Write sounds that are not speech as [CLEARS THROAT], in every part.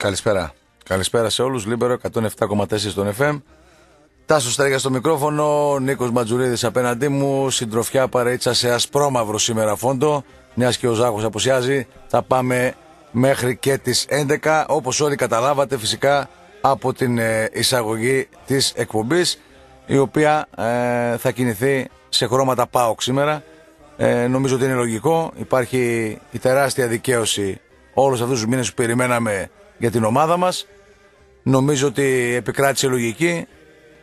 Καλησπέρα. Καλησπέρα σε όλους. Λίμπερο 107,4 στον FM. Τάσος Στρέγια στο μικρόφωνο. Νίκος Ματζουρίδης απέναντί μου. Συντροφιά παρεΐτσα σε ασπρόμαυρο σήμερα φόντο. Μια και ο Ζάχος απουσιάζει. Θα πάμε μέχρι και τις 11. Όπως όλοι καταλάβατε, φυσικά από την ε, εισαγωγή της εκπομπής, η οποία ε, θα κινηθεί σε χρώματα ΠΑΟΚ σήμερα. Ε, νομίζω ότι είναι λογικό. Υπάρχει η τεράστια δικαίωση όλους αυτούς τους μήνες που περιμέναμε για την ομάδα μας. Νομίζω ότι επικράτησε λογική.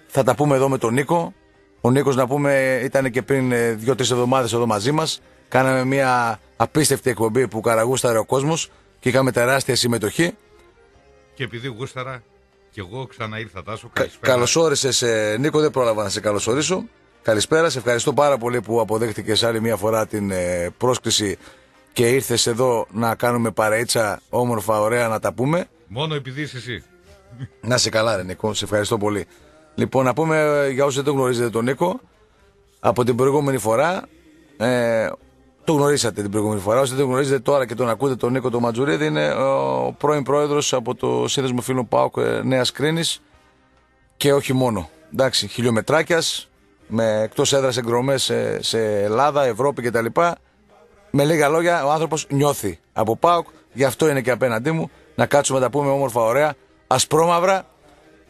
Θα τα πούμε εδώ με τον Νίκο. Ο Νίκος, να πούμε, ήταν και πριν ε, δύο-τρεις εβδομάδες εδώ μαζί μας. Κάναμε μια απίστευτη εκπομπή που καραγούσταρε ο κόσμος και είχαμε τεράστια συμμετοχή. Και επειδή γούσταρα, και εγώ ξανά ήρθα τάσο. Καλώ όρισε, Νίκο, δεν πρόλαβα να σε καλωσορίσω. Καλησπέρα, σε ευχαριστώ πάρα πολύ που αποδέχτηκες άλλη μια φορά την ε, πρόσκληση και ήρθες εδώ να κάνουμε παρέτσα όμορφα, ωραία να τα πούμε. Μόνο επειδή είσαι εσύ. Να σε καλά, ρε Νίκο, σε ευχαριστώ πολύ. Λοιπόν, να πούμε ε, για όσοι δεν τον γνωρίζετε τον Νίκο, από την προηγούμενη φορά, ε, το γνωρίσατε την προηγούμενη φορά. Όσοι δεν τον γνωρίζετε τώρα και τον ακούτε τον Νίκο τον Ματζουρίδη, είναι ο πρώην πρόεδρος από το Σύνδεσμο Φίλων Πάουκ ε, Νέας Κρίνης και όχι μόνο. Εντάξει, χιλιομετράκιας, με εκτός έδρας εγκρομέ σε, σε Ελλάδα, Ευρώπη κτλ. Με λίγα λόγια, ο άνθρωπος νιώθει από ΠΑΟΚ, γι' αυτό είναι και απέναντί μου. Να κάτσουμε να τα πούμε όμορφα, ωραία, ασπρόμαυρα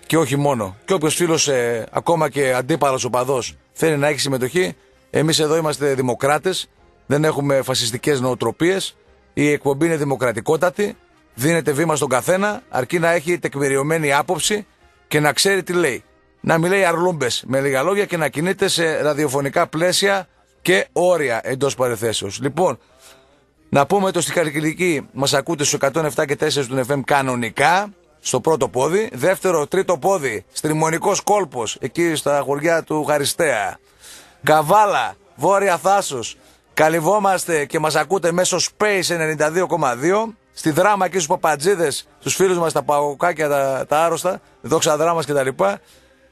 και όχι μόνο. Και όποιος φίλος, ε, ακόμα και αντίπαλος οπαδό, θέλει να έχει συμμετοχή, εμείς εδώ είμαστε δημοκράτες, δεν έχουμε φασιστικές νοοτροπίες. Η εκπομπή είναι δημοκρατικότατη, δίνεται βήμα στον καθένα, αρκεί να έχει τεκμηριωμένη άποψη και να ξέρει τι λέει. Να μιλάει αρλούμπες με λίγα λόγια και να κινείται σε ραδιοφωνικά πλαίσια και όρια εντός παρεθέσεως. Λοιπόν, να πούμε το στη Χαρικηλική μας ακούτε στους 107 και 4 του FM κανονικά, στο πρώτο πόδι. Δεύτερο, τρίτο πόδι, στριμονικό κόλπος, εκεί στα χωριά του Χαριστέα. Καβάλα, Βόρεια Θάσος. Καλυβόμαστε και μας ακούτε μέσω Space 92,2. Στη δράμα εκεί στους παπατζίδες, στους φίλους μας τα παγωκάκια, τα, τα άρρωστα, δόξα δράμα κτλ.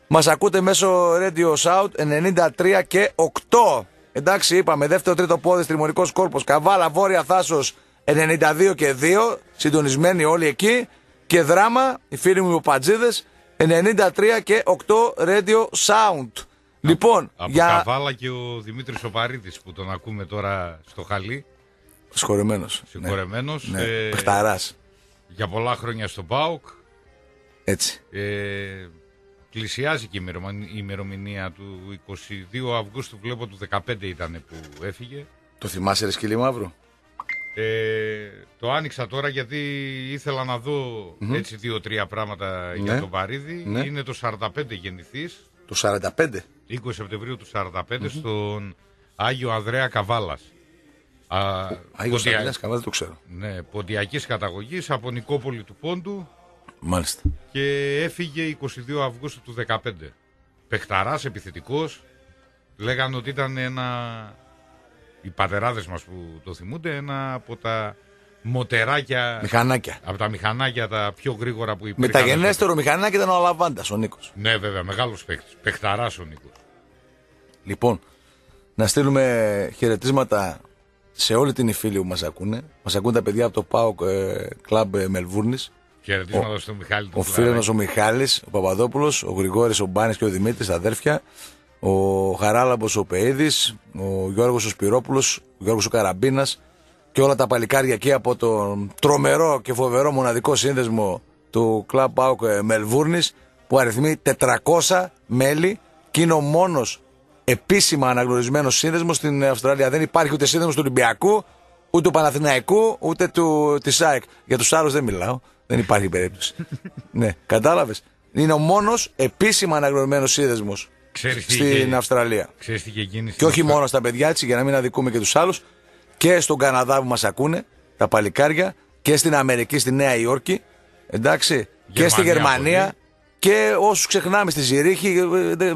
Μας ακούτε μέσω Radio South 93 και 8. Εντάξει, είπαμε, δεύτερο, τρίτο πόδι, στριμονικό κόρπο, καβάλα, βόρεια θάσος 92 και 2. Συντονισμένοι όλοι εκεί. Και δράμα, οι φίλοι μου οι πατζίδε, 93 και 8 Radio Sound. Λοιπόν, από για. Καβάλα και ο Δημήτρης Οπαρίδη που τον ακούμε τώρα στο Χαλί. Συγχωρεμένος. Συγχωρεμένος. Ναι, ναι. Ε, Για πολλά χρόνια στο ΠΑΟΚ. Έτσι. Ε, πλησιάζει και η ημερομηνία του 22 Αυγούστου, βλέπω του 15 ήταν που έφυγε. Το θυμάσαι ρε σκυλί μαύρο; Ε, το άνοιξα τώρα γιατί ήθελα να δω mm-hmm. έτσι δύο-τρία πράγματα ναι. για τον Παρίδη. Ναι. Είναι το 45 γεννηθής. Το 45. 20 Σεπτεμβρίου του 45 mm-hmm. στον Άγιο Ανδρέα Καβάλας. Άγιος Ποντια... Ανδρέας Καβάλας το ξέρω. Ναι, ποντιακής καταγωγής από Νικόπολη του Πόντου. Μάλιστα. Και έφυγε 22 Αυγούστου του 2015. Πεχταράς, επιθετικός. Λέγανε ότι ήταν ένα... Οι πατεράδες μας που το θυμούνται, ένα από τα μοτεράκια. Μηχανάκια. Από τα μηχανάκια τα πιο γρήγορα που υπήρχαν. Μεταγενέστερο μηχανάκι ήταν ο Αλαβάντας, ο Νίκος. Ναι, βέβαια, μεγάλος παίκτης. Πεχταράς ο Νίκος. Λοιπόν, να στείλουμε χαιρετίσματα σε όλη την φίλη που μας ακούνε. Μας ακούν τα παιδιά από το ΠΑΟΚ Κλαμπ Μελβούρνη. Χαιρετίσματα στον Μιχάλη Ο φίλος μας ο Μιχάλης, ο Παπαδόπουλος, ο Γρηγόρης, ο Μπάνης και ο Δημήτρης, τα αδέρφια. Ο Χαράλαμπος ο Πείδης, ο Γιώργος ο Σπυρόπουλος, ο Γιώργος ο Καραμπίνας και όλα τα παλικάρια εκεί από τον τρομερό και φοβερό μοναδικό σύνδεσμο του Club Pauk Μελβούρνης που αριθμεί 400 μέλη και είναι ο μόνος επίσημα αναγνωρισμένος σύνδεσμος στην Αυστραλία. Δεν υπάρχει ούτε σύνδεσμος του Ολυμπιακού, ούτε του Παναθηναϊκού, ούτε του, της ΑΕΚ. Για τους άλλους δεν μιλάω. Δεν υπάρχει περίπτωση. [LAUGHS] ναι, κατάλαβες. Είναι ο μόνος επίσημα αναγνωρισμένος σύνδεσμος στην Αυστραλία. Ξέρεις τι και, και όχι μόνο στα παιδιά, έτσι, για να μην αδικούμε και τους άλλους. Και στον Καναδά που μας ακούνε, τα παλικάρια, και στην Αμερική, στη Νέα Υόρκη. Εντάξει, Γερμανία, και στη Γερμανία. Πολύ. Και όσους ξεχνάμε στη Ζυρίχη,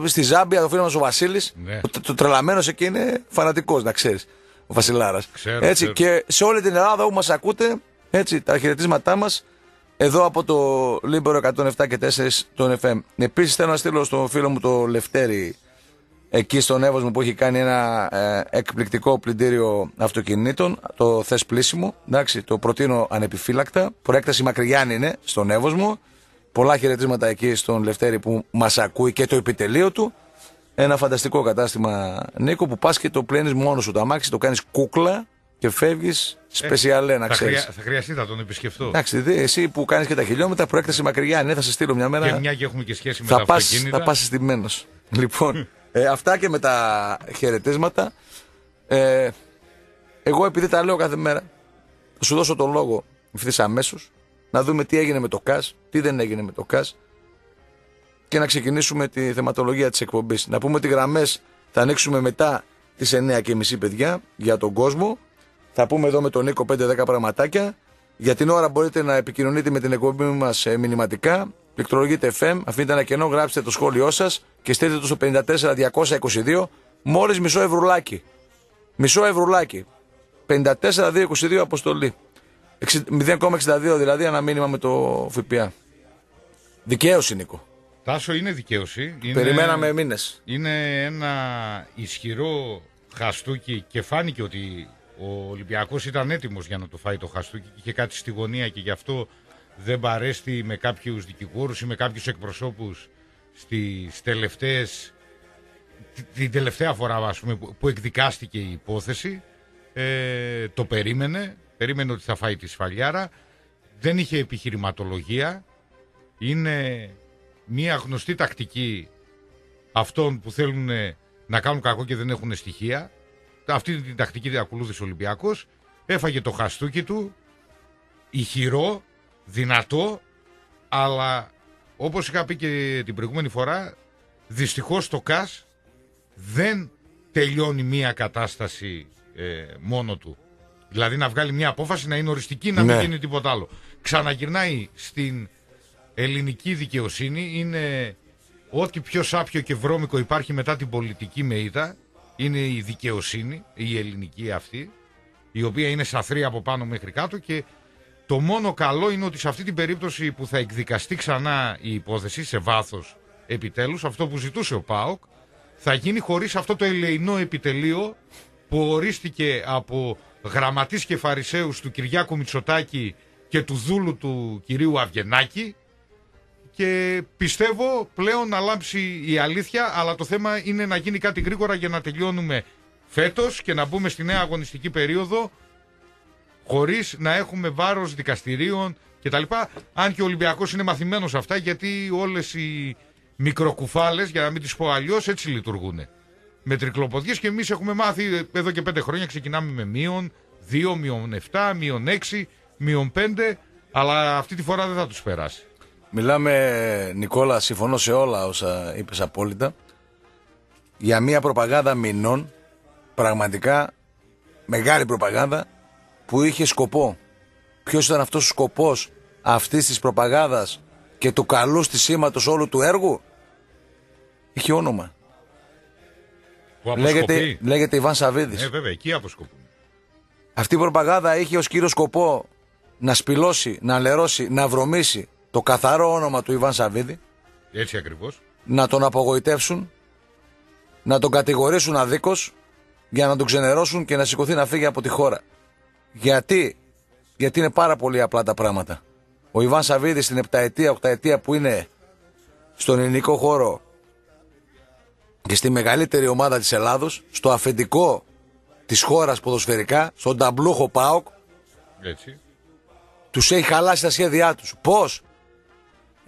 στη Ζάμπια, το φίλο μας ο Βασίλης. Ναι. Το, το τρελαμένος εκεί είναι φανατικός, να ξέρεις. Ο Βασιλάρας. Έτσι, ξέρω. και σε όλη την Ελλάδα όπου μας ακούτε, έτσι, τα χαιρετίσματά μας εδώ από το Λίμπερο 107 και 4 των FM. Επίσης θέλω να στείλω στον φίλο μου το Λευτέρη εκεί στον Εύωσμο που έχει κάνει ένα ε, εκπληκτικό πλυντήριο αυτοκινήτων, το θες πλύσιμο, εντάξει, το προτείνω ανεπιφύλακτα. Προέκταση Μακριγιάννη είναι στον Εύωσμο. Πολλά χαιρετίσματα εκεί στον Λευτέρη που μας ακούει και το επιτελείο του. Ένα φανταστικό κατάστημα, Νίκο, που πας και το πλένεις μόνος σου το αμάξι, το κάνεις κούκλα και φεύγεις σπεσιαλέ, να ξέρεις. Θα, θα χρειαστεί να τον επισκεφτώ. Εντάξει, δε, εσύ που κάνεις και τα χιλιόμετρα, προέκταση μακριά, ναι, θα σε στείλω μια μέρα. Και μια και έχουμε και σχέση με θα τα πας, αυτοκίνητα. Θα πας στημένος. λοιπόν, ε, αυτά και με τα χαιρετίσματα. Ε, εγώ επειδή τα λέω κάθε μέρα, θα σου δώσω τον λόγο ευθύς αμέσως να δούμε τι έγινε με το ΚΑΣ, τι δεν έγινε με το ΚΑΣ και να ξεκινήσουμε τη θεματολογία της εκπομπής. Να πούμε ότι γραμμές θα ανοίξουμε μετά τις 9.30 παιδιά για τον κόσμο. Θα πούμε εδώ με τον Νίκο 5-10 πραγματάκια. Για την ώρα μπορείτε να επικοινωνείτε με την εκπομπή μας ε, μηνυματικά. Πληκτρολογείτε FM, αφήνετε ένα κενό, γράψτε το σχόλιο σας και στείλτε το στο 54-222 μόλις μισό ευρουλάκι. Μισό ευρουλάκι. 54-222 αποστολή. 0,62 δηλαδή ένα μήνυμα με το ΦΠΑ. Δικαίωση, Νίκο. Τάσο είναι δικαίωση. Είναι, Περιμέναμε μήνες. Είναι ένα ισχυρό χαστούκι και φάνηκε ότι ο Ολυμπιακός ήταν έτοιμος για να το φάει το χαστούκι και είχε κάτι στη γωνία και γι' αυτό δεν παρέστη με κάποιους δικηγόρους ή με κάποιους εκπροσώπους στις τελευταίες την τελευταία φορά ας πούμε, που εκδικάστηκε η υπόθεση. Ε, το περίμενε περίμενε ότι θα φάει τη σφαλιάρα. Δεν είχε επιχειρηματολογία. Είναι μια γνωστή τακτική αυτών που θέλουν να κάνουν κακό και δεν έχουν στοιχεία αυτή την τακτική ακολούθησε ο Ολυμπιακός έφαγε το χαστούκι του ηχηρό, δυνατό αλλά όπως είχα πει και την προηγούμενη φορά δυστυχώς το ΚΑΣ δεν τελειώνει μία κατάσταση ε, μόνο του. Δηλαδή να βγάλει μία απόφαση να είναι οριστική να μην Ναι. γίνει τίποτα άλλο. Ξαναγυρνάει στην ελληνική δικαιοσύνη είναι ό,τι πιο σάπιο και βρώμικο υπάρχει μετά την πολιτική μεΐτα είναι η δικαιοσύνη, η ελληνική αυτή, η οποία είναι σαθρή από πάνω μέχρι κάτω και το μόνο καλό είναι ότι σε αυτή την περίπτωση που θα εκδικαστεί ξανά η υπόθεση σε βάθος επιτέλους, αυτό που ζητούσε ο ΠΑΟΚ, θα γίνει χωρίς αυτό το ελεηνό επιτελείο που ορίστηκε από γραμματείς και φαρισαίους του Κυριάκου Μητσοτάκη και του δούλου του κυρίου Αυγενάκη και πιστεύω πλέον να λάμψει η αλήθεια, αλλά το θέμα είναι να γίνει κάτι γρήγορα για να τελειώνουμε φέτος και να μπούμε στη νέα αγωνιστική περίοδο χωρίς να έχουμε βάρος δικαστηρίων κτλ. Αν και ο Ολυμπιακός είναι μαθημένος σε αυτά γιατί όλες οι μικροκουφάλες, για να μην τις πω αλλιώς, έτσι λειτουργούν. Με τρικλοποδιές και εμείς έχουμε μάθει εδώ και πέντε χρόνια ξεκινάμε με μείον 2, μείον 7, μείον 6, μείον 5, αλλά αυτή τη φορά δεν θα τους περάσει. Μιλάμε, Νικόλα, συμφωνώ σε όλα όσα είπες απόλυτα. Για μια προπαγάνδα μηνών, πραγματικά μεγάλη προπαγάνδα, που είχε σκοπό. Ποιος ήταν αυτός ο σκοπός αυτής της προπαγάνδας και του καλού στισίματος όλου του έργου; Είχε όνομα. Που Λέγεται, αποσκοπεί. λέγεται Ιβάν Σαββίδης. Ε, βέβαια, εκεί αποσκοπούν. Αυτή η προπαγάνδα είχε ως κύριο σκοπό να σπηλώσει, να λερώσει, να βρωμίσει το καθαρό όνομα του Ιβάν Σαββίδη, Έτσι ακριβώς. να τον απογοητεύσουν, να τον κατηγορήσουν αδίκως για να τον ξενερώσουν και να σηκωθεί να φύγει από τη χώρα. Γιατί, γιατί είναι πάρα πολύ απλά τα πράγματα. Ο Ιβάν Σαββίδης στην επταετία, οκταετία που είναι στον ελληνικό χώρο και στη μεγαλύτερη ομάδα της Ελλάδος, στο αφεντικό της χώρας ποδοσφαιρικά, στον ταμπλούχο ΠΑΟΚ, Έτσι. τους έχει χαλάσει τα σχέδιά τους. Πώς;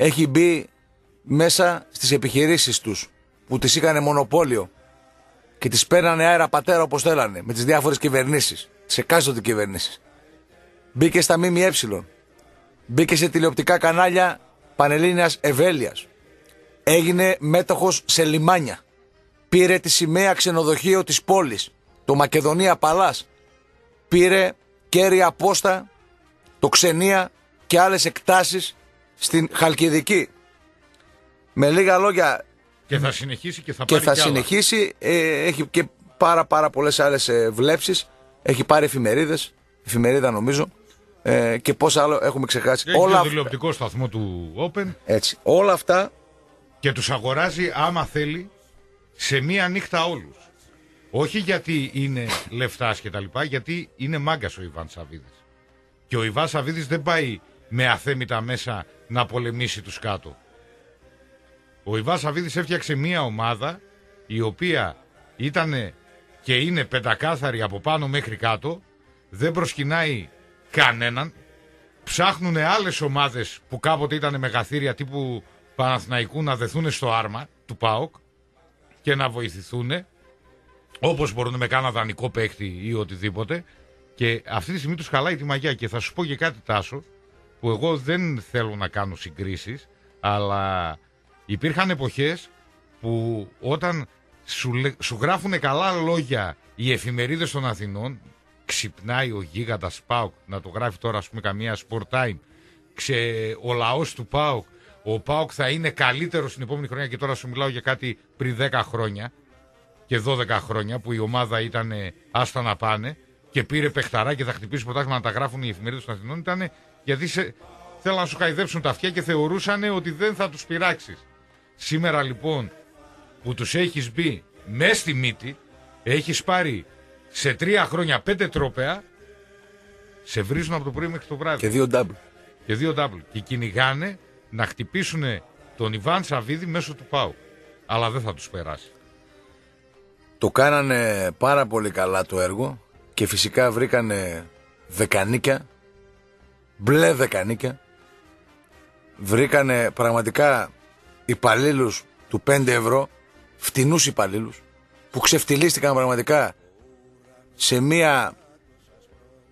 Έχει μπει μέσα στις επιχειρήσεις τους που τις είχαν μονοπόλιο και τις παίρνανε αέρα πατέρα όπως θέλανε με τις διάφορες κυβερνήσεις, τις εκάστοτε κυβερνήσεις. Μπήκε στα ΜΜΕ, μπήκε σε τηλεοπτικά κανάλια πανελλήνιας ευέλειας. Έγινε μέτοχος σε λιμάνια. Πήρε τη σημαία ξενοδοχείο της πόλης, το Μακεδονία Παλάς. Πήρε κέρια πόστα το Ξενία και άλλες εκτάσεις στην Χαλκιδική. Με λίγα λόγια Και θα συνεχίσει και θα και πάρει θα κι άλλα. συνεχίσει, ε, έχει και πάρα πάρα πολλές άλλες ε, βλέψεις, έχει πάρει εφημερίδες, εφημερίδα νομίζω, ε, και πόσα άλλο έχουμε ξεχάσει. Έχει Όλα, το αυ- τηλεοπτικό σταθμό του Open έτσι, όλα αυτά και τους αγοράζει άμα θέλει σε μία νύχτα όλους. Όχι γιατί είναι λεφτά και τα λοιπά, γιατί είναι μάγκας ο Ιβάν Σαββίδης. Και ο Ιβάν Σαββίδης δεν πάει με αθέμητα μέσα να πολεμήσει τους κάτω. Ο Ιβάν Σαββίδης έφτιαξε μία ομάδα η οποία ήταν και είναι πεντακάθαρη από πάνω μέχρι κάτω, δεν προσκυνάει κανέναν, ψάχνουν άλλες ομάδες που κάποτε ήταν μεγαθύρια τύπου Παναθηναϊκού να δεθούν στο άρμα του ΠΑΟΚ και να βοηθηθούν όπως μπορούν με κάνα δανεικό παίχτη ή οτιδήποτε. Και αυτή τη στιγμή τους χαλάει τη μαγιά. Και θα σου πω και κάτι Τάσο που εγώ δεν θέλω να κάνω συγκρίσεις αλλά υπήρχαν εποχές που όταν σου, σου γράφουν καλά λόγια οι εφημερίδες των Αθηνών ξυπνάει ο γίγαντας ΠΑΟΚ να το γράφει τώρα ας πούμε καμία sport time ξε, ο λαός του ΠΑΟΚ ο ΠΑΟΚ θα είναι καλύτερος στην επόμενη χρονιά και τώρα σου μιλάω για κάτι πριν 10 χρόνια και 12 χρόνια που η ομάδα ήταν άστα να πάνε και πήρε παιχταρά και θα χτυπήσει πρωτάθλημα να τα γράφουν οι εφημερίδες των Αθηνών ήταν γιατί σε, θέλαν να σου καηδέψουν τα αυτιά και θεωρούσαν ότι δεν θα τους πειράξεις. Σήμερα λοιπόν που τους έχεις μπει μες στη μύτη, έχεις πάρει σε τρία χρόνια πέντε τρόπεα, σε βρίζουν από το πρωί μέχρι το βράδυ. Και δύο double. Και δύο double. Και κυνηγάνε να χτυπήσουν τον Ιβάν Σαββίδη μέσω του Πάου. Αλλά δεν θα τους περάσει. Το κάνανε πάρα πολύ καλά το έργο και φυσικά βρήκανε δεκανίκια, μπλε δεκανίκια. Βρήκανε πραγματικά υπαλλήλους του 5 ευρώ, φτηνούς υπαλλήλους, που ξεφτυλίστηκαν πραγματικά σε μια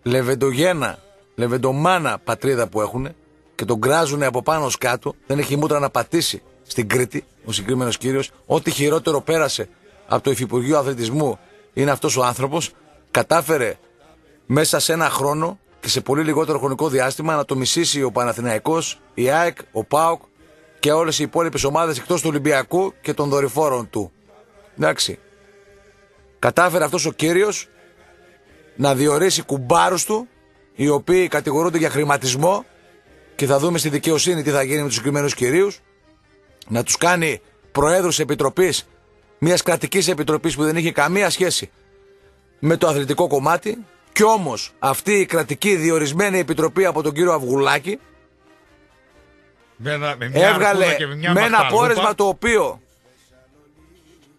λεβεντογένα, λεβεντομάνα πατρίδα που έχουν και τον κράζουν από πάνω ως κάτω. Δεν έχει μούτρα να πατήσει στην Κρήτη ο συγκεκριμένος κύριος. Ό,τι χειρότερο πέρασε από το Υφυπουργείο Αθλητισμού είναι αυτός ο άνθρωπος. Κατάφερε μέσα σε ένα χρόνο και σε πολύ λιγότερο χρονικό διάστημα να το μισήσει ο Παναθηναϊκός, η ΑΕΚ, ο ΠΑΟΚ και όλες οι υπόλοιπες ομάδες εκτός του Ολυμπιακού και των δορυφόρων του. Εντάξει. Κατάφερε αυτός ο κύριος να διορίσει κουμπάρους του οι οποίοι κατηγορούνται για χρηματισμό και θα δούμε στη δικαιοσύνη τι θα γίνει με τους συγκεκριμένους κυρίους. Να τους κάνει προέδρους επιτροπής μιας κρατικής επιτροπής που δεν είχε καμία σχέση με το αθλητικό κομμάτι. Κι όμως αυτή η κρατική διορισμένη επιτροπή από τον κύριο Αυγουλάκη με ένα, με μια έβγαλε και με, μια με ένα μαχταρδούπα. πόρεσμα το οποίο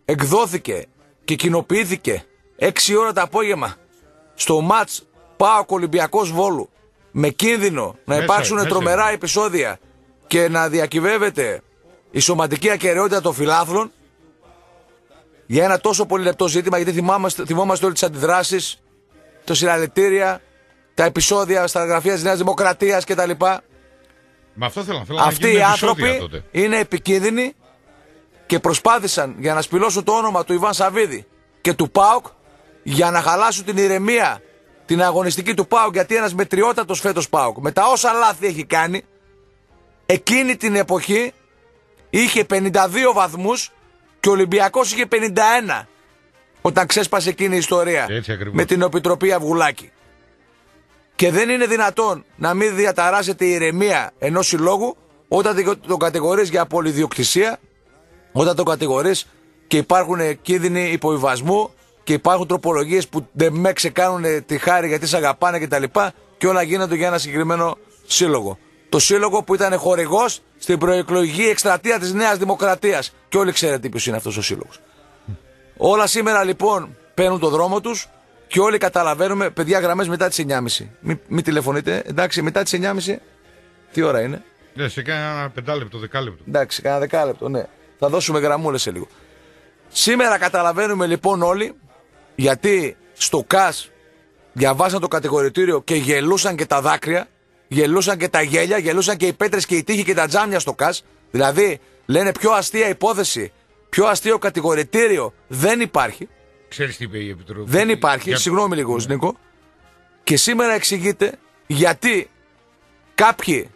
εκδόθηκε και κοινοποιήθηκε 6 ώρα το απόγευμα στο μάτς Πάοκ Ολυμπιακός Βόλου με κίνδυνο να Μέσα, υπάρξουν μέσα τρομερά είναι. επεισόδια και να διακυβεύεται η σωματική ακαιρεότητα των φιλάθλων για ένα τόσο πολύ λεπτό ζήτημα γιατί θυμάμαστε, θυμόμαστε όλες τις αντιδράσεις το συλλαλητήρια τα επεισόδια στα γραφεία της Νέας Δημοκρατίας κτλ. Με αυτό θέλω, θέλω να Αυτοί γίνουν οι επεισόδια άνθρωποι τότε. είναι επικίνδυνοι και προσπάθησαν για να σπηλώσουν το όνομα του Ιβάν Σαββίδη και του ΠΑΟΚ για να χαλάσουν την ηρεμία την αγωνιστική του ΠΑΟΚ γιατί ένας μετριότατος φέτος ΠΑΟΚ με τα όσα λάθη έχει κάνει εκείνη την εποχή είχε 52 βαθμούς και ο Ολυμπιακός είχε 51 όταν ξέσπασε εκείνη η ιστορία Έτσι ακριβώς. με την Επιτροπή Αυγουλάκη. Και δεν είναι δυνατόν να μην διαταράσσεται η ηρεμία ενός συλλόγου όταν τον κατηγορείς για πολυδιοκτησία, όταν τον κατηγορείς και υπάρχουν κίνδυνοι υποβιβασμού και υπάρχουν τροπολογίες που δεν με ξεκάνουν τη χάρη γιατί σε αγαπάνε κτλ. Και, τα λοιπά, και όλα γίνονται για ένα συγκεκριμένο σύλλογο. Το σύλλογο που ήταν χορηγός στην προεκλογική εκστρατεία της Νέας Δημοκρατίας. Και όλοι ξέρετε ποιος είναι αυτός ο σύλλογος. Όλα σήμερα λοιπόν παίρνουν το δρόμο τους και όλοι καταλαβαίνουμε, παιδιά, γραμμές μετά τις 9.30. Μην μη τηλεφωνείτε. Εντάξει, μετά τις 9.30. Τι ώρα είναι; Ναι, σε κάνει ένα πεντάλεπτο, δεκάλεπτο. Εντάξει, κάνα δεκάλεπτο, ναι. Θα δώσουμε γραμμούλες σε λίγο. Σήμερα καταλαβαίνουμε λοιπόν όλοι γιατί στο ΚΑΣ διαβάσαν το κατηγορητήριο και γελούσαν και τα δάκρυα, γελούσαν και τα γέλια, γελούσαν και οι πέτρες και οι τείχοι και τα τζάμια στο ΚΑΣ. Δηλαδή λένε πιο αστεία υπόθεση, πιο αστείο κατηγορητήριο δεν υπάρχει. Ξέρεις τι είπε η Επιτροπή; Δεν υπάρχει, Για- συγγνώμη λίγο, Νίκο. Και σήμερα εξηγείται γιατί κάποιοι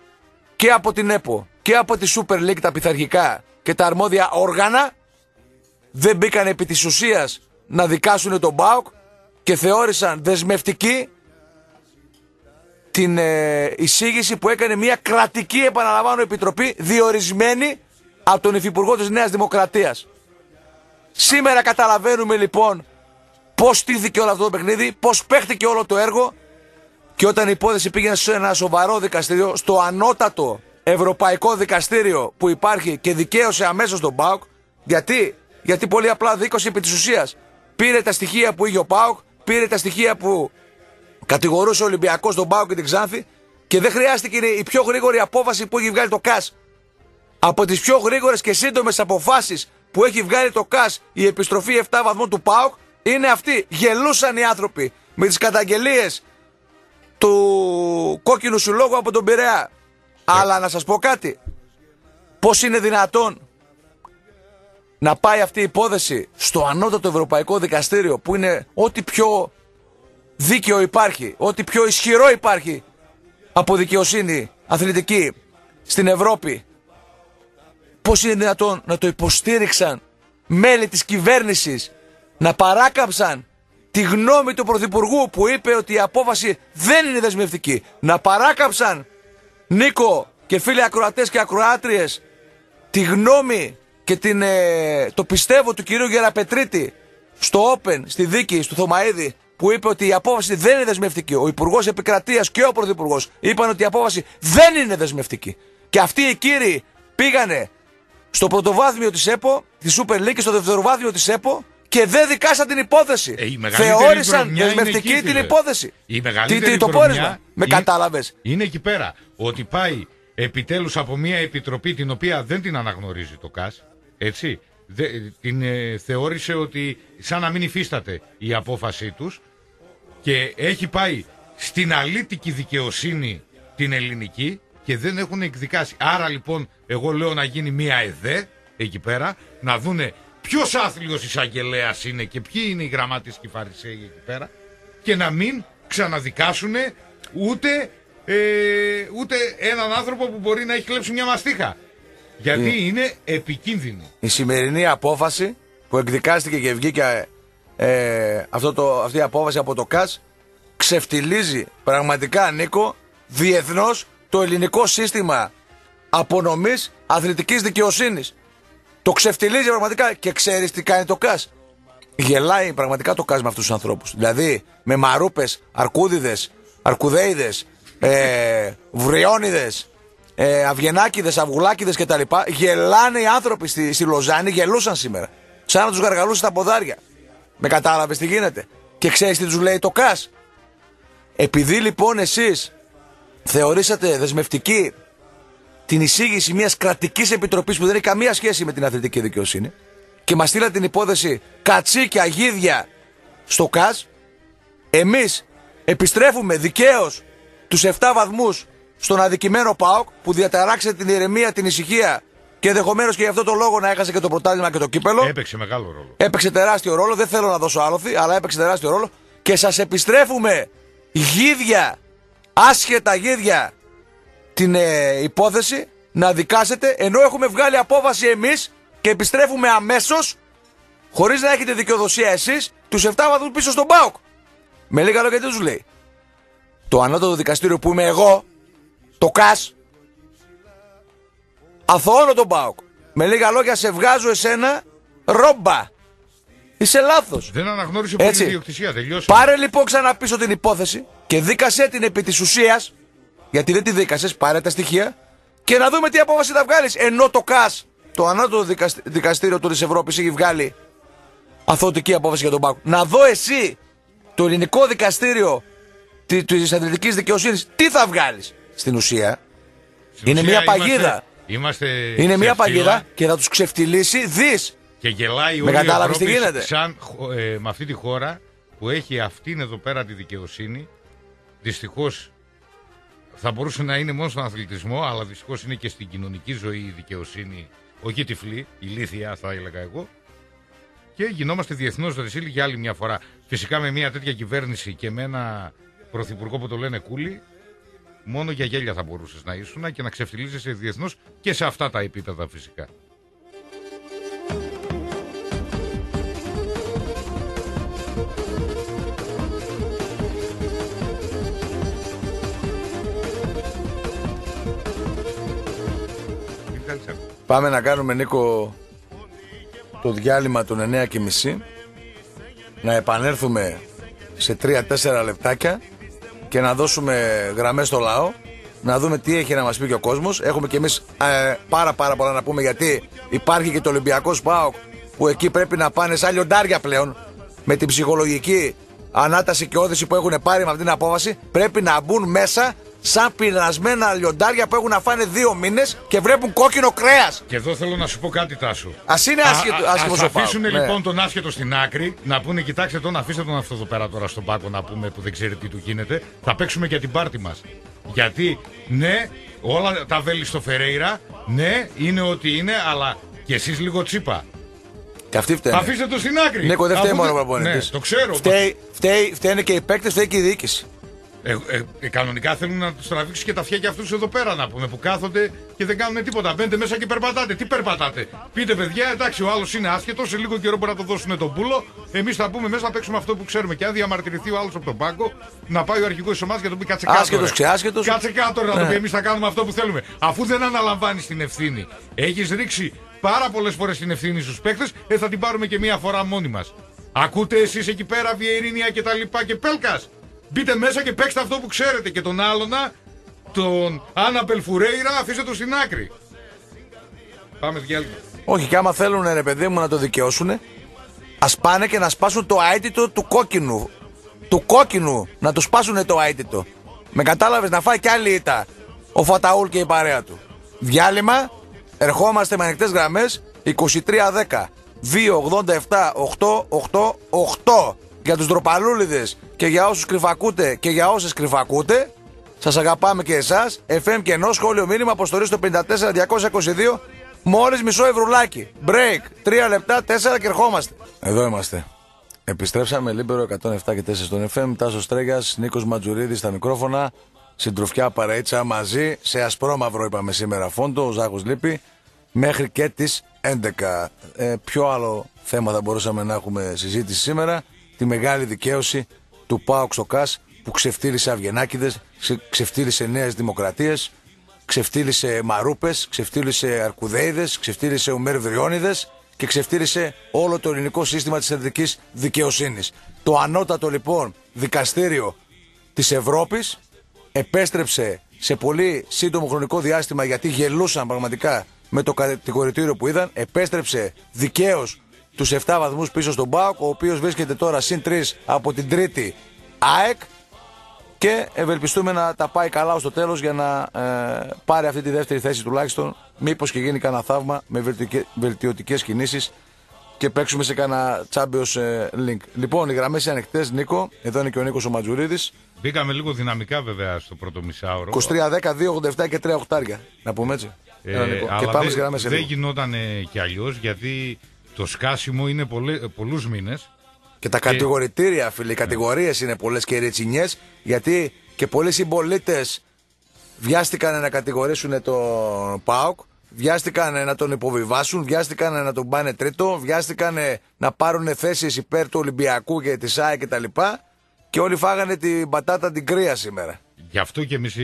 και από την ΕΠΟ και από τη Super League τα πειθαρχικά και τα αρμόδια όργανα δεν μπήκαν επί της ουσίας να δικάσουν τον ΠΑΟΚ και θεώρησαν δεσμευτική την ε, εισήγηση που έκανε μια κρατική επαναλαμβάνω επιτροπή διορισμένη από τον Υφυπουργό της Νέας Δημοκρατίας. Σήμερα καταλαβαίνουμε λοιπόν πώς στήθηκε όλο αυτό το παιχνίδι, πώς παίχτηκε όλο το έργο και όταν η υπόθεση πήγαινε σε ένα σοβαρό δικαστήριο, στο ανώτατο ευρωπαϊκό δικαστήριο που υπάρχει και δικαίωσε αμέσως τον Πάοκ. Γιατί, γιατί πολύ απλά δίκωσε επί της ουσίας. Πήρε τα στοιχεία που είχε ο Πάοκ, πήρε τα στοιχεία που κατηγορούσε ο Ολυμπιακός τον Πάοκ και την Ξάνθη και δεν χρειάστηκε η πιο γρήγορη απόφαση που έχει βγάλει το ΚΑΣ. Από τις πιο γρήγορες και σύντομες αποφάσεις που έχει βγάλει το ΚΑΣ η επιστροφή 7 βαθμών του ΠΑΟΚ είναι αυτή. Γελούσαν οι άνθρωποι με τις καταγγελίες του κόκκινου σου λόγου από τον Πειραιά. Αλλά να σας πω κάτι. Πώς είναι δυνατόν να πάει αυτή η υπόθεση στο ανώτατο Ευρωπαϊκό Δικαστήριο που είναι ό,τι πιο δίκαιο υπάρχει, ό,τι πιο ισχυρό υπάρχει από δικαιοσύνη αθλητική στην Ευρώπη. Πώς είναι δυνατόν να το υποστήριξαν μέλη της κυβέρνησης να παράκαψαν τη γνώμη του Πρωθυπουργού που είπε ότι η απόφαση δεν είναι δεσμευτική. Να παράκαψαν, Νίκο και φίλοι ακροατές και ακροάτριες, τη γνώμη και την, ε, το πιστεύω του κυρίου Γεραπετρίτη στο Open, στη δίκη, στο Θωμαίδη, που είπε ότι η απόφαση δεν είναι δεσμευτική. Ο Υπουργός Επικρατείας και ο Πρωθυπουργός είπαν ότι η απόφαση δεν είναι δεσμευτική. Και αυτοί οι κύριοι πήγανε στο πρωτοβάθμιο της ΕΠΟ, τη Super League και στο δευτεροβάθμιο της ΕΠΟ και δεν δικάσαν την υπόθεση. Ε, Θεώρησαν δεσμευτική την υπόθεση. Η μεγαλύτερη τι, το πόρισμα. Με κατάλαβες. Είναι εκεί πέρα. Ότι πάει επιτέλους από μια επιτροπή την οποία δεν την αναγνωρίζει το ΚΑΣ. Έτσι. Δε, την ε, θεώρησε ότι σαν να μην υφίσταται η απόφασή τους και έχει πάει στην αλήτικη δικαιοσύνη την ελληνική και δεν έχουν εκδικάσει. Άρα λοιπόν εγώ λέω να γίνει μια ΕΔΕ εκεί πέρα, να δούνε ποιος άθλιος εισαγγελέας είναι και ποιοι είναι οι γραμμάτες και οι φαρισαίοι εκεί πέρα και να μην ξαναδικάσουν ούτε, ε, ούτε έναν άνθρωπο που μπορεί να έχει κλέψει μια μαστίχα. Γιατί ε. είναι επικίνδυνο. Η σημερινή απόφαση που εκδικάστηκε και βγήκε ε, αυτό το, αυτή η απόφαση από το ΚΑΣ ξεφτιλίζει πραγματικά Νίκο διεθνώς το ελληνικό σύστημα απονομής αθλητικής δικαιοσύνης. Το ξεφτιλίζει πραγματικά και ξέρεις τι κάνει το ΚΑΣ. Γελάει πραγματικά το ΚΑΣ με αυτούς τους ανθρώπους. Δηλαδή με μαρούπες, αρκούδιδες, αρκουδέιδες, ε, βριόνιδε, ε, αυγενάκιδε, αυγουλάκιδε κτλ. Γελάνε οι άνθρωποι στη, στη Λοζάνη, γελούσαν σήμερα. Σαν να τους γαργαλούσε τα ποδάρια. Με κατάλαβες τι γίνεται. Και ξέρεις τι τους λέει το ΚΑΣ. Επειδή λοιπόν εσείς θεωρήσατε δεσμευτική την εισήγηση μιας κρατικής επιτροπής που δεν έχει καμία σχέση με την αθλητική δικαιοσύνη και μας στείλατε την υπόθεση κατσίκια, αγίδια στο ΚΑΣ, εμείς επιστρέφουμε δικαίως τους 7 βαθμούς στον αδικημένο ΠΑΟΚ που διαταράξε την ηρεμία, την ησυχία και ενδεχομένως και γι' αυτό το λόγο να έχασε και το πρωτάθλημα και το κύπελο. Έπαιξε μεγάλο ρόλο. Έπαιξε τεράστιο ρόλο. Δεν θέλω να δώσω άλοθη, αλλά έπαιξε τεράστιο ρόλο. Και σας επιστρέφουμε γίδια, άσχετα γίδια την ε, υπόθεση να δικάσετε ενώ έχουμε βγάλει απόφαση εμείς και επιστρέφουμε αμέσως χωρίς να έχετε δικαιοδοσία εσείς τους 7 βαθμούς πίσω στον ΠΑΟΚ. Με λίγα λόγια τι τους λέει. Το ανώτατο δικαστήριο που είμαι εγώ, το ΚΑΣ, αθωώνω τον ΠΑΟΚ. Με λίγα λόγια σε βγάζω εσένα ρόμπα. Είσαι λάθος. Δεν αναγνώρισε πολύ την ιδιοκτησία. Τελειώσε. Πάρε λοιπόν ξανά πίσω την υπόθεση και δίκασε την επί της ουσίας γιατί δεν τη δίκασες, πάρε τα στοιχεία και να δούμε τι απόφαση θα βγάλεις. Ενώ το ΚΑΣ, το ανώτατο δικαστήριο του της Ευρώπης, έχει βγάλει αθωτική απόφαση για τον Πάκο. Να δω εσύ το ελληνικό δικαστήριο τη αθλητικής δικαιοσύνης τι θα βγάλεις στην ουσία. είναι μια παγίδα. Είμαστε, είναι μια παγίδα και θα τους ξεφτυλίσει δις. Και γελάει όλη η Ευρώπη σαν ε, με αυτή τη χώρα που έχει αυτήν εδώ πέρα τη δικαιοσύνη. Δυστυχώς θα μπορούσε να είναι μόνο στον αθλητισμό, αλλά δυστυχώς είναι και στην κοινωνική ζωή η δικαιοσύνη, όχι τυφλή, ηλίθια θα έλεγα εγώ. Και γινόμαστε διεθνώς δρεσίλοι για άλλη μια φορά. Φυσικά με μια τέτοια κυβέρνηση και με ένα πρωθυπουργό που το λένε κούλι, μόνο για γέλια θα μπορούσες να ήσουν και να ξεφτυλίζεσαι διεθνώς και σε αυτά τα επίπεδα φυσικά. Πάμε να κάνουμε Νίκο το διάλειμμα των 9.30 να επανέλθουμε σε 3-4 λεπτάκια και να δώσουμε γραμμές στο λαό να δούμε τι έχει να μας πει και ο κόσμος. Έχουμε και εμείς ε, πάρα πάρα πολλά να πούμε γιατί υπάρχει και το Ολυμπιακός ΠΑΟΚ που εκεί πρέπει να πάνε σαν λιοντάρια πλέον με την ψυχολογική ανάταση και όθηση που έχουν πάρει με αυτή την απόφαση. Πρέπει να μπουν μέσα σαν πεινασμένα λιοντάρια που έχουν να φάνε δύο μήνες και βλέπουν κόκκινο κρέας. Και εδώ θέλω να σου πω κάτι, Τάσο. Α είναι άσχετο Α αφήσουν ναι. λοιπόν τον άσχετο στην άκρη να πούνε: Κοιτάξτε τον, αφήστε τον αυτό εδώ πέρα τώρα στον πάκο να πούμε που δεν ξέρει τι του γίνεται. Θα παίξουμε για την πάρτη μας. Γιατί ναι, όλα τα βέλη στο Φερέιρα, ναι, είναι ό,τι είναι, αλλά και εσείς λίγο τσίπα. Και αυτοί φταίνε. Αφήστε το στην άκρη. Ναι, δεν φταίει μόνο ο Ναι, το ξέρω. Φταίει, φταίει, φταίνε και οι παίκτες, φταίει και η διοίκηση. Ε, ε, ε, κανονικά θέλουν να τους τραβήξει και τα αυτιά και αυτούς εδώ πέρα να πούμε που κάθονται και δεν κάνουν τίποτα. Μπαίνετε μέσα και περπατάτε. Τι περπατάτε; Πείτε παιδιά, εντάξει, ο άλλος είναι άσχετος. Σε λίγο καιρό μπορεί να το δώσουν τον πούλο. Εμείς θα πούμε μέσα να παίξουμε αυτό που ξέρουμε. Και αν διαμαρτυρηθεί ο άλλος από τον πάγκο, να πάει ο αρχηγός τη ομάδα και να το πει κάτσε κάτω. Άσχετος, ξεάσχετος. Κάτσε κάτω να το ναι. πει. Εμείς θα κάνουμε αυτό που θέλουμε. Αφού δεν αναλαμβάνεις την ευθύνη, έχεις ρίξει πάρα πολλές φορές την ευθύνη στους παίκτες, ε, θα την πάρουμε και μία φορά μόνοι μας. Ακούτε εσείς εκεί πέρα Βιερίνια και τα λοιπά και Πέλκας. Μπείτε μέσα και παίξτε αυτό που ξέρετε. Και τον άλλον, τον Άννα Φουρέιρα, αφήστε το στην άκρη. Πάμε διάλειμμα. Όχι, και άμα θέλουν ρε παιδί μου να το δικαιώσουν, ας πάνε και να σπάσουν το αίτητο του κόκκινου. Του κόκκινου να το σπάσουν το αίτητο. Με κατάλαβες να φάει κι άλλη ήττα ο Φαταούλ και η παρέα του. Διάλειμμα, ερχόμαστε με ανοιχτές γραμμές 2310 287 888 για τους ντροπαλούλιδες και για όσους κρυφακούτε και για όσες κρυφακούτε. Σας αγαπάμε και εσάς. FM κενό σχόλιο μήνυμα αποστολή στο 54222 μόλις μισό ευρουλάκι. Break. 3 λεπτά, 4 και ερχόμαστε. Εδώ είμαστε. Επιστρέψαμε Λίμπερο 107 και 4 στον FM. Τάσος Στρέγια, Νίκος Ματζουρίδης στα μικρόφωνα. Συντροφιά παρεΐτσα μαζί. Σε ασπρόμαυρο είπαμε σήμερα φόντο. Ο Ζάχος λείπει. Μέχρι και τις 11. Ε, ποιο άλλο θέμα θα μπορούσαμε να έχουμε συζήτηση σήμερα τη μεγάλη δικαίωση του Πάο Ξοκάς που ξεφτύλισε Αυγενάκηδες, ξεφτύλισε Νέες Δημοκρατίες, ξεφτύλισε Μαρούπες, ξεφτύλισε Αρκουδέιδες, ξεφτύλισε Ουμέρ Βριόνιδες και ξεφτύλισε όλο το ελληνικό σύστημα της ελληνικής δικαιοσύνης. Το ανώτατο λοιπόν δικαστήριο της Ευρώπης επέστρεψε σε πολύ σύντομο χρονικό διάστημα γιατί γελούσαν πραγματικά με το κατηγορητήριο που είδαν, επέστρεψε δικαίως τους 7 βαθμούς πίσω στον ΠΑΟΚ, ο οποίος βρίσκεται τώρα συν 3 από την τρίτη ΑΕΚ και ευελπιστούμε να τα πάει καλά ως το τέλος για να ε, πάρει αυτή τη δεύτερη θέση τουλάχιστον μήπως και γίνει κανένα θαύμα με βελτιωτικές κινήσεις και παίξουμε σε κανένα Champions ε, Link. Λοιπόν, οι γραμμές είναι ανοιχτές, Νίκο. Εδώ είναι και ο Νίκος ο Ματζουρίδης. Μπήκαμε λίγο δυναμικά βέβαια στο πρώτο μισάωρο. 23, 10, 2, 87 και 3 οχτάρια. Να πούμε έτσι. Ε, αλλά και πάμε γραμμές Δεν γινόταν κι αλλιώς γιατί το σκάσιμο είναι πολλούς μήνες. Και τα και... κατηγορητήρια, φίλοι, οι κατηγορίες είναι πολλές και ρετσινιές, γιατί και πολλοί συμπολίτες βιάστηκαν να κατηγορήσουν τον ΠΑΟΚ, βιάστηκαν να τον υποβιβάσουν, βιάστηκαν να τον πάνε τρίτο, βιάστηκαν να πάρουν θέσεις υπέρ του Ολυμπιακού και της ΣΑΕ κτλ. Και, και όλοι φάγανε την πατάτα την κρύα σήμερα. Γι' αυτό και εμείς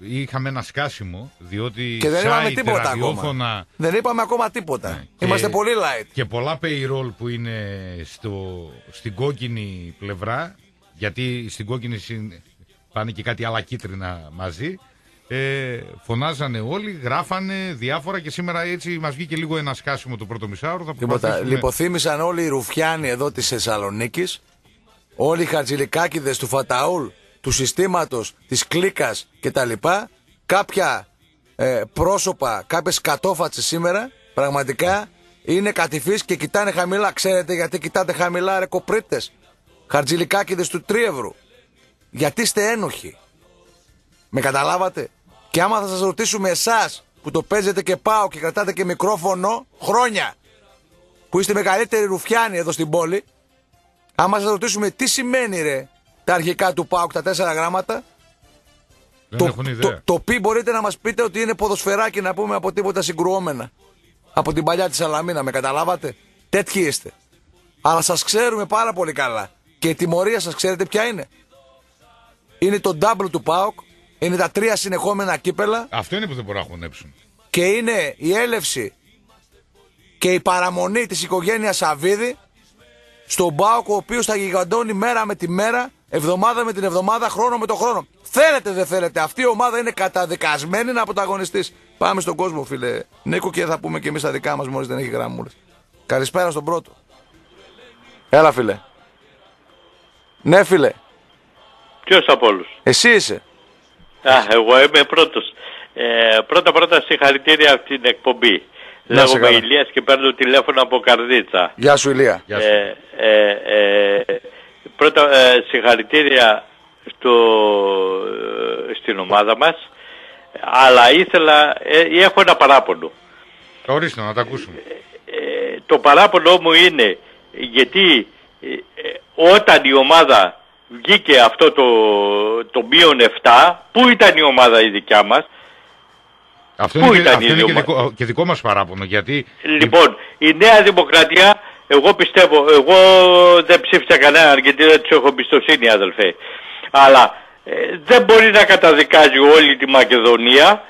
είχαμε ένα σκάσιμο, διότι. Και δεν είπαμε τίποτα ακόμα. Δεν είπαμε ακόμα τίποτα. Ναι, Είμαστε πολύ light. Και πολλά payroll που είναι στο, στην κόκκινη πλευρά, γιατί στην κόκκινη πάνε και κάτι άλλα κίτρινα μαζί. Ε, φωνάζανε όλοι, γράφανε διάφορα και σήμερα έτσι μας βγήκε λίγο ένα σκάσιμο το πρώτο μισάωρο. Θα Τίποτα. Λυποθύμησαν όλοι οι Ρουφιάνοι εδώ της Θεσσαλονίκης, όλοι οι Χατζηλικάκιδε του Φαταούλ του συστήματος, της κλίκας κτλ. Κάποια ε, πρόσωπα, κάποιες κατόφατσες σήμερα πραγματικά είναι κατηφείς και κοιτάνε χαμηλά. Ξέρετε γιατί κοιτάτε χαμηλά ρε κοπρίτες, χαρτζηλικάκιδες του τρίευρου. Γιατί είστε ένοχοι; Με καταλάβατε; Και άμα θα σας ρωτήσουμε εσάς που το παίζετε και πάω και κρατάτε και μικρόφωνο χρόνια που είστε μεγαλύτεροι ρουφιάνοι εδώ στην πόλη άμα σας ρωτήσουμε τι σημαίνει ρε τα αρχικά του ΠΑΟΚ, τα τέσσερα γράμματα. Δεν το, έχουν ιδέα. το, το πι μπορείτε να μας πείτε ότι είναι ποδοσφαιράκι να πούμε από τίποτα συγκρουόμενα. Από την παλιά της Σαλαμίνα, με καταλάβατε; Τέτοιοι είστε. Αλλά σας ξέρουμε πάρα πολύ καλά. Και η τιμωρία σας ξέρετε ποια είναι; Είναι το double του ΠΑΟΚ. Είναι τα τρία συνεχόμενα κύπελα. Αυτό είναι που δεν μπορούν να χωνέψουν. Και είναι η έλευση και η παραμονή της οικογένειας Σαββίδη στον Μπάουκ ο οποίος θα γιγαντώνει μέρα με τη μέρα, εβδομάδα με την εβδομάδα, χρόνο με το χρόνο. Θέλετε δεν θέλετε, αυτή η ομάδα είναι καταδικασμένη να πρωταγωνιστείς. Πάμε στον κόσμο φίλε Νίκο και θα πούμε και εμείς τα δικά μας μόλις δεν έχει γραμμούλες. Καλησπέρα στον πρώτο. Έλα φίλε. Ναι φίλε. Ποιος από όλους; Εσύ είσαι. Α, εγώ είμαι πρώτος. Ε, πρώτα πρώτα συγχαρητήρια από την εκπομπή. Να σε Λέγομαι καλά. Ηλίας και παίρνω τηλέφωνο από Καρδίτσα. Γεια σου Ηλία. Γεια σου. Ε, ε, ε, πρώτα ε, συγχαρητήρια στο, ε, στην ομάδα μας. Αλλά ήθελα, ε, έχω ένα παράπονο. Ορίστε να τα ακούσουμε. Ε, το παράπονο μου είναι γιατί ε, ε, όταν η ομάδα βγήκε αυτό το, το μείον 7, πού ήταν η ομάδα η δικιά μας, Αυτό Πού είναι, και, ήταν αυτό η είναι και, Διωμα- δικό, και δικό μας παράπονο γιατί Λοιπόν, η Νέα Δημοκρατία, εγώ πιστεύω, εγώ δεν ψήφισα κανέναν γιατί δεν τους έχω εμπιστοσύνη αδελφέ. Αλλά ε, δεν μπορεί να καταδικάζει όλη τη Μακεδονία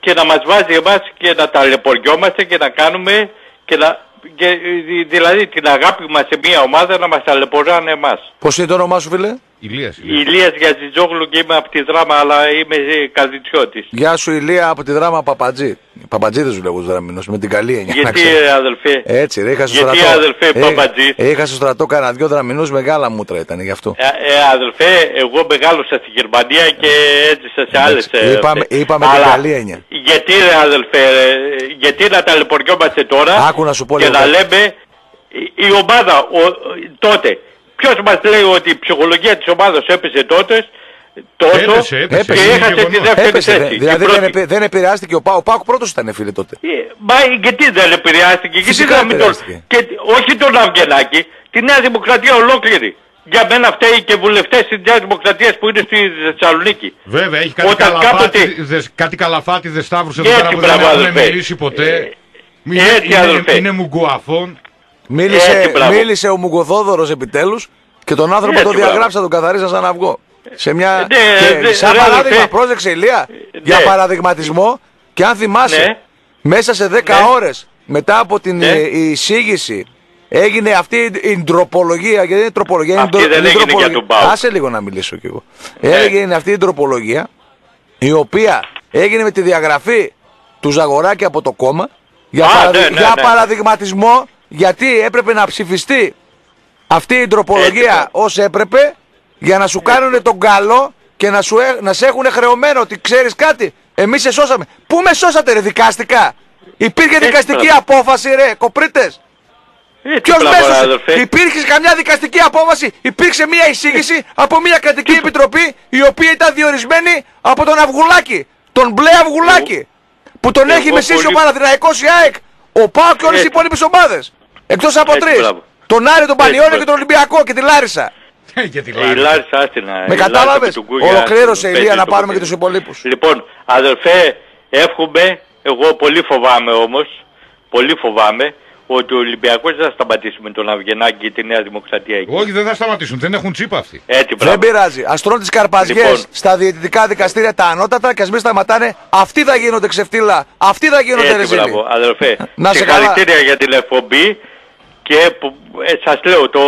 και να μας βάζει εμάς και να ταλαιπωριόμαστε και να κάνουμε και να, και, ε, δηλαδή την αγάπη μας σε μια ομάδα να μας ταλαιπωράνε εμάς. Πώς είναι το όνομά σου φίλε; Ηλίας, Ηλίας. Ηλίας Γιατζιτζόγλου και είμαι από τη δράμα αλλά είμαι ε, καδιτσιώτης. Γεια σου Ηλία από τη δράμα Παπατζή. Παπατζή δεν σου λέγω δραμινός, με την καλή έννοια. να Γιατί ξέρεις. ε, αδελφέ, Έτσι, ρε, είχα στο Γιατί, στρατό. αδελφέ, Ε, Παπατζής; Είχα στο στρατό κανένα δυο δραμινούς μεγάλα μούτρα ήταν γι' αυτό. Ε, ε, αδελφέ, εγώ μεγάλωσα στη Γερμανία και έζησα σε άλλες... Εντάξει, ε, είπαμε- ε, είπαμε την αλλά καλή έννοια. Γιατί ρε αδελφέ, ε, γιατί να ταλαιπωριόμαστε τώρα Άκου να σου πω και λίγο να κάτι. λέμε η, η ομάδα ο- τότε. Ποιος μας λέει ότι η ψυχολογία της ομάδας έπεσε τότε τόσο Έπεσε, έπεσε, και είναι έχασε τη γεγονός. δεύτερη Έπεσε, θέση. δε- η δηλαδή πρώτη. δεν, επε- δεν επηρεάστηκε ο Πάο. Ο Πάοκ πρώτος ήταν φίλε τότε. Ε, Μα γιατί δεν επηρεάστηκε, γιατί Φυσικά να μην τον... επηρεάστηκε. Και, όχι τον Αυγενάκη, τη Νέα Δημοκρατία ολόκληρη. Για μένα φταίει και βουλευτές της Νέας Δημοκρατίας που είναι στη Θεσσαλονίκη. Βέβαια, έχει κάτι Όταν καλαφάτι, κάποτε- δες, κάτι καλαφάτι δε σταύρους εδώ Έτσι, πέρα που δεν μπράβο, έχουν αδελφέ. μιλήσει ποτέ. Ε, είναι, έτσι, είναι, αδελφέ. είναι μουγκουαφών. Μίλησε, Έτσι, μπράβο. μίλησε ο Μουγκοθόδωρος επιτέλους και τον άνθρωπο Έτσι, το μπράβο. διαγράψα, τον καθαρίσα σαν αυγό. Σε μια... Ναι, και ναι, σαν ρε, παράδειγμα, αδελφέ. πρόσεξε Ηλία, για Ναι. παραδειγματισμό και αν θυμάσαι, Ναι. μέσα σε 10 Ναι. ώρες μετά από την Ναι. ε, εισήγηση έγινε αυτή η- η τροπολογία, γιατί είναι τροπολογία. είναι Αυτή ντρο- δεν είναι έγινε για τροπολογία. τον Πάο. Άσε λίγο να μιλήσω κι εγώ. Ναι. Έλεγε είναι αυτή η τροπολογία η οποία έγινε με τη διαγραφή του Ζαγοράκη από το κόμμα για, Α, παραδει- ναι, ναι, για ναι. παραδειγματισμό γιατί έπρεπε να ψηφιστεί αυτή η τροπολογία Έτσι, ως έπρεπε για να σου κάνουν τον καλό και να, σου, έ- να σε έχουν χρεωμένο ότι ξέρεις κάτι εμείς σε σώσαμε πού με σώσατε ρε δικαστικά; Υπήρχε Έτσι, δικαστική μπράβο. απόφαση ρε κοπρίτες Έτσι, Ποιος μπράβο, μέσα αδελφέ. υπήρχε καμιά δικαστική απόφαση, υπήρξε μια εισήγηση από μια κρατική επιτροπή η οποία ήταν διορισμένη από τον Αυγουλάκη, τον μπλε Αυγουλάκη, που τον Εγώ έχει μεσήσει ο πολύ- Παναθηναϊκός η ΑΕΚ, ο ΠΑΟ και όλες οι Έτσι. υπόλοιπες ομάδες. Εκτός από Έτσι, τρεις. μπράβο. Τον Άρη, τον Πανιόνιο μπράβο. και τον Ολυμπιακό και τη Λάρισα. και τη Η Λάρισα. Λάρισα άστινα. Με κατάλαβες; Ολοκλήρωσε η Ηλία να πάρουμε και τους υπολείπους. Λοιπόν, αδελφέ, εύχομαι, εγώ πολύ φοβάμαι όμως, πολύ φοβάμαι, ότι ο Ολυμπιακός δεν θα σταματήσει με τον Αυγενάκη και τη Νέα Δημοκρατία εκεί. Όχι, δεν θα σταματήσουν, δεν έχουν τσίπα αυτοί. Έτσι, Δεν μπράβο. πειράζει. Α τρώνε τι καρπαζιές Λοιπόν. στα διαιτητικά δικαστήρια τα ανώτατα και ας μην σταματάνε. Αυτοί θα γίνονται ξεφτύλα. Αυτοί θα γίνονται Έτσι, ρεζίλοι. μπράβο, αδελφέ. Να σε καλά. Συγχαρητήρια για την εκπομπή και που, ε, σας λέω, το,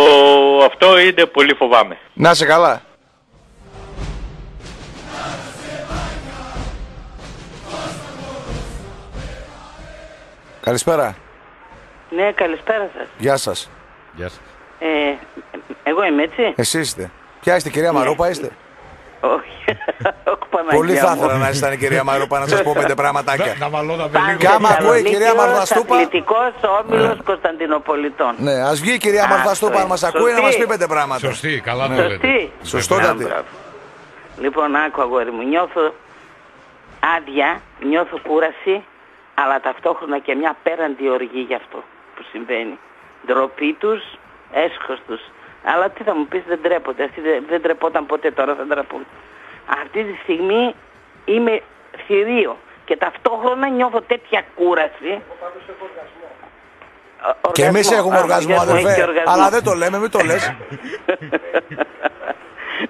αυτό είναι πολύ φοβάμαι. Να είσαι καλά. Καλησπέρα. Ναι, καλησπέρα σας. Γεια σας. Γεια σας. Ε, εγώ είμαι έτσι. Εσύ είστε. Ποια είστε, κυρία Μαρόπα, είστε; Όχι. Όχι Παναγία Πολύ θα μου. ήθελα να ήσταν η κυρία Μαρόπα να σας πω πέντε πραγματάκια. Να βαλώ τα Πάνε λίγο. Και άμα ακούει η Θεσσαλονίκη, κυρία ο Μαρδαστούπα- Αθλητικός όμιλος Κωνσταντινοπολιτών. Ναι, ας βγει η κυρία Αυτό Μαρθαστούπα αν είναι. μας ακούει να μας πει Σωστή. πέντε πράγματα. Σωστή, καλά το λέτε. Σωστή. Σωστότατη. Α, μπράβο. Λοιπόν, άκου αγόρι μου, νιώθω άδεια, νιώθω κούραση, αλλά ταυτόχρονα και μια πέραντη οργή για αυτό που συμβαίνει. Ντροπή τους, έσχος τους. Αλλά τι θα μου πεις, δεν τρέπονται. Αυτοί δεν, δεν τρεπόταν ποτέ, τώρα θα ντραπούν. Αυτή τη στιγμή είμαι θηρίο και ταυτόχρονα νιώθω τέτοια κούραση. Ο- Και εμείς οργασμό. έχουμε Α, οργασμό, οργασμό, έχει αδελφέ. και οργασμό. Αλλά δεν το λέμε, μην το λες. [LAUGHS]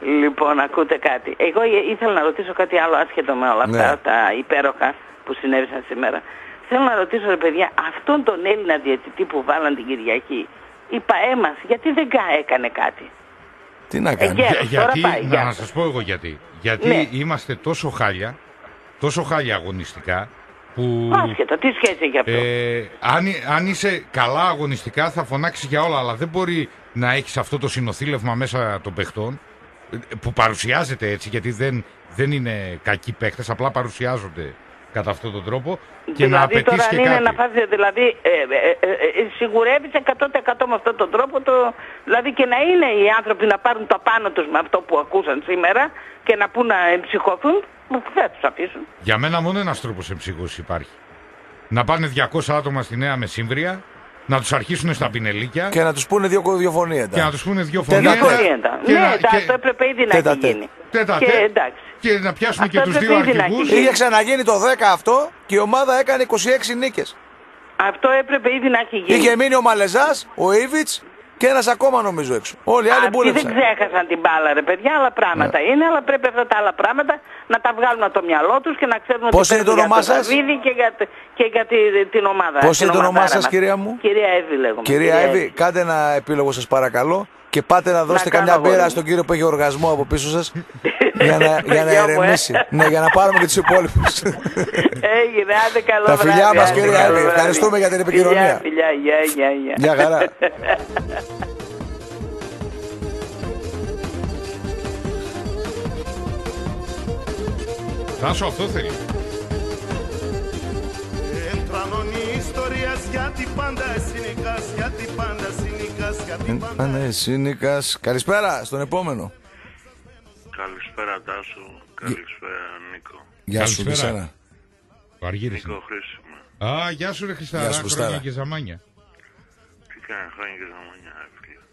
Λοιπόν, ακούτε κάτι. Εγώ ήθελα να ρωτήσω κάτι άλλο άσχετο με όλα αυτά Ναι. τα υπέροχα που συνέβησαν σήμερα. θέλω να ρωτήσω ρε παιδιά, αυτόν τον Έλληνα διαιτητή που βάλαν την Κυριακή, η ΠαΕ μας, γιατί δεν κα- έκανε κάτι. Τι να κάνει; Ε, Για- Γέρος, τώρα γιατί, πάει, να, γεια να σας. σας πω εγώ γιατί. Γιατί Ναι. είμαστε τόσο χάλια, τόσο χάλια αγωνιστικά, που Άσχετα, τι σχέση έχει αυτό; ε, αν, αν είσαι καλά αγωνιστικά θα φωνάξεις για όλα, αλλά δεν μπορεί να έχεις αυτό το συνοθήλευμα μέσα των παιχτών, ε, που παρουσιάζεται έτσι, γιατί δεν, δεν είναι κακοί παίχτες, απλά παρουσιάζονται κατά αυτόν τον τρόπο και να δηλαδή απαιτείς τώρα και αν είναι κάτι. να φας, δηλαδή ε, ε, ε, ε, σιγουρεύεις 100% με αυτόν τον τρόπο, το, δηλαδή και να είναι οι άνθρωποι να πάρουν το πάνω τους με αυτό που ακούσαν σήμερα και να πούν να εμψυχωθούν, δεν θα τους αφήσουν. Για μένα μόνο ένας τρόπος εμψύχωσης υπάρχει. Να πάνε 200 άτομα στη Νέα Μεσύμβρια, να τους αρχίσουν στα πινελίκια Και να τους πούνε δύο, δύο φωνήεντα. και να τους πούνε δύο Τέτα φωνές τέτ. Ορίεντα. και Ναι, να- εντάξει, και- το έπρεπε ήδη να Τέτα έχει τέτ. γίνει. Τέτα Και τέτ. εντάξει. και να πιάσουν Αυτό και τους έπρεπε δύο ήδη να αρχηγούς. έχει Είχε ξαναγίνει το 10 αυτό και η ομάδα έκανε 26 νίκες. Αυτό έπρεπε ήδη να έχει γίνει. Είχε μείνει ο Μαλεζάς, ο Ήβιτ και ένας ακόμα νομίζω έξω. Όλοι οι άλλοι Αυτοί δεν μπούλεψαν. ξέχασαν την μπάλα, ρε παιδιά, άλλα πράγματα Ναι. είναι, αλλά πρέπει αυτά τα άλλα πράγματα να τα βγάλουν από το μυαλό τους και να ξέρουν Πώς ότι είναι το παίζουν όνομά για σας; Δαβίδη και για, τε- και για τη- την ομάδα. Πώς την είναι το όνομά ομαδάρα σας, μας. κυρία μου; Κυρία Εύη λέγομαι. Κυρία Εύη, κάντε ένα επίλογο σας παρακαλώ και πάτε να δώσετε κάνω καμιά εγώ, μπύρα ναι. στον κύριο που έχει οργασμό από πίσω σας [LAUGHS] για να, [LAUGHS] για να Γεια μου, ε. ηρεμήσει. ναι, για να πάρουμε και τους υπόλοιπους. Έγινε, άντε καλό Τα φιλιά βράδυ, μας, άντε, κυρία καλό Εύη. βράδυ. Ευχαριστούμε για την επικοινωνία. Φιλιά, φιλιά, γεια, γεια, γεια. Γεια χαρά. Τάσο αυτό θέλει. Entramon ιστορίας γιατί πάντα εσύ νικάς, γιατί πάντα εσύ νικάς, γιατί πάντα Πάνε Σίνικα. Καλησπέρα στον επόμενο. Καλησπέρα Τάσο, καλησπέρα Νίκο. Γεια σου, και Καλησπέρα. σένα. Ο Αργύρης Νίκο είναι. Χρήσιμο. Α, γεια σου ρε Χριστάρα, Γεια σου, χρόνια Χριστάρα. και ζαμάνια. Τι κάνεις χρόνια και ζαμανιά, ρε φίλε.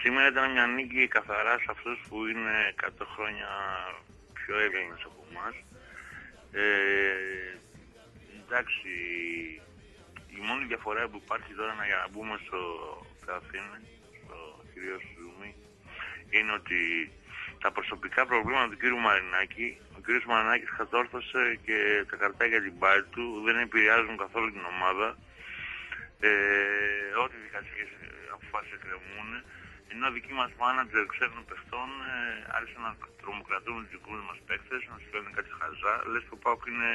Σήμερα ήταν μια νίκη καθαρά σε αυτούς που είναι 100 χρόνια πιο Έλληνες από εμάς. Ε, εντάξει, η μόνη διαφορά που υπάρχει τώρα να- για να μπούμε στο Αθήνα, στο κυρίως Ζουμί, είναι ότι τα προσωπικά προβλήματα του κύριου Μαρινάκη, ο κύριος Μαρινάκης κατόρθωσε και τα καρτάκια την πάρη του δεν επηρεάζουν καθόλου την ομάδα. Ε, ό,τι δικαστικές αποφάσεις εκκρεμούν, ενώ δικοί μας μάνατζερ ξέρουν παιχτών, ε, άρχισαν να τρομοκρατούν τους δικούς μας παίχτες, να τους λένε κάτι χαζά, λες το ΠΑΟΚ είναι...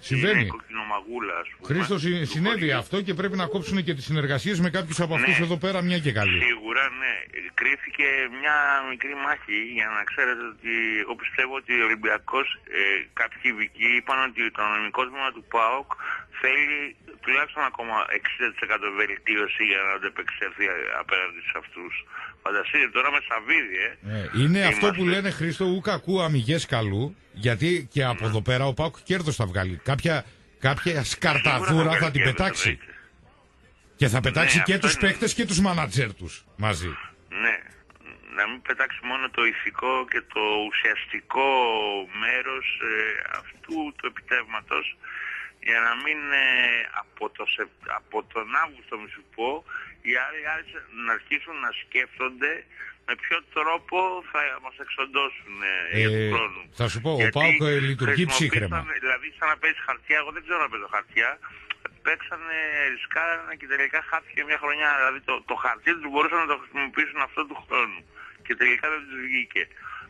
Συμβαίνει. Είναι κοκκινομαγούλα, ας πούμε. Χρήστος, του συ- συνέβη χωριού. αυτό και πρέπει να κόψουν και τις συνεργασίες με κάποιους από αυτούς Ναι. εδώ πέρα μια και καλή. Σίγουρα, ναι. Κρίθηκε μια μικρή μάχη για να ξέρετε ότι εγώ πιστεύω ότι ο Ολυμπιακός, ε, κάποιοι ειδικοί είπαν ότι το νομικό τμήμα του ΠΑΟΚ θέλει τουλάχιστον ακόμα 60% βελτίωση για να αντεπεξέλθει απέναντι σε αυτούς. Φανταστείτε τώρα με Σαββίδι, ε. Ε, είναι αυτό που Είμαστε. λένε Χρήστο ου κακού αμυγές καλού γιατί και από εδώ πέρα ο Πάουκ κέρδος θα βγάλει. Κάποια, κάποια σκαρταδούρα θα την πετάξει. Και θα πετάξει Ναι, και αυτό τους είναι. παίκτες και τους μάνατζερ τους μαζί. Ναι, να μην πετάξει μόνο το ηθικό και το ουσιαστικό μέρος ε, αυτού του επιτεύγματος για να μην ε, από, το, Σεπ- από τον Αύγουστο μη σου πω οι άλλοι άρχισαν να αρχίσουν να σκέφτονται με ποιο τρόπο θα μας εξοντώσουν ε, για τους Ε, χρόνου. θα σου πω, ο Γιατί ΠΑΟΚ, ε, λειτουργεί χρησιμοποίησαν- ψύχραιμα. Δηλαδή σαν να παίζει χαρτιά, εγώ δεν ξέρω να παίζω χαρτιά. Παίξανε, ρισκάρανε και τελικά χάθηκε μια χρονιά. Δηλαδή το, το χαρτί τους μπορούσαν να το χρησιμοποιήσουν αυτό του χρόνου. Και τελικά δεν τους βγήκε.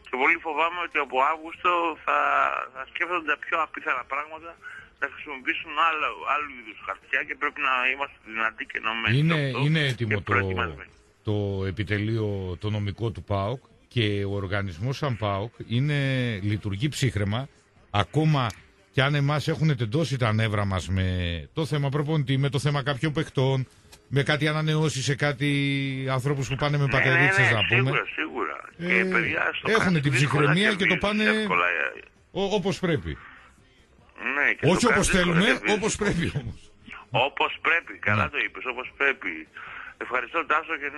Και πολύ φοβάμαι ότι από Αύγουστο θα, θα σκέφτονται τα πιο απίθανα πράγματα θα χρησιμοποιήσουν άλλο, άλλου είδους χαρτιά και πρέπει να είμαστε δυνατοί και ενωμένοι. σε Είναι, αυτό είναι και έτοιμο το, προετοιμασμένοι. το επιτελείο το νομικό του ΠΑΟΚ και ο οργανισμός σαν ΠΑΟΚ είναι, λειτουργεί ψύχραιμα ακόμα και αν εμάς έχουν τεντώσει τα νεύρα μας με το θέμα προπονητή, με το θέμα κάποιων παιχτών, με κάτι ανανεώσεις σε κάτι ανθρώπους που πάνε με πατερίτσες ναι, ναι, να πούμε. Σίγουρα, σίγουρα. Ε, και παιδιά στο έχουν χαρτί την δύσκολα ψυχραιμία και το κερδίζεις πάνε- εύκολα, ε. Ο- όπως πρέπει. Ναι, και Όχι στο όπως χαρτί δύσκολα θέλουμε, κερδίζεις. όπως πρέπει όμως. Όπως πρέπει, καλά Ναι. το είπες, όπως πρέπει. Ευχαριστώ Τάσο και,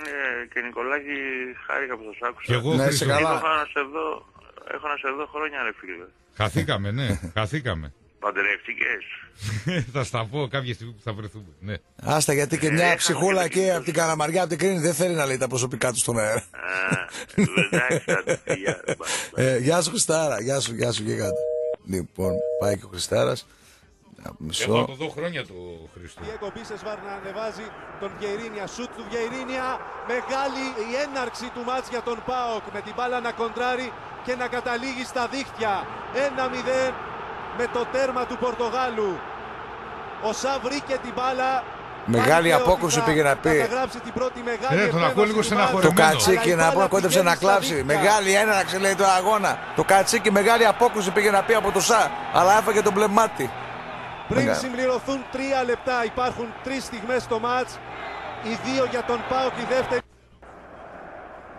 και Νικολάκη, χάρηκα που σας άκουσα. Και εγώ Ναι, Χρήστο, σε καλά. Έχω να σε δω, έχω να σε δω χρόνια ρε φίλε. χαθήκαμε, ναι, χαθήκαμε. Παντρεύτηκες. [LAUGHS] θα στα πω κάποια στιγμή που θα βρεθούμε. Ναι. Άστα γιατί και Ε, μια είχαμε ψυχούλα και εκεί την- από την Καραμαριά, από την Κρίνη δεν θέλει να λέει τα προσωπικά του στον αέρα. Α, εντάξει, άντε, φιλιά, bye, bye. Ε, γεια σου Χριστάρα, γεια σου, γεια σου γίγαντα. Λοιπόν, πάει και ο Χριστάρας. Έχω Μισό. από εδώ χρόνια το Χρήστο. Διέγκο Μπίσεσβαρ να ανεβάζει τον Βιερίνια. Σουτ του Βιερίνια. Μεγάλη η έναρξη του μάτς για τον Πάοκ. Με την μπάλα να κοντράρει και να καταλήγει στα δίχτυα. 1-0 με το τέρμα του Πορτογάλου. Ο Σα βρήκε την μπάλα. Μεγάλη Φάνηκε ότι απόκρουση θα πήγε να πει. καταγράψει την πρώτη μεγάλη Ε, τον ακούω επέμβαση λίγο του στεναχωρημένο. Το μάτς. κατσίκι Αλλά η να μπάλα πω κόντεψε πηγαίνει να στα κλάψει. δίχτυα. Μεγάλη έναρξη λέει το αγώνα. Το κατσίκι μεγάλη απόκρουση πήγε να πει από το Σα. Αλλά έφαγε το μπλε μάτι. Πριν Μεγάλο. συμπληρωθούν τρία λεπτά υπάρχουν τρεις στιγμές στο μάτς. Οι δύο για τον Πάοκ, η δεύτερη.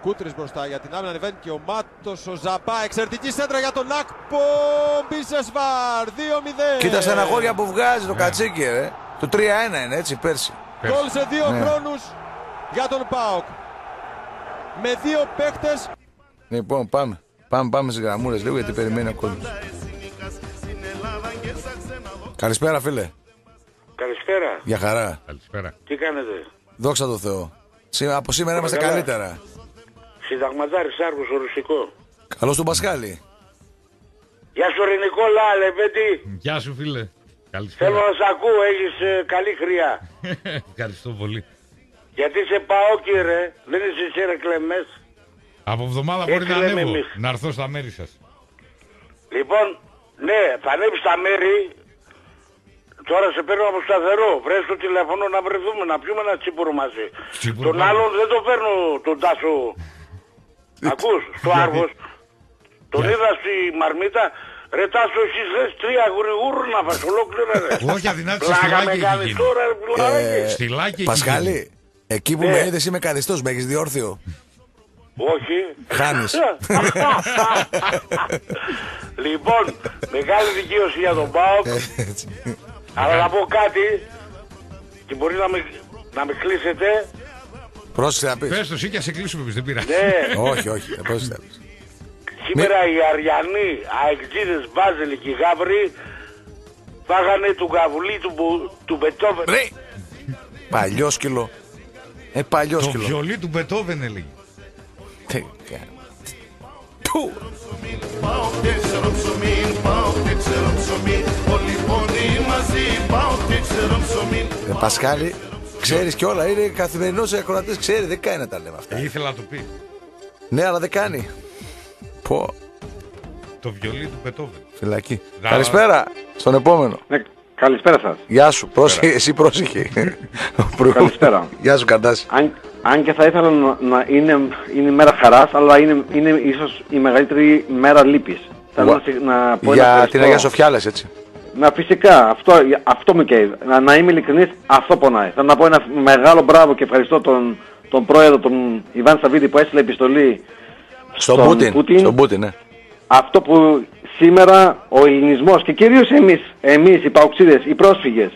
Κούτρις μπροστά για την άμυνα ανεβαίνει και ο Μάτος, ο Ζαμπά, εξαιρετική σέντρα για τον Ακπο Μπίσεσβαρ, 2-0. Κοίτα στεναχώρια που βγάζει το Ναι. κατσίκι, ρε. Το 3-1 είναι έτσι πέρσι. Γκολ σε δύο Ναι. χρόνους για τον Πάοκ. Με δύο παίκτες Λοιπόν, πάμε. Πάμε, πάμε στις γραμμούρες λίγο γιατί περιμένει ο κόσμος. Στην Ελλάδα και στα ξένα Καλησπέρα, φίλε. Καλησπέρα. Για χαρά. Καλησπέρα. Τι κάνετε; Δόξα τω Θεώ. Σή- Από σήμερα είμαστε καλά. καλύτερα. Συνταγματάρης Άργος, ο Ρουσικό. Καλώς τον Πασχάλη. Γεια σου ρε Νικόλα, Λεβέντη. Γεια σου φίλε. Καλησπέρα. Θέλω να σ' ακούω, έχεις ε, καλή χρειά. [LAUGHS] Ευχαριστώ πολύ. Γιατί σε παόκι ρε, δεν είσαι σε ρεκλεμές. Από εβδομάδα Έτσι μπορεί να λέμε ανέβω. εμείς. Να έρθω στα μέρη σας. Λοιπόν, ναι, θα ανέβεις στα μέρη. Τώρα σε παίρνω από σταθερό. Βρες το τηλέφωνο να βρεθούμε, να πιούμε ένα τσίπουρο μαζί. Τσίπουρο τον πάμε. άλλον δεν το παίρνω τον Τάσο. Ακούς, στο Γιατί; Άρβος. Τον Γιατί; είδα στη Μαρμίτα. Ρε Τάσο, εσείς θες τρία γουριγούρου να φας ολόκληρα ρε. Όχι, αδυνάτη στη Πλάκα με Λάκη έχει κάνεις γίνει. τώρα, ρε πουλαράκι. Ε, Στη Λάκη έχει γίνει. Πασχάλη, εκεί που Ναι. με είδες είμαι καριστό, με έχεις διόρθιο. Όχι. Χάνεις. [LAUGHS] λοιπόν, μεγάλη δικαίωση για τον ΠΑΟΚ. Αλλά να πω κάτι και μπορεί να με, να με κλείσετε. Πρόσεξε να πεις. Πες το εσύ και ας σε κλείσουμε εμείς, δεν πειράζει. Ναι, όχι, όχι. ε, πρόσεξε να πεις. Σήμερα οι Αριανοί, αεκτζίδες, Μπάζελοι και οι Γάβροι φάγανε του καβουλί του, Μπου- του Μπετόβεν. Ρε! Παλιό σκυλο. Ε, παλιό Το σκυλο. βιολί του Μπετόβεν έλεγε. Τι κάνει. Του. Πάω και ξέρω ψωμί, πάω και ξέρω ψωμί Όλοι πόνοι μαζί, πάω και ξέρω ψωμί Ε, Πασχάλη, ξέρεις κιόλα, είναι καθημερινός ακροατή, ξέρει, δεν κάνει να τα λέμε αυτά. Ε, ήθελα να το πει. Ναι, αλλά δεν κάνει. Πω, Το βιολί του Μπετόβεν. φυλακή. Δα- Καλησπέρα, στον επόμενο. Ναι, καλησπέρα σας. Γεια σου, πρόσεχε, εσύ πρόσεχε. [LAUGHS] Ο προηγούμενος. Καλησπέρα. Γεια σου, Καρτάση. Αν, αν και θα ήθελα να, να είναι, είναι μέρα χαράς, αλλά είναι, είναι ίσως η μεγαλύτερη μέρα λύπης. Θέλω να, σε- να πω ένα Για ευχαριστώ. την Αγία Σοφιά λες, έτσι. Να φυσικά, αυτό, αυτό μου καίει. Να, να είμαι ειλικρινής, αυτό πονάει. Θέλω να πω ένα μεγάλο μπράβο και ευχαριστώ τον, τον πρόεδρο, τον Ιβάν Σαββίδη που έστειλε επιστολή Στον Στον Πούτιν. Πούτιν. Στον Πούτιν, ναι. αυτό που σήμερα ο ελληνισμός και κυρίως εμείς, εμείς οι παοξίδες, οι πρόσφυγες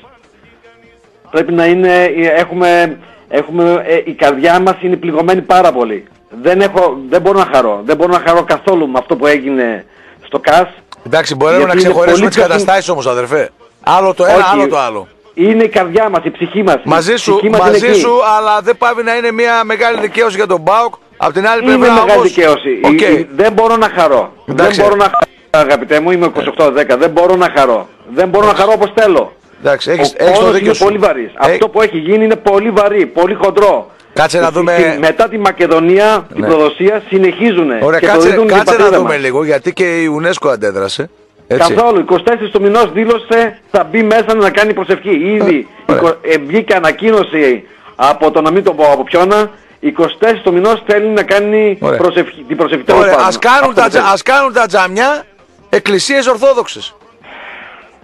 πρέπει να είναι, έχουμε, έχουμε ε, η καρδιά μας είναι πληγωμένη πάρα πολύ. Δεν, έχω, δεν μπορώ να χαρώ, δεν μπορώ να χαρώ καθόλου με αυτό που έγινε στο CAS. Εντάξει, μπορούμε Γιατί να είναι ξεχωρίσουμε πολύ τις πιο- καταστάσεις όμως, αδερφέ. Άλλο το ένα, Όχι. άλλο το άλλο. Είναι η καρδιά μας, η ψυχή μας. Μαζί η σου, ψυχή μας είναι μαζί εκεί. σου, αλλά δεν παύει να είναι μια μεγάλη δικαίωση για τον ΠΑΟΚ. Απ' την άλλη Είναι πλευρά μεγάλη όμως... δικαίωση. Οκ. Η- η- Δεν μπορώ να χαρώ. Εντάξει. Δεν μπορώ να χαρώ, αγαπητέ μου, είμαι 28-10. Δεν μπορώ να χαρώ. Δεν μπορώ να χαρώ όπως θέλω. Εντάξει, έχεις, ο έχεις το πόνος δίκιο είναι σου. πολύ βαρύς. Ε, Αυτό που έχει γίνει είναι πολύ βαρύ, πολύ χοντρό. Κάτσε να Στη- δούμε- στη- μετά τη Μακεδονία, την Ναι. προδοσία συνεχίζουν. Ωραία, και το κάτσε, δίνουν την κάτσε να πατρίδα δούμε μας. λίγο, γιατί και η UNESCO αντέδρασε. Έτσι. Καθόλου. 24 του μηνός δήλωσε θα μπει μέσα να κάνει προσευχή. Ήδη Ωραία. εικο- ε, βγήκε ανακοίνωση από το να μην το πω από ποιόνα. 24 του μηνός θέλει να κάνει Ωραία. προσευχή, την προσευχή τέλος Ωραία, πάντων. ας κάνουν, Αυτό τα, θέλει. τζα- ας κάνουν τα τζαμιά εκκλησίες ορθόδοξες.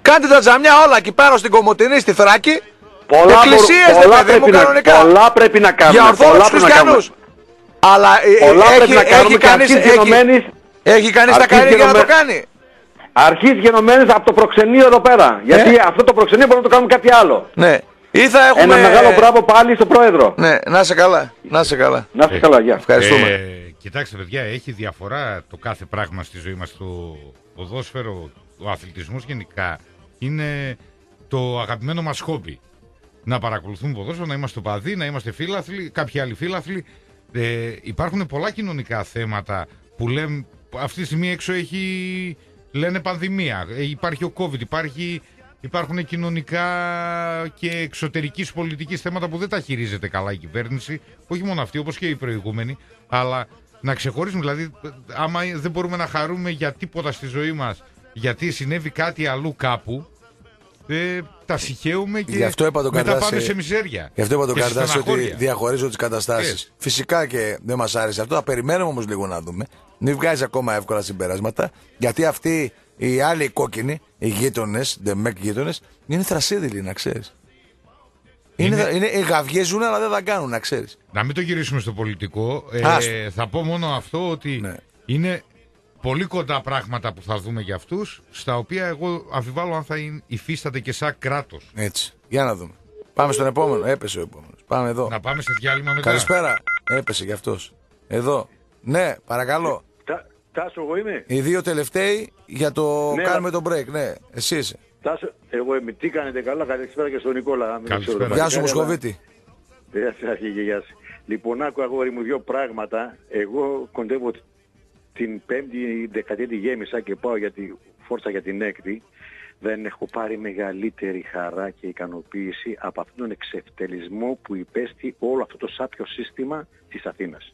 Κάντε τα τζαμιά όλα εκεί πάνω στην Κομωτινή, στη Θράκη. Πολλά, εκκλησίες, μπορούν- ρε πολλά, παιδί μου, πρέπει να, κανονικά. πολλά πρέπει να κάνουμε. Για πολλά ορθόδοξους πρέπει να κάνουμε. χριστιανούς. Αλλά ε, Πολλά ε, πρέπει έχει, να κάνουμε έχει και κανείς, αρχής έχει, γενομένης, έχει κανείς τα αρχής καρύδια να το γενομε- κάνει; αρχής γενομένης από το προξενείο εδώ πέρα. Γιατί Ε; αυτό το προξενείο μπορούμε να το κάνουμε κάτι άλλο. Ναι. Ή θα έχουμε... Ένα μεγάλο μπράβο πάλι στο πρόεδρο. Ναι, να σε καλά. Να σε καλά. Να είστε καλά, γεια. Ευχαριστούμε. Ε, κοιτάξτε, παιδιά, έχει διαφορά το κάθε πράγμα στη ζωή μας. Το ποδόσφαιρο, ο αθλητισμός γενικά είναι το αγαπημένο μας χόμπι. Να παρακολουθούμε ποδόσφαιρο, να είμαστε παδί, να είμαστε φίλαθλοι, κάποιοι άλλοι φίλαθλοι. Ε, υπάρχουν πολλά κοινωνικά θέματα που λέμε, αυτή τη στιγμή έξω έχει, λένε πανδημία. Ε, υπάρχει ο COVID, υπάρχει υπάρχουν κοινωνικά και εξωτερικής πολιτικής θέματα που δεν τα χειρίζεται καλά η κυβέρνηση. Όχι μόνο αυτή, όπως και οι προηγούμενοι. Αλλά να ξεχωρίσουμε, δηλαδή, άμα δεν μπορούμε να χαρούμε για τίποτα στη ζωή μας, γιατί συνέβη κάτι αλλού κάπου, ε, τα συγχαίουμε και Γι' αυτό είπα τον μετά Καρδάση- πάμε σε μιζέρια. Γι' αυτό είπα τον και σε Καρδάση ότι στεναχώρια. διαχωρίζω τις καταστάσεις. Έτσι. Φυσικά και δεν μας άρεσε αυτό. Θα περιμένουμε όμως λίγο να δούμε. Μην βγάζεις ακόμα εύκολα συμπεράσματα. Γιατί αυτοί οι άλλοι οι κόκκινοι, οι γείτονες, ντεμεκ γείτονες, είναι θρασίδηλοι, να ξέρεις. Είναι, Είναι- είναι, οι γαβιές ζουν, αλλά δεν θα κάνουν, να ξέρεις. Να μην το γυρίσουμε στο πολιτικό. Ε, Άστο. θα πω μόνο αυτό ότι Ναι. είναι πολύ κοντά πράγματα που θα δούμε για αυτούς, στα οποία εγώ αμφιβάλλω αν θα είναι- υφίσταται και σαν κράτος. Έτσι. Για να δούμε. Πάμε στον επόμενο. Έπεσε ο επόμενος. Πάμε εδώ. Να πάμε σε διάλειμμα μετά. Καλησπέρα. Έπεσε κι αυτός. Εδώ. Ναι, παρακαλώ. Τα, τάσο, εγώ είμαι. Οι δύο τελευταίοι για το Ναι, κάνουμε το break. Ναι, εσύ είσαι. Τάσο, εγώ είμαι. Τι κάνετε καλά, καλησπέρα και στον Νικόλα. αν δεν Καλησπέρα. ξέρω, Γεια σου, παλικάρι, αλλά- Μοσχοβίτη. Γεια σας, αρχηγέ, γεια σας. Λοιπόν, άκου αγόρι μου δύο πράγματα. Εγώ κοντεύω την πέμπτη δεκαετία γέμισα και πάω για τη φόρτσα για την έκτη. Δεν έχω πάρει μεγαλύτερη χαρά και ικανοποίηση από αυτόν τον εξευτελισμό που υπέστη όλο αυτό το σάπιο σύστημα της Αθήνας.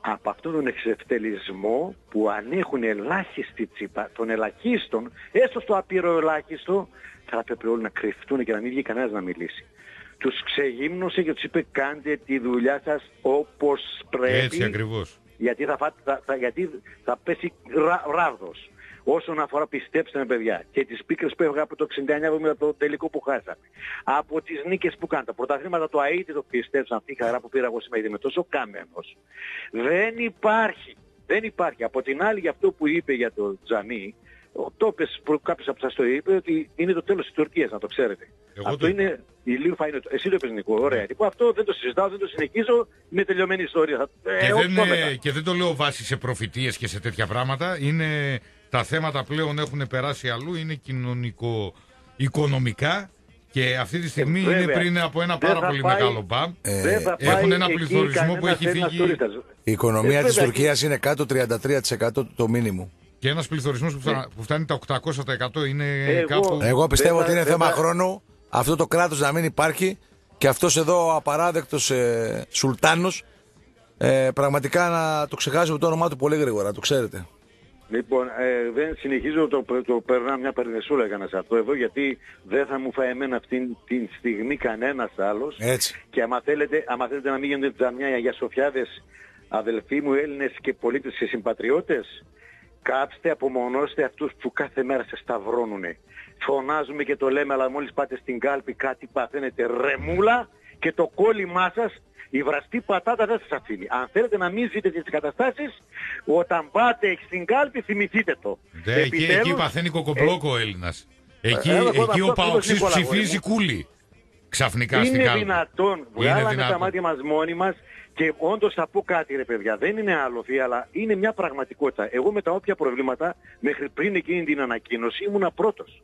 Από αυτόν τον εξευτελισμό που ανέχουν ελάχιστη τσίπα των ελαχίστων, έστω στο απείρο ελάχιστο, θα έπρεπε όλοι να κρυφτούν και να μην βγει κανένας να μιλήσει. Τους ξεγύμνωσε και τους είπε κάντε τη δουλειά σας όπως πρέπει Έτσι ακριβώς. γιατί θα, φά- θα, θα- γιατί θα πέσει ρά, ράβδος. Όσον αφορά, πιστέψτε με παιδιά, και τις πίκρες που έβγα από το 69 με το τελικό που χάσαμε. Από τις νίκες που κάναμε, τα πρωταθλήματα του ΑΕΤ το πιστέψτε, αυτή η χαρά που πήρα εγώ σήμερα είμαι τόσο κάμενος. Δεν υπάρχει, δεν υπάρχει. Από την άλλη για αυτό που είπε για το Τζαμί, ο Τόπες, που κάποιος από σας το είπε, ότι είναι το τέλος της Τουρκίας, να το ξέρετε. Εγώ αυτό το είπα. είναι η Λίουφα είναι το... Εσύ το είπες Νικό, ωραία. Λοιπόν, αυτό δεν το συζητάω, δεν το συνεχίζω, είναι τελειωμένη ιστορία. Θα... Και, Ε, δεν, όχι ε, μετά. και δεν το λέω βάσει σε προφητείες και σε τέτοια πράγματα. Είναι, τα θέματα πλέον έχουν περάσει αλλού, είναι κοινωνικο-οικονομικά και αυτή τη στιγμή Ε, είναι βέβαια. πριν από ένα Δεν πάρα θα πολύ πάει- μεγάλο μπαμ. Δεν θα έχουν πάει ένα εκεί πληθωρισμό που κανένας έχει Έλληνας φύγει. τουρίστας. Η οικονομία Ε, της βέβαια, Τουρκίας είναι κάτω 33% το μήνυμο. Και ένας πληθωρισμός που, φτα- που φτάνει τα 800% είναι Εγώ- κάπου... Εγώ πιστεύω Δεν ότι θα- είναι δεν θέμα θα- χρόνου αυτό το κράτος να μην υπάρχει και αυτός εδώ ο απαράδεκτος ε, Σουλτάνος ε, πραγματικά να το ξεχάσουμε το όνομά του πολύ γρήγορα, το ξέρετε. Λοιπόν, ε, δεν συνεχίζω, το, το περνάω μια περνεσούλα έκανα σε αυτό εδώ, γιατί δεν θα μου φάει εμένα αυτή τη στιγμή κανένας άλλος. Έτσι. Και άμα θέλετε, άμα θέλετε να μην γίνονται τζαμιά για Σοφιάδες, αδελφοί μου Έλληνες και πολίτες και συμπατριώτες, κάψτε, απομονώστε αυτούς που κάθε μέρα σε σταυρώνουνε. Φωνάζουμε και το λέμε, αλλά μόλις πάτε στην κάλπη κάτι παθαίνετε ρεμούλα και το κόλλημά σας η βραστή πατάτα δεν σας αφήνει. Αν θέλετε να μην ζείτε τις καταστάσεις, όταν πάτε στην κάλπη θυμηθείτε το. Δε, εκεί, εκεί Επιτέλους, παθαίνει κοκομπλόκο ο Έλληνας. Εκεί, ε, εγώ εκεί αυτό ο ακριβώς Παοξής Νικόλα, ψηφίζει αγόρι κούλι. Ξαφνικά στην Είναι κάλπη. δυνατόν. Βγάλαμε δυνατόν. τα μάτια μας μόνοι μας και όντως θα πω κάτι ρε παιδιά. Δεν είναι άλοθη αλλά είναι μια πραγματικότητα. Εγώ με τα όποια προβλήματα μέχρι πριν εκείνη την ανακοίνωση ήμουνα πρώτος.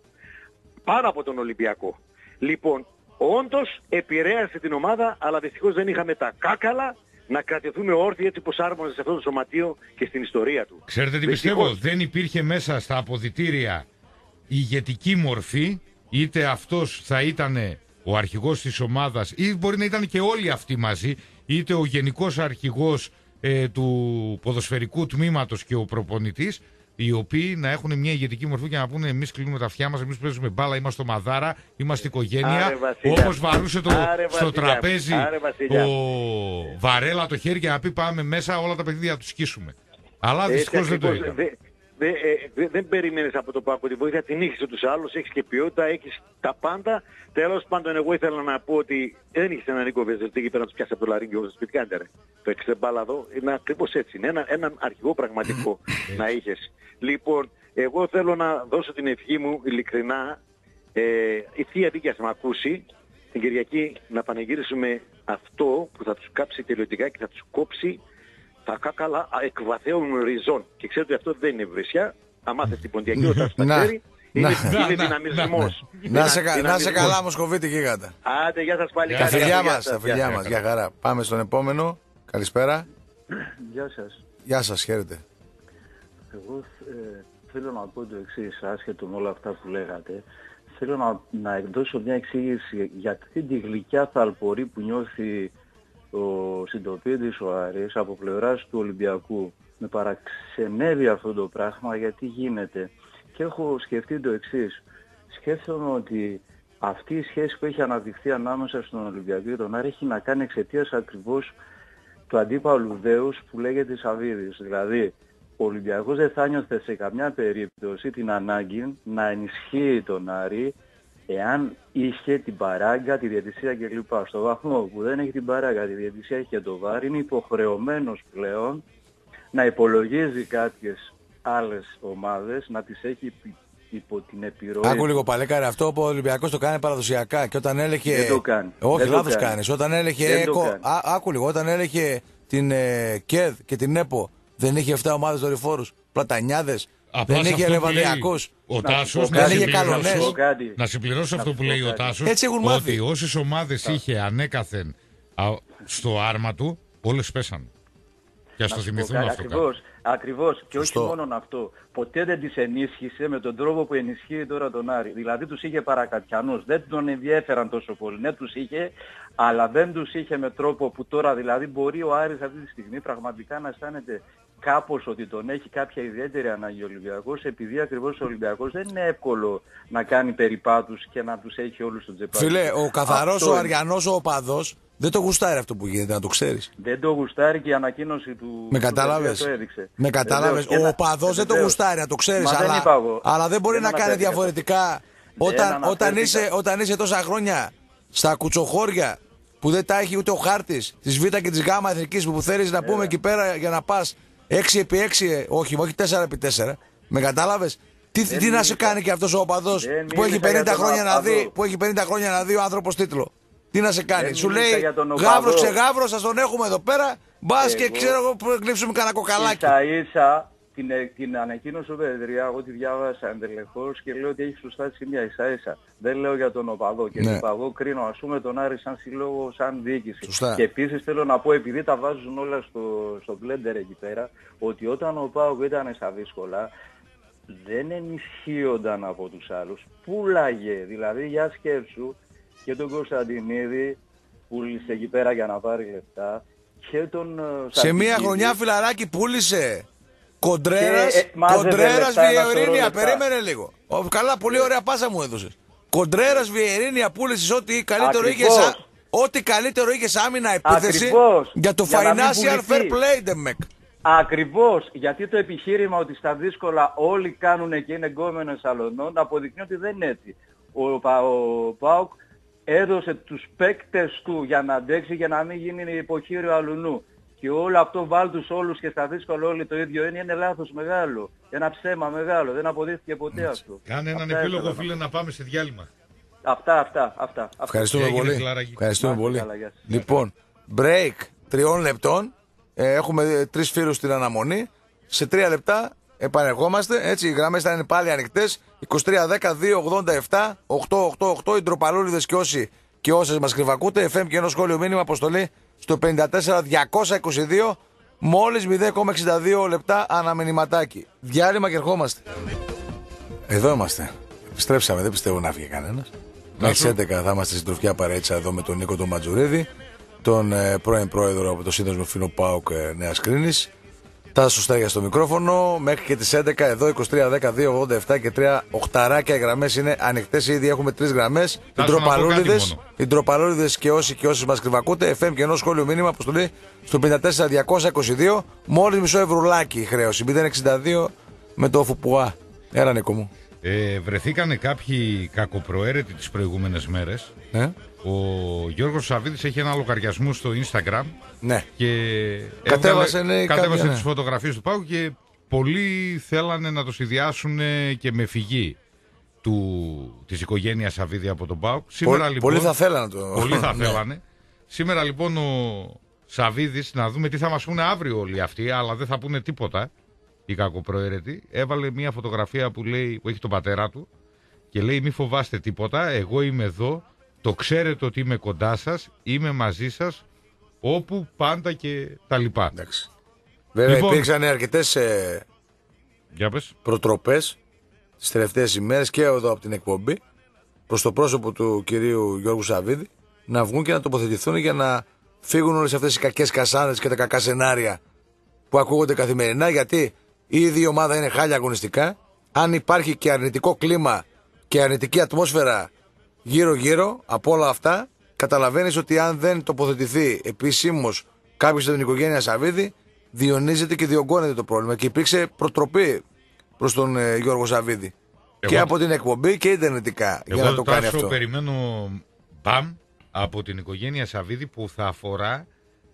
Πάνω από τον Ολυμπιακό. Λοιπόν, όντως επηρέασε την ομάδα αλλά δυστυχώς δεν είχαμε τα κάκαλα να κρατηθούμε όρθιοι έτσι πως άρμοζε σε αυτό το σωματείο και στην ιστορία του. Ξέρετε τι Δυστυχώς. πιστεύω, δεν υπήρχε μέσα στα αποδητήρια ηγετική μορφή, είτε αυτός θα ήταν ο αρχηγός της ομάδας ή μπορεί να ήταν και όλοι αυτοί μαζί, είτε ο γενικός αρχηγός ε, του ποδοσφαιρικού τμήματος και ο προπονητής, οι οποίοι να έχουν μια ηγετική μορφή και να πούνε εμείς κλείνουμε τα αυτιά μας, εμείς παίζουμε μπάλα, είμαστε ομαδάρα, είμαστε οικογένεια, Άρε, Βασίλια. όπως βαρούσε το, Άρε, στο Βασίλια. τραπέζι Άρε, Βασίλια. ο Βαρέλα το χέρι και να πει πάμε μέσα όλα τα παιχνίδια να τους σκίσουμε. Αλλά Έτσι δυστυχώς δεν το ακριβώς. Είδαμε. Δε- δε- ε, δε- δεν περιμένεις από το Πάκο τη βοήθεια, την έχεις τους άλλους, έχεις και ποιότητα, έχεις τα πάντα. Τέλος πάντων εγώ ήθελα να πω ότι δεν έχεις έναν Νίκο Βεζευτή εκεί πέρα να τους πιάσεις από το λαρίγκιο στο σπίτι κάντε ρε. Το έξτε μπάλα εδώ, είναι ακριβώς έτσι. Είναι ένα, έναν αρχηγό πραγματικό [LAUGHS] να είχες. Λοιπόν, εγώ θέλω να δώσω την ευχή μου ειλικρινά ε, η Θεία Δίκαια θα με ακούσει την Κυριακή να πανηγυρίσουμε αυτό που θα τους κάψει τελειωτικά και θα τους κόψει τα κάκαλα εκβαθέων ριζών. Και ξέρετε ότι αυτό δεν είναι βρισιά. Αν μάθετε την ποντιακή όταν στα Να. ξέρει, είναι, Να. είναι Να, δυναμισμός. Να σε, κα- να σε Δυναμισμός. καλά, Μοσχοβίτη γίγαντα. Άντε, γεια σας πάλι. Γεια Τα σας. φιλιά Γεια μας, σας, τα γεια φιλιά σας. μας. Γεια χαρά. Πάμε στον επόμενο. Καλησπέρα. Γεια σας. Γεια σας, χαίρετε. Εγώ ε, θέλω να πω το εξής, άσχετο με όλα αυτά που λέγατε. θέλω να, να δώσω μια εξήγηση για αυτή τη γλυκιά θαλπορή που νιώθει ο συντοπίτης ο Άρης από πλευράς του Ολυμπιακού. Με παραξενεύει αυτό το πράγμα γιατί γίνεται. Και έχω σκεφτεί το εξής. Σκέφτομαι ότι αυτή η σχέση που έχει αναπτυχθεί ανάμεσα στον Ολυμπιακό και τον Άρη έχει να κάνει εξαιτίας ακριβώς του αντίπαλου δέους που λέγεται Σαββίδης. Δηλαδή, ο Ολυμπιακός δεν θα νιώθε σε καμιά περίπτωση την ανάγκη να ενισχύει τον Άρη εάν είχε την παράγκα, τη διαιτησία κλπ. Στο βαθμό που δεν έχει την παράγκα, τη διαιτησία έχει και το βάρη, είναι υποχρεωμένος πλέον να υπολογίζει κάποιες άλλες ομάδες, να τις έχει υπ- υπό την επιρροή Άκου λίγο παλέκαρε αυτό που ο Ολυμπιακός το κάνει παραδοσιακά και όταν έλεγε. Δεν το κάνει. Όχι, Δεν το λάθος κάνει. κάνεις. Όταν έλεγε. Δεν το ΕΚΟ... κάνει. Α, άκου λίγο, όταν έλεγε την ε, ΚΕΔ και την ΕΠΟ δεν είχε 7 ομάδες δορυφόρους. Πλατανιάδες. Απλά Δεν σε είχε αυτό που λέει Λεβαδιακού. Ο Να σου Τάσο πω να, κάτι. συμπληρώσω- Καλονές. Να σου πω κάτι. να συμπληρώσω Να αυτό σου που πω λέει ο κάτι. Τάσο. Έτσι έχουν μάθει. Ότι όσες ομάδες είχε ανέκαθεν α, στο άρμα του, όλες πέσαν. Και ας το Να σου πω θυμηθούμε κάτι. αυτό. κάπου. Ακριβώς, ακριβώς. Και όχι Σωστό. μόνο αυτό. Ποτέ δεν τις ενίσχυσε με τον τρόπο που ενισχύει τώρα τον Άρη. Δηλαδή τους είχε παρακατιανούς. Δεν τον ενδιέφεραν τόσο πολύ. Ναι, τους είχε, αλλά δεν τους είχε με τρόπο που τώρα δηλαδή μπορεί ο Άρης αυτή τη στιγμή πραγματικά να αισθάνεται κάπως ότι τον έχει κάποια ιδιαίτερη ανάγκη ο Ολυμπιακός επειδή ακριβώς ο Ολυμπιακός δεν είναι εύκολο να κάνει περιπάτους και να τους έχει όλους στον τσεπάκι. Φίλε, ο καθαρός, Αυτό ο είναι. αριανός, ο οπαδός δεν το γουστάρει αυτό που γίνεται, να το ξέρεις. Δεν το γουστάρει και η ανακοίνωση του. Με του κατάλαβες; Δελτίου το έδειξε. Με κατάλαβες; Βεβαίως, και Ο να- οπαδός δεν το βεβαίως. γουστάρει, να το ξέρεις. Μα δεν Αλλά, είπα εγώ. αλλά δεν μπορεί Δεν να κάνει αναφέρθηκα. διαφορετικά όταν, όταν, αναφέρθηκα. είσαι, όταν είσαι τόσα χρόνια στα κουτσοχώρια που δεν τα έχει ούτε ο χάρτης της Β και της Γ εθνικής που θέλεις να πούμε εκεί πέρα για να πας 6x6, όχι, όχι 4x4. Με κατάλαβες; Τι, Δεν τι να σε μίλησα. κάνει και αυτός ο οπαδός Δεν που έχει μίλησα για 50 τον χρόνια να οπαδό. δει, που έχει 50 χρόνια να δει ο άνθρωπος τίτλο; Τι να σε κάνει; Δεν Σου μίλησα λέει για τον οπαδό. γάβρο ξεγάβρος, σα τον έχουμε εδώ πέρα. Μπας και Εγώ- ξέρω εγώ που γλύψουμε κανένα κοκαλάκι. Ίσα ίσα την, ε, την ανακοίνωση του Πεδριά, εγώ τη διάβασα εντελεχώς και λέω ότι έχει σωστά σημεία ίσα ίσα. Δεν λέω για τον οπαδό και Ναι. ναι. εγώ κρίνω ας πούμε τον Άρη σαν σύλλογο, σαν διοίκηση. Σωστά. Και επίσης θέλω να πω επειδή τα βάζουν όλα στο, στο blender εκεί πέρα ότι όταν ο Πάοκ ήταν στα δύσκολα δεν ενισχύονταν από τους άλλους. Πούλαγε, δηλαδή για σκέψου και τον Κωνσταντινίδη πούλησε εκεί πέρα για να πάρει λεφτά και τον ε, Σε μία Σαρκικίδη. χρονιά φιλαράκι πούλησε Κοντρέρα, Και, ε, μάζευε Κοντρέρας λεφτά, ένα σωρό Βιερίνια. λεφτά. Περίμενε λίγο. Ο, καλά, πολύ ωραία πάσα μου έδωσες. Κοντρέρας Βιερίνια πούλησε ό,τι καλύτερο είχες Ακριβώς. σαν. Ό,τι καλύτερο είχες άμυνα επίθεση Ακριβώς. για το Για να μην financial fair πουληθεί. play, Ντεμεκ. Ακριβώς, γιατί το επιχείρημα ότι στα δύσκολα όλοι κάνουν και είναι γκόμενες αλωνών αποδεικνύει ότι δεν είναι έτσι. Ο, Πα- ο ΠΑΟΚ έδωσε τους παίκτες του για να αντέξει για να μην γίνει υποχείριο αλουνού. Και όλο αυτό βάλει τους όλους και στα δύσκολα όλοι το ίδιο είναι, είναι λάθος μεγάλο. Ένα ψέμα μεγάλο, δεν αποδείχθηκε ποτέ αυτό. Κάνε έναν Αυτά επίλογο, ήθελα να- φίλε, να πάμε σε διάλειμμα. Αυτά, αυτά, αυτά. αυτά. Ευχαριστούμε Έγινε, πολύ. φιλαράκι. Ευχαριστούμε Να είστε πολύ. καλά, γεια σας. Λοιπόν, break τριών λεπτών. Ε, έχουμε τρεις φίλου στην αναμονή. Σε τρία λεπτά επανερχόμαστε. Έτσι, οι γραμμές θα είναι πάλι ανοιχτές. 23-10-287 888 οι ντροπαλούλιδες και όσοι και όσες μας κρυβακούτε. FM και ενό σχόλιο μήνυμα αποστολή στο 54-222 μόλις 0,62 λεπτά αναμενηματάκι. Διάλειμμα και ερχόμαστε. Εδώ είμαστε. Επιστρέψαμε, δεν πιστεύω να φύγει κανένας. Μέχρι τι 11 θα είμαστε στην τροφιά παρέτσα εδώ με τον Νίκο τον Ματζουρίδη, τον ε, πρώην πρόεδρο από το Σύνδεσμο Φίλο Πάουκ ε, Νέας Κρίνης. Τα σωστά στο μικρόφωνο. Μέχρι και τις 11 εδώ 23, 10, 2, 87 και 3 οχταράκια οι γραμμές είναι ανοιχτές. Ήδη έχουμε τρεις γραμμές. Οι να πω κάτι ντροπαλούλιδες μόνο. οι ντροπαλούλιδες και όσοι και όσε μας κρυβακούτε. FM και ενός σχόλιο μήνυμα αποστολή στο 54-222. Μόλις μισό ευρουλάκι η χρέωση. 062 με το Φουπουά. Έλα Νίκο μου. Ε, βρεθήκανε κάποιοι κακοπροαίρετοι τις προηγούμενες μέρες. Ναι. Ο Γιώργος Σαββίδης έχει ένα λογαριασμό στο Instagram Ναι. και Κατέβασε, έβγαλε- ναι, κατέβασε κάποια, τις ναι. φωτογραφίες του Πάου και πολλοί θέλανε να το συνδυάσουν ε, και με φυγή του, της οικογένειας Σαββίδη από τον Πάου. Σήμερα Πολλοί- λοιπόν, πολλοί θα θέλανε το. Πολλοί θα [LAUGHS] Ναι. θέλανε. Σήμερα λοιπόν ο Σαββίδης, να δούμε τι θα μας πούνε αύριο όλοι αυτοί, αλλά δεν θα πούνε τίποτα οι κακοπροαίρετοι. Έβαλε μια φωτογραφία που, λέει, που έχει τον πατέρα του και λέει μη φοβάστε τίποτα, εγώ είμαι εδώ, το ξέρετε ότι είμαι κοντά σας, είμαι μαζί σας, όπου πάντα και τα λοιπά. Εντάξει. Βέβαια Λοιπόν. υπήρξαν αρκετές ε, Για πες. προτροπές τις τελευταίες ημέρες και εδώ από την εκπομπή προς το πρόσωπο του κυρίου Γιώργου Σαββίδη να βγουν και να τοποθετηθούν για να φύγουν όλες αυτές οι κακές κασάδε και τα κακά σενάρια που ακούγονται καθημερινά γιατί ήδη η ομάδα είναι χάλια αγωνιστικά. Αν υπάρχει και αρνητικό κλίμα και αρνητική ατμόσφαιρα γύρω-γύρω από όλα αυτά, καταλαβαίνεις ότι αν δεν τοποθετηθεί επισήμως κάποιος από την οικογένεια Σαββίδη, διονύζεται και διωγγώνεται το πρόβλημα. Και υπήρξε προτροπή προς τον ε, Γιώργο Σαββίδη. Εγώ- Και από την εκπομπή και ιντερνετικά για Εγώ να το κάνει Τάσο, αυτό. περιμένω μπαμ από την οικογένεια Σαββίδη που θα αφορά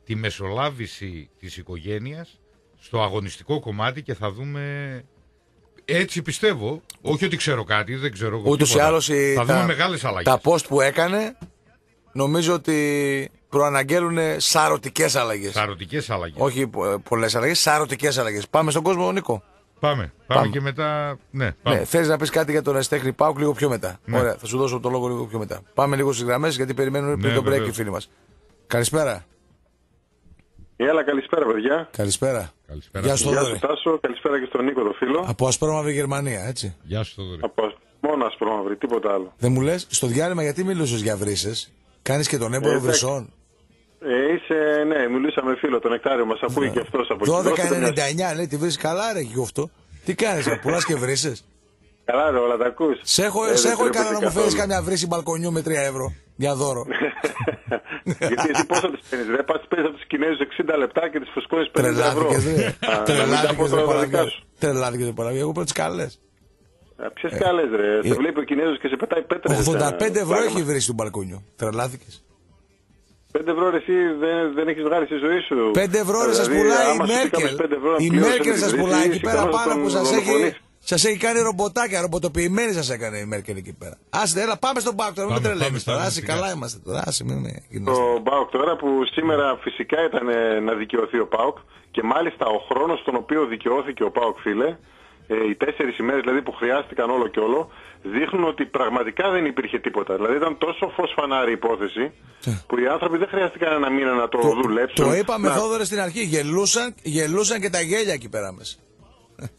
τη μεσολάβηση της οικογένειας στο αγωνιστικό κομμάτι και θα δούμε έτσι πιστεύω, όχι ότι ξέρω κάτι, δεν ξέρω εγώ Ούτως ή τίποτα. άλλως θα δούμε μεγάλες αλλαγές. τα post που έκανε νομίζω ότι προαναγγέλουν σαρωτικές αλλαγές. Σαρωτικές αλλαγές. Όχι πολλές αλλαγές, σαρωτικές αλλαγές. Πάμε στον κόσμο, Νίκο. Πάμε, πάμε, Πάμε. και μετά, ναι, πάμε. Ναι, Θες να πεις κάτι για τον Αστέχνη Πάουκ λίγο πιο μετά. Ναι. Ωραία, θα σου δώσω το λόγο λίγο πιο μετά. Πάμε λίγο στις γραμμές γιατί περιμένουν πριν Ναι, το break βεβαίως. οι φίλοι μας. Καλησπέρα. Έλα, καλησπέρα, παιδιά. Καλησπέρα. Καλησπέρα. Γεια σου, Γεια Θοδωρή. σου, Τάσο. Καλησπέρα και στον Νίκο, το φίλο. Από Ασπρόμαυρη Γερμανία, έτσι. Γεια σου Θοδωρή. Από ασ- μόνο ασπρόμαυρη, τίποτα άλλο. Δεν μου λες, στο διάλειμμα γιατί μιλούσες για βρύσες; Κάνεις και τον έμπορο Ε, βρυσών. Ε, είσαι, ναι, μιλούσα με φίλο, τον Νεκτάριο μας ακούει και αυτός από εκεί. Δώστε το μια- 12,99 λέει τη βρύση καλά, ρε και αυτό. Τι κάνεις, πουλάς και βρύσες; Καλά, ρε, όλα τα ακούς. Σε έχω, Ε, σε δεν έχω ικανό τρέπεται να μου φέρεις καθόλου. καμιά βρύση μπαλκονιού με 3 ευρώ για δώρο. [LAUGHS] Γιατί εσύ πόσο τις παίρνεις, ρε, πας παίρνεις από τους Κινέζους 60 λεπτά και τις φουσκώνεις 50 ευρώ. Τρελάθηκε, ρε. Α, να μην τα Τρελάθηκε, πω δεν τώρα τα παραβιάζω. δικά σου. Τρελάθηκε, δεν παραβιάζω. Εγώ παίρνω τι καλέ. Α, Ποιες καλές ρε, ε, σε βλέπει ο Κινέζος και σε πετάει πέτρες. 85 ευρώ Πράγμα. έχει βρύση του μπαλκονιού. Τρελάθηκες. 5 ευρώ ρε, εσύ δεν, δεν έχεις βγάλει στη ζωή σου. 5 ευρώ ρε σας Δηλαδή, πουλάει η άμα σου Μέρκελ. έκαμες 5 ευρώ να Η πληρώσεις Μέρκελ τη σας βρύση, πουλάει εκεί είσαι πέρα ικανός πάνω να που τον σας έχει, δολοφονείς. σας έχει κάνει ρομποτάκια. Ρομποτοποιημένη σας έκανε η Μέρκελ εκεί πέρα. Άστε, έλα, πάμε στον Πάο τώρα. Μην Πάμε, τρελαίνει πάμε στα τώρα. Άσε, αγωνιστικά. καλά είμαστε τώρα. Άσε, μην με γυρνάς. Το Μπάουκ τώρα που σήμερα φυσικά ήταν ε, να δικαιωθεί ο Πάουκ και μάλιστα ο χρόνος στον οποίο δικαιώθηκε ο Πάουκ φίλε, ε, οι τέσσερις ημέρες δηλαδή που χρειάστηκαν όλο και όλο, δείχνουν ότι πραγματικά δεν υπήρχε τίποτα. Δηλαδή ήταν τόσο φως φανάρι η υπόθεση που οι άνθρωποι δεν χρειάστηκαν ένα μήνα να το, δουλέψουν. Το είπαμε Να- Θόδωρε στην αρχή. Γελούσαν, γελούσαν και τα γέλια εκεί πέρα μέσα.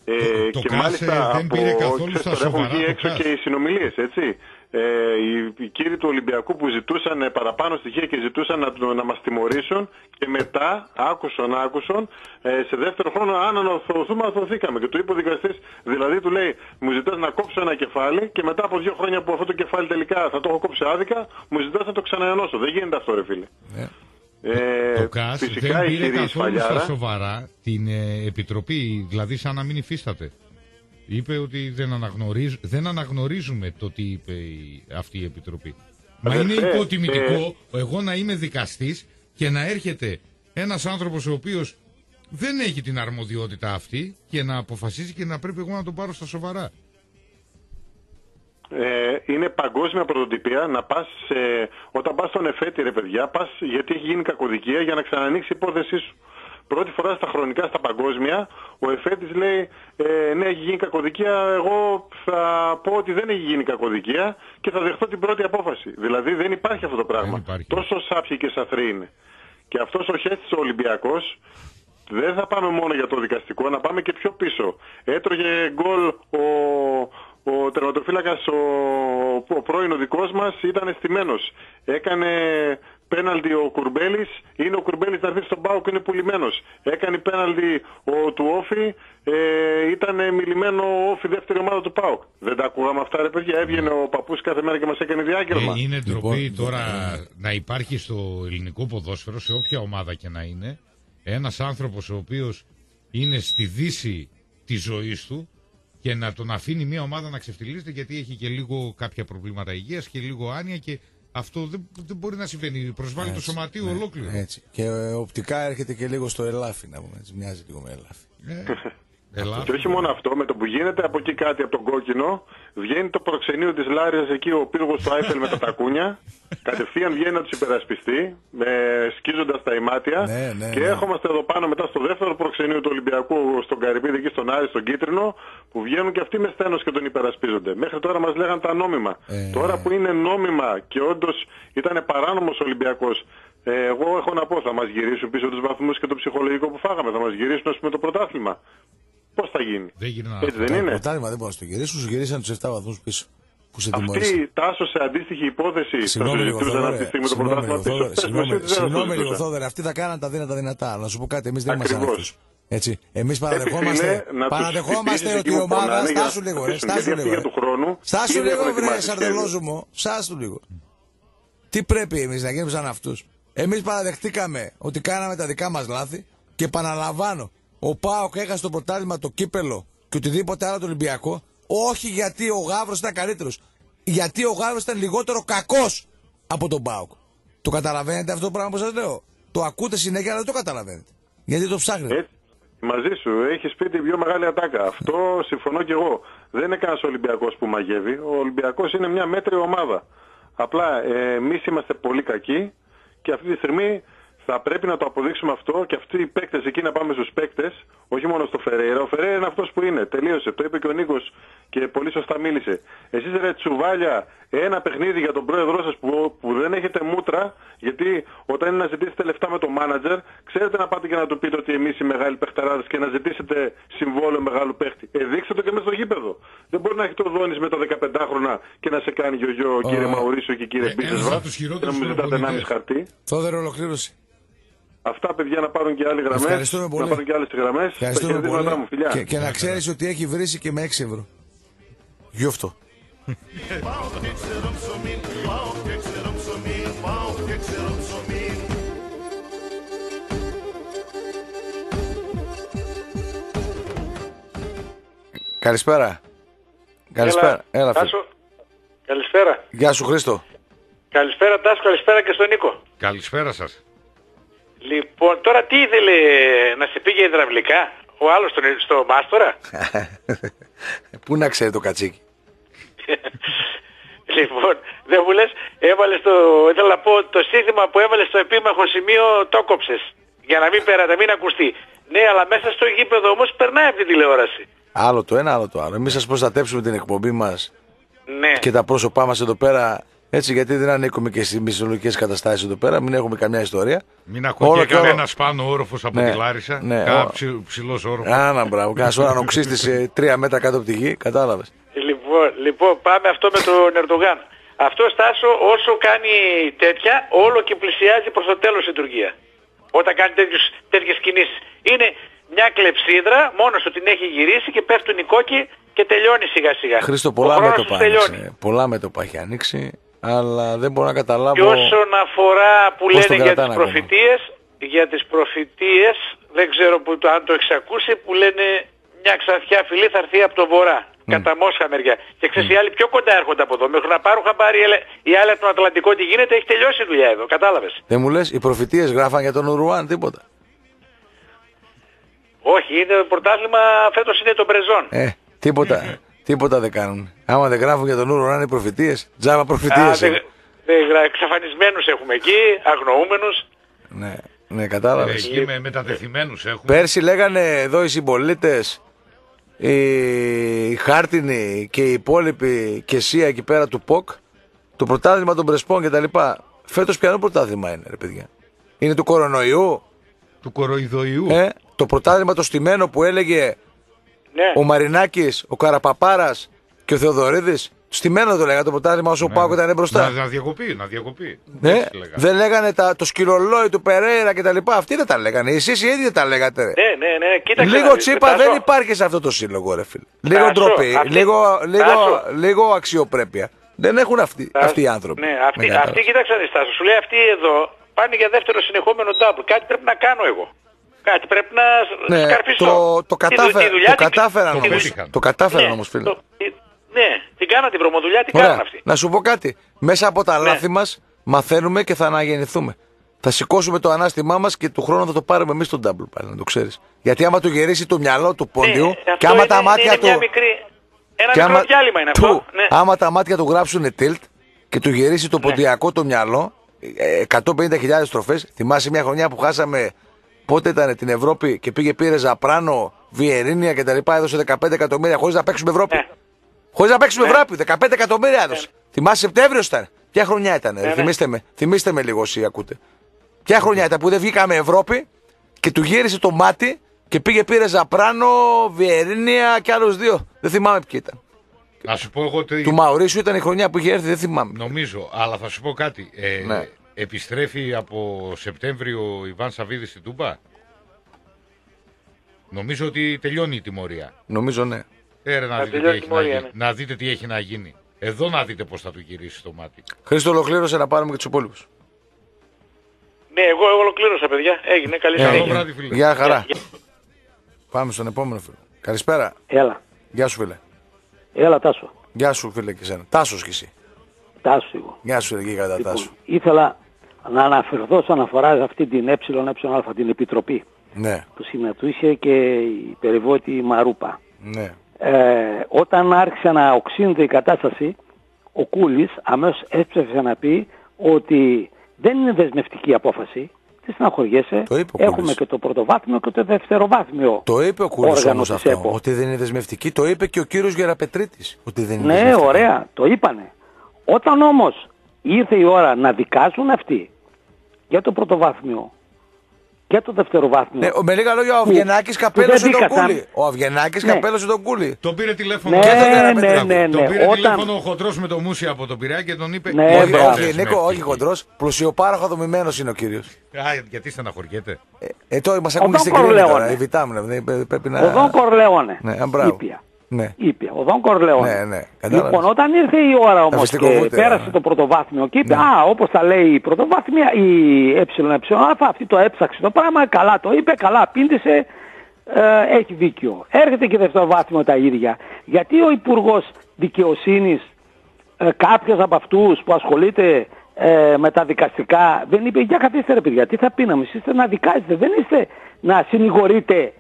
Ε, Το και ΚΑΣ, μάλιστα ε, δεν από, πήρε καθόλου ξέρεις, στα τώρα έχουν σοβαρά βγει το έξω ΚΑΣ. και οι συνομιλίες, έτσι. Ε, οι, οι κύριοι του Ολυμπιακού που ζητούσαν ε, παραπάνω στοιχεία και ζητούσαν να, το- να μας τιμωρήσουν και μετά άκουσαν, άκουσαν ε, σε δεύτερο χρόνο αν ανορθωθούμε ανορθωθήκαμε και του είπε ο δικαστής δηλαδή του λέει μου ζητάς να κόψω ένα κεφάλι και μετά από δύο χρόνια που αυτό το κεφάλι τελικά θα το έχω κόψει άδικα μου ζητάς να το ξαναενώσω δεν γίνεται αυτό ρε φίλε Ναι. Ε, Το ΚΑΣ φυσικά δεν η πήρε κυρία καθόλου στα Σφαλιάρα σοβαρά την ε, επιτροπή, δηλαδή σαν να μην υφίσταται. Είπε ότι δεν, αναγνωρίζ, δεν αναγνωρίζουμε το τι είπε η, αυτή η επιτροπή. Μα Αδερφέ, είναι υποτιμητικό εγώ να είμαι δικαστής και να έρχεται ένας άνθρωπος ο οποίος δεν έχει την αρμοδιότητα αυτή και να αποφασίζει και να πρέπει εγώ να τον πάρω στα σοβαρά. Ε, είναι παγκόσμια πρωτοτυπία να πας σε, όταν πας στον εφέτη ρε παιδιά, πας γιατί έχει γίνει κακοδικία για να ξανανοίξει η υπόθεσή σου. Πρώτη φορά στα χρονικά, στα παγκόσμια, ο εφέτης λέει ε, ναι έχει γίνει κακοδικία, εγώ θα πω ότι δεν έχει γίνει κακοδικία και θα δεχτώ την πρώτη απόφαση. Δηλαδή δεν υπάρχει αυτό το πράγμα. υπάρχει. Τόσο σάπιοι και σαθροί είναι. Και αυτός ο Χέστης ο Ολυμπιακός δεν θα πάμε μόνο για το δικαστικό, να πάμε και πιο πίσω. Έτρωγε γκολ ο, ο τερματοφύλακας, ο, ο πρώην ο δικός μας, ήταν αισθημένος. Έκανε πέναλτι ο Κουρμπέλης, είναι ο Κουρμπέλης να έρθει στον Πάο και είναι πουλημένος. Έκανε πέναλτι ο του Όφη, ε, ήταν μιλημένο ο Όφη δεύτερη ομάδα του ΠΑΟΚ. Δεν τα ακούγαμε αυτά ρε παιδιά, έβγαινε ο παππούς κάθε μέρα και μας έκανε διάγγελμα. Ε, είναι ντροπή Λοιπόν, τώρα ε, να υπάρχει στο ελληνικό ποδόσφαιρο, σε όποια ομάδα και να είναι, ένας άνθρωπος ο οποίος είναι στη δύση της ζωής του και να τον αφήνει μια ομάδα να ξεφτυλίζεται γιατί έχει και λίγο κάποια προβλήματα υγείας και λίγο άνοια και αυτό δεν, δεν μπορεί να συμβαίνει. Προσβάλλει το σωματείο ολόκληρο. Έτσι. Και ε, οπτικά έρχεται και λίγο στο ελάφι να πούμε. έτσι. Μοιάζει λίγο με ελάφι. Ε, Ελά. Και όχι μόνο αυτό, με το που γίνεται από εκεί κάτι από τον κόκκινο, βγαίνει το προξενείο της Λάριας εκεί ο πύργος του Άιφελ με τα τακούνια, [LAUGHS] κατευθείαν βγαίνει να τους υπερασπιστεί, με, σκίζοντας τα ημάτια Ναι, ναι, και ναι. έρχομαστε εδώ πάνω μετά στο δεύτερο προξενείο του Ολυμπιακού, στον Καρυπίδη εκεί στον Άρη, στον Κίτρινο, που βγαίνουν και αυτοί με στένος και τον υπερασπίζονται. Μέχρι τώρα μας λέγαν τα νόμιμα. Ε. Τώρα που είναι νόμιμα και όντως ήταν παράνομος ο Ολυμπιακός, ε, εγώ έχω να πω, θα μας γυρίσουν πίσω τους βαθμούς και το ψυχολογικό που φάγαμε, θα μας γυρίσουν ας πούμε το πρωτάθλημα. Πώς θα γίνει; Δεν γυρνά. Έτσι δεν Το είναι; πρωτάθλημα δεν μπορεί να το γυρίσουν, σου γυρίσαν τους 7 βαθμούς πίσω. που σε τιμώρησε. Αυτοί τάσο σε αντίστοιχη υπόθεση θα Συγγνώμη λίγο, συζητούσαν αυτή Θόδωρε. τη στιγμή το Συγγνώμη πρωτάθλημα λίγο, πίσω. Θόδωρε. Πες [LAUGHS] μας Συγγνώμη- ότι δεν θα το Συγγνώμη λίγο, συζητούσαν. Θόδωρε. Αυτοί θα κάναν τα δύνατα δυνατά. Να σου πω κάτι, εμείς δεν είμαστε Ακριβώς. ανοιχτούς. Έτσι. Εμείς Έπειτα παραδεχόμαστε, είναι να τους παραδεχόμαστε χτυπήσεις ότι εκεί η που ομάδα. πονάνε για να Στάσου λίγο, ρε. χτυπήσουν. Στάσου Γιατί αυτοί λίγο. για ρε. του χρόνου Στάσου ήδη λίγο, έχουν βρε ετοιμάσει σχέδιο. σαρδελόζουμο. Στάσου λίγο. Τι πρέπει εμείς να γίνουμε σαν αυτούς; Εμείς παραδεχτήκαμε ότι κάναμε τα δικά μας λάθη και επαναλαμβάνω, ο Πάοκ έχασε το πρωτάθλημα, το κύπελο και οτιδήποτε άλλο το Ολυμπιακό, όχι γιατί ο Γάβρο ήταν καλύτερος. Γιατί ο Γάβρο ήταν λιγότερο κακός από τον Πάοκ. Το καταλαβαίνετε αυτό το πράγμα που σας λέω; Το ακούτε συνέχεια, αλλά δεν το καταλαβαίνετε. Γιατί το ψάχνετε. Έτσι. Μαζί σου, έχεις πει την πιο μεγάλη ατάκα. Αυτό συμφωνώ κι εγώ. Δεν είναι κανένας Ολυμπιακός που μαγεύει. Ο Ολυμπιακός είναι μια μέτρη ομάδα. Απλά ε, εμείς είμαστε πολύ κακοί και αυτή τη στιγμή θα πρέπει να το αποδείξουμε αυτό και αυτοί οι παίκτες εκεί να πάμε στους παίκτες, όχι μόνο στο Φεραίρα. Ο Φεραίρα είναι αυτός που είναι. Τελείωσε. Το είπε και ο Νίκος και πολύ σωστά μίλησε. Εσείς ρε τσουβάλια, ένα παιχνίδι για τον πρόεδρό σας που, που δεν έχετε μούτρα, γιατί όταν είναι να ζητήσετε λεφτά με το μάνατζερ, ξέρετε να πάτε και να του πείτε ότι εμείς οι μεγάλοι παιχταράδες και να ζητήσετε συμβόλαιο μεγάλου παίχτη. Ε, δείξτε το και μέσα στο γήπεδο. Δεν μπορεί να έχει το δόνει με τα 15χρονα και να σε κάνει γιογιό κύριε Μαουρίσιο και κύριε Ε, ένας Μπίσεσβα. από τους Και να χειρότερους μου ζητάτε 1,5 προπονητές. χαρτί. Θόδωρο, ολοκλήρωση. Αυτά παιδιά να πάρουν και άλλοι γραμμές. Ευχαριστούμε πολύ. Να πάρουν και άλλες γραμμές. Ευχαριστούμε πολύ. μου, φιλιά. Και, και να ξέρεις ότι έχει βρήσει και με 6 ευρώ. Γι' αυτό. Πάω και ξέρω ψωμί, πάω και ξέρω ψωμί, πάω και ξέρω ψωμί. Καλησπέρα. Καλησπέρα. Έλα, φίλε. Τάσο. Καλησπέρα. Γεια σου, Χρήστο. Καλησπέρα Τάσο, καλησπέρα και στον Νίκο. Καλησπέρα σας. Λοιπόν, τώρα τι ήθελε να σε πήγε υδραυλικά, ο άλλος στον, στο Μάστορα. [LAUGHS] Πού να ξέρει το κατσίκι; [LAUGHS] λοιπόν, δεν μου λες, έβαλες το, ήθελα να πω, το σύνθημα που έβαλες στο επίμαχο σημείο το κόψες. Για να μην πέρα, να μην ακουστεί. Ναι, αλλά μέσα στο γήπεδο όμως περνάει από την τηλεόραση. Άλλο το ένα, άλλο το άλλο. Εμείς σα προστατεύσουμε την εκπομπή μας Ναι. και τα πρόσωπά μας εδώ πέρα. Έτσι, γιατί δεν ανήκουμε και στις μισολογικές καταστάσεις εδώ πέρα, μην έχουμε καμιά ιστορία. Μην ακούγεται Όλο και όλο- κανένας πάνω όροφος από Ναι, τη Λάρισα. ναι, Κάνα ο- ψη, ψηλός όροφος. Άνα, μπράβο. Κάνα ώρα νοξίστη τρία μέτρα κάτω από τη γη, κατάλαβες. Λοιπόν, λοιπόν, πάμε αυτό με τον Ερντογάν. Αυτό Στάσο όσο κάνει τέτοια, όλο και πλησιάζει προς το τέλος η Τουρκία. Όταν κάνει τέτοιους, τέτοιες κινήσεις. Είναι μια κλεψίδρα, μόνος του την έχει γυρίσει και πέφτουν οι κόκκι και τελειώνει σιγά σιγά. Χρήστο, Ο πολλά χρόνος μέτωπα, τους τελειώνει. άνοιξε. πολλά μέτωπα έχει ανοίξει, αλλά δεν μπορώ να καταλάβω. Και όσον αφορά που Πώς το λένε για τις κρατάνε ακόμα. προφητείες, για τις προφητείες, δεν ξέρω που το, αν το έχεις ακούσει, που λένε μια ξαφιά φυλή θα έρθει από το βορρά. Κατά Μόσχα μεριά. Και ξέρεις οι άλλοι πιο κοντά έρχονται από εδώ. Μέχρι να πάρουν χαμπάρι οι άλλοι- οι άλλοι από τον Ατλαντικό τι γίνεται, έχει τελειώσει η δουλειά εδώ. Κατάλαβες. Δεν μου λες, οι προφητείες γράφαν για τον Ουρουάν τίποτα. Όχι, είναι το πρωτάθλημα φέτος είναι των Πρεζών. Ε, τίποτα, τίποτα δεν κάνουν. Άμα δεν γράφουν για τον Ουρουάν οι προφητείες, τζάμπα Α, προφητείε. δεν- δεν γρα- Εξαφανισμένους έχουμε εκεί, αγνοούμενους. Ναι, ναι, κατάλαβες. Εκεί με μετατεθειμένους έχουμε. Πέρσι λέγανε εδώ οι συμπολίτες, οι χάρτινοι και οι υπόλοιποι και εσύ εκεί πέρα του ΠΟΚ, το πρωτάθλημα των Πρεσπών κτλ. Φέτος πιανό πρωτάθλημα είναι, ρε παιδιά; Είναι του κορονοϊού. Του κοροϊδοϊού. Ε, το πρωτάθλημα το στημένο που έλεγε Ναι. ο Μαρινάκης, ο Καραπαπάρας και ο Θεοδωρίδης. Στημένο το λέγανε το πρωτάθλημα όσο ο Πάοκ ήταν μπροστά. Να, να διακοπεί, να διακοπεί. Ναι, Έτσι λέγανε. δεν λέγανε τα, το σκυλολόι του Περέιρα κτλ. Αυτοί δεν τα λέγανε. Εσείς οι ίδιοι δεν τα λέγατε. ρε. Ναι, ναι, ναι. Κοίταξε να Λίγο δεις, τσίπα Τάσο. δεν υπάρχει σε αυτό το σύλλογο, ρε φίλε. Λίγο Τάσο, ντροπή, αυτή- λίγο, λίγο, Τάσο. λίγο αξιοπρέπεια. Δεν έχουν αυτοί, Τάσο. αυτοί οι άνθρωποι. Ναι, Με αυτή, κατάλαβες. αυτή κοίταξε να δεις, Τάσο. Σου λέει αυτοί εδώ πάνε για δεύτερο συνεχόμενο double. Κάτι πρέπει να κάνω εγώ. Κάτι πρέπει να Ναι, σκαρφιστώ. το, το, Τη δου- κατάφερα, τη δουλειά το την- κατάφεραν τη όμως. δουλειά- Το κατάφεραν Ναι, όμως, φίλε. το- τη- Ναι, την κάναν την προμοδουλειά, την Ωραία. κάναν αυτή. Να σου πω κάτι. Μέσα από Ναι. τα λάθη μας μαθαίνουμε και θα αναγεννηθούμε. Θα σηκώσουμε το ανάστημά μας και του χρόνου θα το πάρουμε εμείς τον double πάλι, να το ξέρεις. Γιατί άμα του γυρίσει το μυαλό του πόντιου Ναι, και αυτό άμα είναι, τα μάτια είναι του. Μια μικρή, ένα και μικρό διάλειμμα είναι αυτό. του, Ναι. άμα τα μάτια του γράψουν tilt και του γυρίσει το ποντιακό το μυαλό, ε, 150.000 στροφέ. Θυμάσαι μια χρονιά που χάσαμε πότε ήταν την Ευρώπη και πήγε πήρε Ζαπράνο, Βιερίνια κτλ. Έδωσε 15 εκατομμύρια χωρίς να παίξουμε Ευρώπη. Ναι. Χωρίς να παίξουμε Ευρώπη. 15 εκατομμύρια έδωσε. Θυμάσαι Σεπτέμβριο ήταν; Ποια χρονιά ήταν, ρε, ναι. θυμίστε, με, θυμίστε με λίγο όσοι ακούτε. Ποια χρονιά ήταν που δεν βγήκαμε Ευρώπη και του γύρισε το μάτι και πήγε πήρε Ζαπράνο, Βιερίνια και άλλους δύο. Δεν θυμάμαι ποιοι ήταν. Να σου πω εγώ ότι. Του Μαουρίσιου ήταν η χρονιά που είχε έρθει, δεν θυμάμαι. Νομίζω, αλλά θα σου πω κάτι. Ε, Ναι. Επιστρέφει από Σεπτέμβριο ο Ιβάν Σαββίδης στην Τούμπα; Νομίζω ότι τελειώνει η τιμωρία. Νομίζω ναι. Ε, ρε, να, Να δείτε τι τελειώσει η έχει να, τιμωρία, γίνει. να δείτε τι έχει να γίνει. Εδώ να δείτε πώς θα του γυρίσει το μάτι. Χρήστο, ολοκλήρωσε να πάρουμε και τους υπόλοιπους. Ναι, εγώ ολοκλήρωσα, παιδιά. Έγινε. Καλή Καλό συνέχεια. βράδυ, φίλε. Γεια χαρά. Πάμε στον επόμενο φίλο. Καλησπέρα. Έλα, Γεια σου, φίλε. έλα Τάσο. Γεια σου, φίλε, και εσένα. Τάσος κι εσύ. Τάσο εγώ. Γεια σου, εκεί κατά Λοιπόν, Τάσο. ήθελα να αναφερθώ όσον αφορά σε αυτή την ΕΕΑ, την Επιτροπή Ναι, που συμμετούσε και η περιβόητη Μαρούπα. ναι. Ε, όταν άρχισε να οξύνεται η κατάσταση, ο Κούλης αμέσως έψευσε να πει ότι δεν είναι δεσμευτική απόφαση. Τι στεναχωριέσαι. Το είπε ο Κούλης. Έχουμε και το πρωτοβάθμιο και το δευτεροβάθμιο. Το είπε ο Κούλης όργανο όμως της αυτό. ΕΠΟ. Ότι δεν είναι δεσμευτική. Το είπε και ο κύριος Γεραπετρίτης. Ότι δεν είναι Ναι, δεσμευτική. ωραία, το είπανε. Όταν όμως ήρθε η ώρα να δικάσουν αυτοί και το πρωτοβάθμιο και το δευτεροβάθμιο. Ναι, ο- με λίγα λόγια, ο που- Αυγενάκης που καπέλωσε δεν τον δίκασαν. Κούλι. Ο Αυγενάκης Ναι. καπέλωσε τον Κούλι. Τον πήρε τηλέφωνο. Ναι, και τον ναι, Γεραπετράκη. ναι, Τον ναι. πήρε Όταν- τηλέφωνο ο χοντρός με το μουσι από τον Πειραιά και τον είπε. Ναι, «Είναι όχι, μπράβο. όχι, δεσμευτική». Νίκο, όχι χοντρός. Πλουσιοπάραχο δομημένος είναι ο κύριος. Α, γιατί στεναχωριέται. Ε, τώρα μας ακούνε Δον στην κρίνη Κορλεόνε. τώρα. Η Βιτάμινα. δεν- πέ- Πρέπει να. Ο Δον Κορλεόνε. Ναι, α, μπράβο. Ήπια. Ναι. Ήπια. Ο Δον Κορλεόνε. Ναι, ναι, κατάλαβες. Λοιπόν, όταν ήρθε η ώρα όμως και φυστικοβούτερα, πέρασε ναι. το πρωτοβάθμιο και είπε, α, όπως τα λέει η πρωτοβάθμια, η ΕΕΑ, αυτή το έψαξε το πράγμα, καλά το είπε, καλά πίντησε, ε, έχει δίκιο. Έρχεται και δευτεροβάθμιο τα ίδια. Γιατί ο Υπουργός Δικαιοσύνης, ε, κάποιος από αυτούς που ασχολείται ε, με τα δικαστικά, δεν είπε, για καθίστε ρε παιδιά, τι θα πίναμε, εσείς είστε να δικάζετε, δεν είστε να συνηγορείτε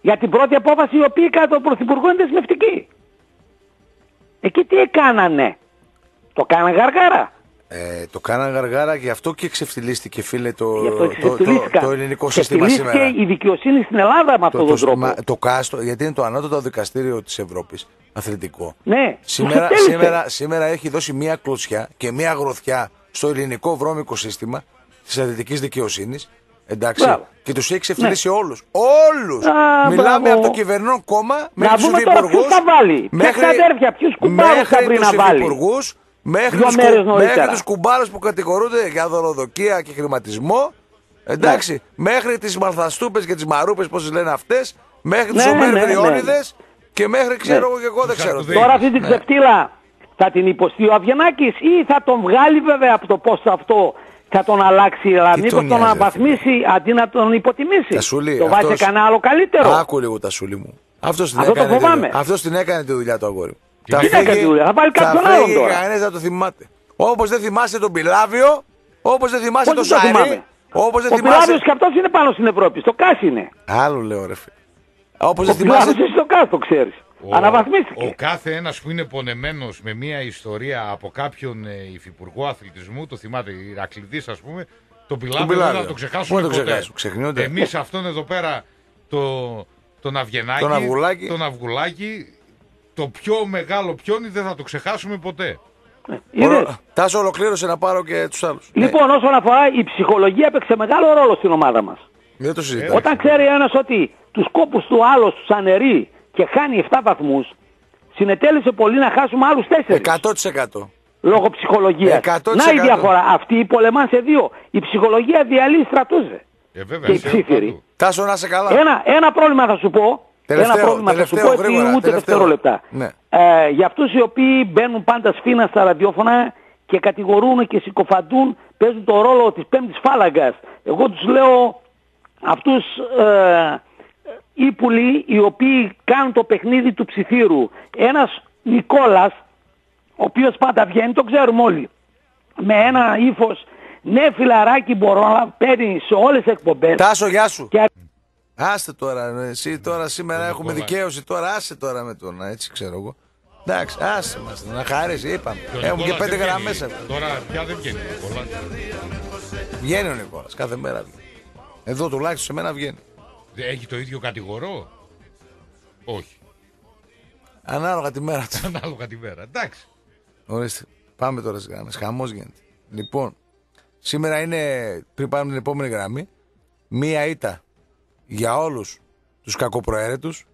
για την πρώτη απόφαση η οποία κατά τον Πρωθυπουργό είναι δεσμευτική. Εκεί τι έκανανε; Το κάνανε γαργάρα. Ε, το κάναν γαργάρα και γι' αυτό και εξευθυλίστηκε, φίλε, το, Γι' αυτό το, το, εξευτελίστηκαν. το ελληνικό σύστημα σήμερα. Εξευτελίστηκε η δικαιοσύνη στην Ελλάδα με αυτόν Το, τον το, τρόπο. μα- το κάστρο, γιατί είναι το ανώτατο δικαστήριο της Ευρώπης, αθλητικό. Ναι, Σήμερα, τους εκτέλεσε. σήμερα, σήμερα έχει δώσει μία κλωτσιά και μία γροθιά στο ελληνικό βρώμικο σύστημα της αθλητικής δικαιοσύνης. Εντάξει. Μπράβο. Και τους έχει ξεφτυλίσει Ναι. όλους. Όλους. Α, Μιλάμε μπράβο. από το κυβερνών κόμμα Να μέχρι τους δούμε τώρα ποιους υφυπουργούς. θα βάλει. Ποιες κατέρφια, ποιους κουμπάρους θα βρει τους να βάλει. υφυπουργούς, Μέχρι Δύο τους, μέρες κου- νωρίτερα. μέχρι τους κουμπάρους που κατηγορούνται για δωροδοκία και χρηματισμό. Εντάξει, Ναι. μέχρι τις μαλθαστούπες και τις μαρούπες, πώς τις λένε αυτές. Μέχρι τους Ναι, ναι, ομέρβριόνιδες και μέχρι ξέρω Ναι. εγώ και εγώ δεν ξέρω. τι. Τώρα αυτή την Ναι. ξεφτύλα θα την υποστεί ο Αβγενάκης ή θα τον βγάλει βέβαια από το πόστο αυτό θα τον αλλάξει αλλά Τι μήπως τον τον νοιάζει, αναβαθμίσει αντί να τον υποτιμήσει. Τασούλη, το βάζει σε αυτός- κανένα άλλο καλύτερο. Άκου λίγο τα σούλη μου. Αυτός την, Αυτό το έκανε, τη- φοβάμαι. αυτός την έκανε τη δουλειά του αγόρι. μου. Τι έκανε τη δουλειά, θα βάλει κάποιον θα άλλον φύγει, τώρα. κανένας δεν το θυμάται. Όπως δεν θυμάσαι τον Πιλάβιο, όπως δεν θυμάσαι Πώς τον δεν το Σαρή, θυμάμαι; όπως δεν Ο θυμάσαι... Πιλάβιος και αυτός είναι πάνω στην Ευρώπη, στο ΚΑΣ είναι. Άλλο λέω ρε φίλε. Όπως Ο δεν θυμάσαι... Πιλάβιος είναι στο ΚΑΣ, το ξέρεις. Ο, Αναβαθμίστηκε. ο κάθε ένας που είναι πονεμένος με μια ιστορία από κάποιον ε, υφυπουργό αθλητισμού, το θυμάται, η Ρακλειδής ας πούμε, το πιλάβιο δεν Πιλάβιο. θα το ξεχάσουμε Πού να το ποτέ. ξεχάσουμε, ξεχνιόνται. Εμείς αυτόν εδώ πέρα, το, τον Αυγενάκη, Τον Αυγουλάκη. τον Αυγουλάκη, το πιο μεγάλο πιόνι δεν θα το ξεχάσουμε ποτέ. Είδες; Τάσο ολοκλήρωσε να πάρω και τους άλλους. Λοιπόν, όσον αφορά η ψυχολογία έπαιξε μεγάλο ρόλο στην ομάδα μας. Δεν το συζητάω. Όταν ξέρει ένας ότι τους κόπους του άλλος τους αναιρεί και χάνει 7 βαθμούς, συνετέλησε πολύ να χάσουμε άλλους 4. 100%. Λόγω ψυχολογίας. 100%. Να η διαφορά. Αυτοί πολεμάνε σε δύο. Η ψυχολογία διαλύει στρατούζε. Ε, βέβαια, Και οι σε ψήφιροι. παντού. Τάσο να είσαι καλά. Ένα, ένα πρόβλημα θα σου πω. Τελευταίο, ένα πρόβλημα θα σου τελευταίο, πω, έτσι, γρήγορα, ούτε τελευταίο. δευτερόλεπτα. Ναι. Ε, για αυτούς οι οποίοι μπαίνουν πάντα σφίνα στα ραδιόφωνα και κατηγορούν και συκοφαντούν, παίζουν το ρόλο της πέμπτης φάλαγκας. Εγώ τους λέω αυτούς ε, ύπουλοι οι οποίοι κάνουν το παιχνίδι του ψιθύρου. Ένας Νικόλας, ο οποίος πάντα βγαίνει, το ξέρουμε όλοι, με ένα ύφος, ναι φιλαράκι μπορώ να παίρνει σε όλες τις εκπομπές. Τάσο, γεια σου. Και Άστε τώρα, ρε, εσύ τώρα σήμερα έχουμε Νικόλα. δικαίωση, τώρα άσε τώρα με τον, έτσι ξέρω εγώ. Εντάξει, άσε μας, να χαρίσει, είπαμε. Και ο Έχουμε και Νικόλας πέντε δεν γραμμές. βγαίνει. εδώ. Τώρα πια δεν βγαίνει ο Νικόλας. Βγαίνει ο Νικόλας, κάθε μέρα βγαίνει. Εδώ τουλάχιστον σε μένα βγαίνει. Δεν Έχει το ίδιο κατηγορό. Όχι. Ανάλογα τη μέρα του. [LAUGHS] Ανάλογα τη μέρα. Εντάξει. Ορίστε, πάμε τώρα στις γραμμές. Χαμός γίνεται. Λοιπόν, σήμερα είναι, πριν πάμε την επόμενη γραμμή, μία ήττα για όλους τους κακοπροαίρετους,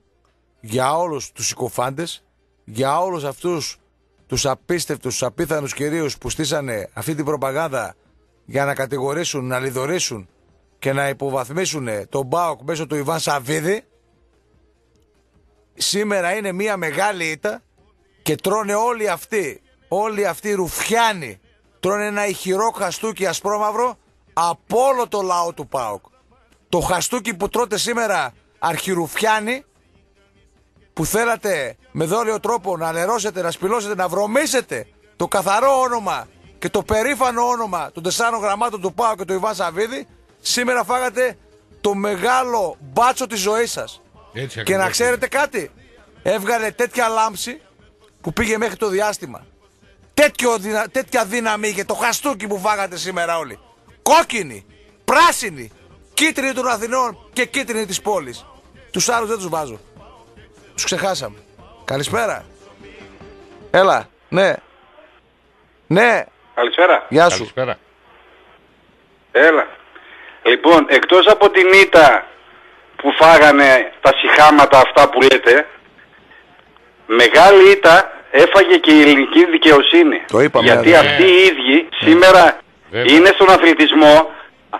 για όλους τους συκοφάντες, για όλους αυτούς τους απίστευτους, τους απίθανους κυρίους που στήσανε αυτή την προπαγάνδα για να κατηγορήσουν, να λιδωρήσουν και να υποβαθμίσουν τον Μπάοκ μέσω του Ιβάν Σαββίδη σήμερα είναι μια μεγάλη ήττα και τρώνε όλοι αυτοί, όλοι αυτοί οι ρουφιάνοι τρώνε ένα ηχηρό χαστούκι ασπρόμαυρο από όλο το λαό του ΠΑΟΚ. Το χαστούκι που τρώτε σήμερα αρχιρουφιάνοι που θέλατε με δόλιο τρόπο να νερώσετε, να σπηλώσετε, να βρωμίσετε το καθαρό όνομα και το περήφανο όνομα των τεσσάρων γραμμάτων του ΠΑΟΚ και του Ιβάν Σαββίδη σήμερα φάγατε το μεγάλο μπάτσο της ζωής σας. Έτσι Και να ακριβώς. ξέρετε κάτι, έβγαλε τέτοια λάμψη που πήγε μέχρι το διάστημα. Τέτοιο, δυνα- τέτοια δύναμη είχε το χαστούκι που φάγατε σήμερα όλοι. Κόκκινη, πράσινη, κίτρινη των Αθηνών και κίτρινη της πόλης. Τους άλλους δεν τους βάζω. Τους ξεχάσαμε. Καλησπέρα. Έλα, ναι. Ναι, Καλησπέρα. γεια σου. Καλησπέρα. Έλα. Λοιπόν, εκτός από την ήττα που φάγανε τα συχάματα αυτά που λέτε, μεγάλη ήττα έφαγε και η ελληνική δικαιοσύνη. Το είπαμε, Γιατί ναι. αυτοί οι ίδιοι σήμερα Βέβαια. είναι στον αθλητισμό,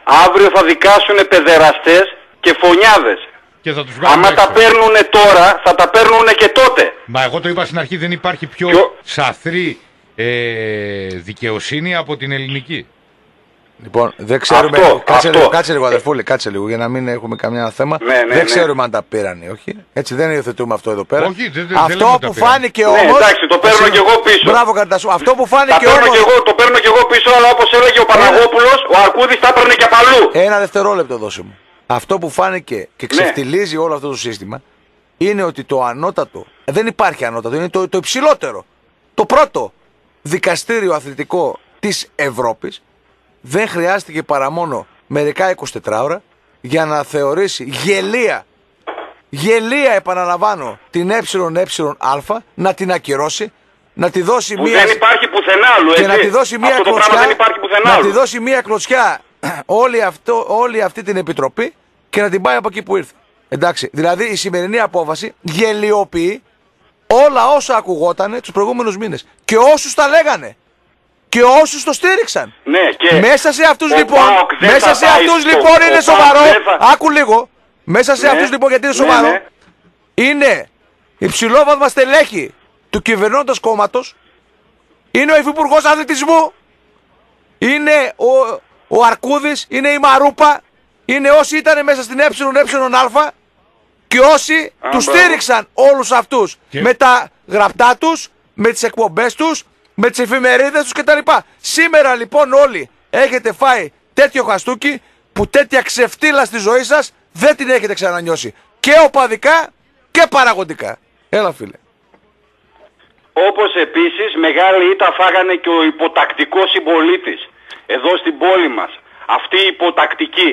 αύριο θα δικάσουν παιδεραστές και φωνιάδες. Και θα τους βγάλουμε Άμα τα έξω. παίρνουν τώρα, θα τα παίρνουν και τότε. Μα εγώ το είπα στην αρχή, δεν υπάρχει πιο Ποιο- σαθρή ε, δικαιοσύνη από την ελληνική. Λοιπόν, δεν ξέρουμε. Αυτό, κάτσε, αυτό. Λίγο, κάτσε λίγο, αδερφούλη, κάτσε λίγο για να μην έχουμε καμιά θέμα. Ναι, ναι, δεν ναι. ξέρουμε αν τα πήραν ή όχι. Έτσι δεν υιοθετούμε αυτό εδώ πέρα. Όχι, δεν- δεν- δεν αυτό λέμε ότι τα που πήραν. φάνηκε Ναι, όμω. εντάξει, το παίρνω κι εγώ πίσω. Μπράβο, Καρτασού. Αυτό που Τα φάνηκε παίρνω όμω. κι εγώ, το παίρνω κι εγώ πίσω, αλλά όπως έλεγε ο Παναγόπουλος, ο Αρκούδης τα έπαιρνε και από αλλού. Ένα δευτερόλεπτο δώσε μου. Αυτό που φάνηκε Ναι. και ξεφτιλίζει όλο αυτό το σύστημα είναι ότι το ανώτατο. Δεν υπάρχει ανώτατο, είναι το, το υψηλότερο. Το πρώτο δικαστήριο αθλητικό της Ευρώπης δεν χρειάστηκε παρά μόνο μερικά 24 ώρα για να θεωρήσει γελία γελία επαναλαμβάνω την εεα να την ακυρώσει να τη δώσει Που μία δεν υπάρχει πουθενά άλλου, και έτσι. να τη δώσει μία Αυτό το κλωτσιά, πράγμα δεν υπάρχει πουθενά να άλλου. τη δώσει μία κλωτσιά [CLEARS THROAT] όλη, αυτό, όλη αυτή την επιτροπή και να την πάει από εκεί που ήρθε. Εντάξει, δηλαδή η σημερινή απόφαση γελιοποιεί όλα όσα ακουγότανε τους προηγούμενους μήνες και όσους τα λέγανε και όσους το στήριξαν. Ναι, και Μέσα σε αυτούς ο λοιπόν, ΠΑΟΚ δεν μέσα θα σε πάει αυτούς στο- λοιπόν ο είναι ΠΑΟΚ σοβαρό, δεν θα- άκου λίγο, μέσα σε Ναι, αυτούς λοιπόν γιατί είναι ναι, σοβαρό, ναι. είναι υψηλόβαθμα στελέχη του κυβερνώντας κόμματος, είναι ο υφυπουργός αθλητισμού, είναι ο, ο Αρκούδης, είναι η Μαρούπα, είναι όσοι ήταν μέσα στην ΕΕΑ και όσοι Α, τους μπράβο. στήριξαν όλους αυτούς Και- με τα γραπτά τους, με τις εκπομπές τους, με τις εφημερίδες τους κτλ. Σήμερα λοιπόν όλοι έχετε φάει τέτοιο χαστούκι που τέτοια ξεφτύλα στη ζωή σας δεν την έχετε ξανανιώσει. Και οπαδικά και παραγωγικά. Έλα φίλε. Όπως επίσης μεγάλη ήττα φάγανε και ο υποτακτικός συμπολίτης εδώ στην πόλη μας. Αυτή η υποτακτική.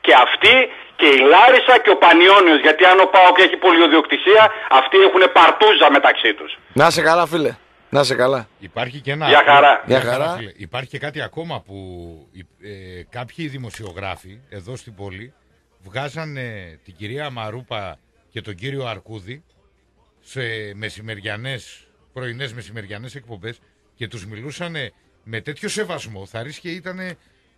Και αυτή και η Λάρισα και ο Πανιόνιος. Γιατί αν ο ΠΑΟΚ έχει πολιοδιοκτησία, αυτοί έχουν παρτούζα μεταξύ τους. Να σε καλά φίλε. Να σε καλά. Υπάρχει και ένα. Γεια χαρά. Γεια χαρά. φίλε. Υπάρχει και κάτι ακόμα που ε, κάποιοι δημοσιογράφοι εδώ στην πόλη βγάζανε την κυρία Μαρούπα και τον κύριο Αρκούδη σε μεσημεριανές, πρωινές μεσημεριανές εκπομπές και τους μιλούσαν με τέτοιο σεβασμό. Θα ρίσκε ήταν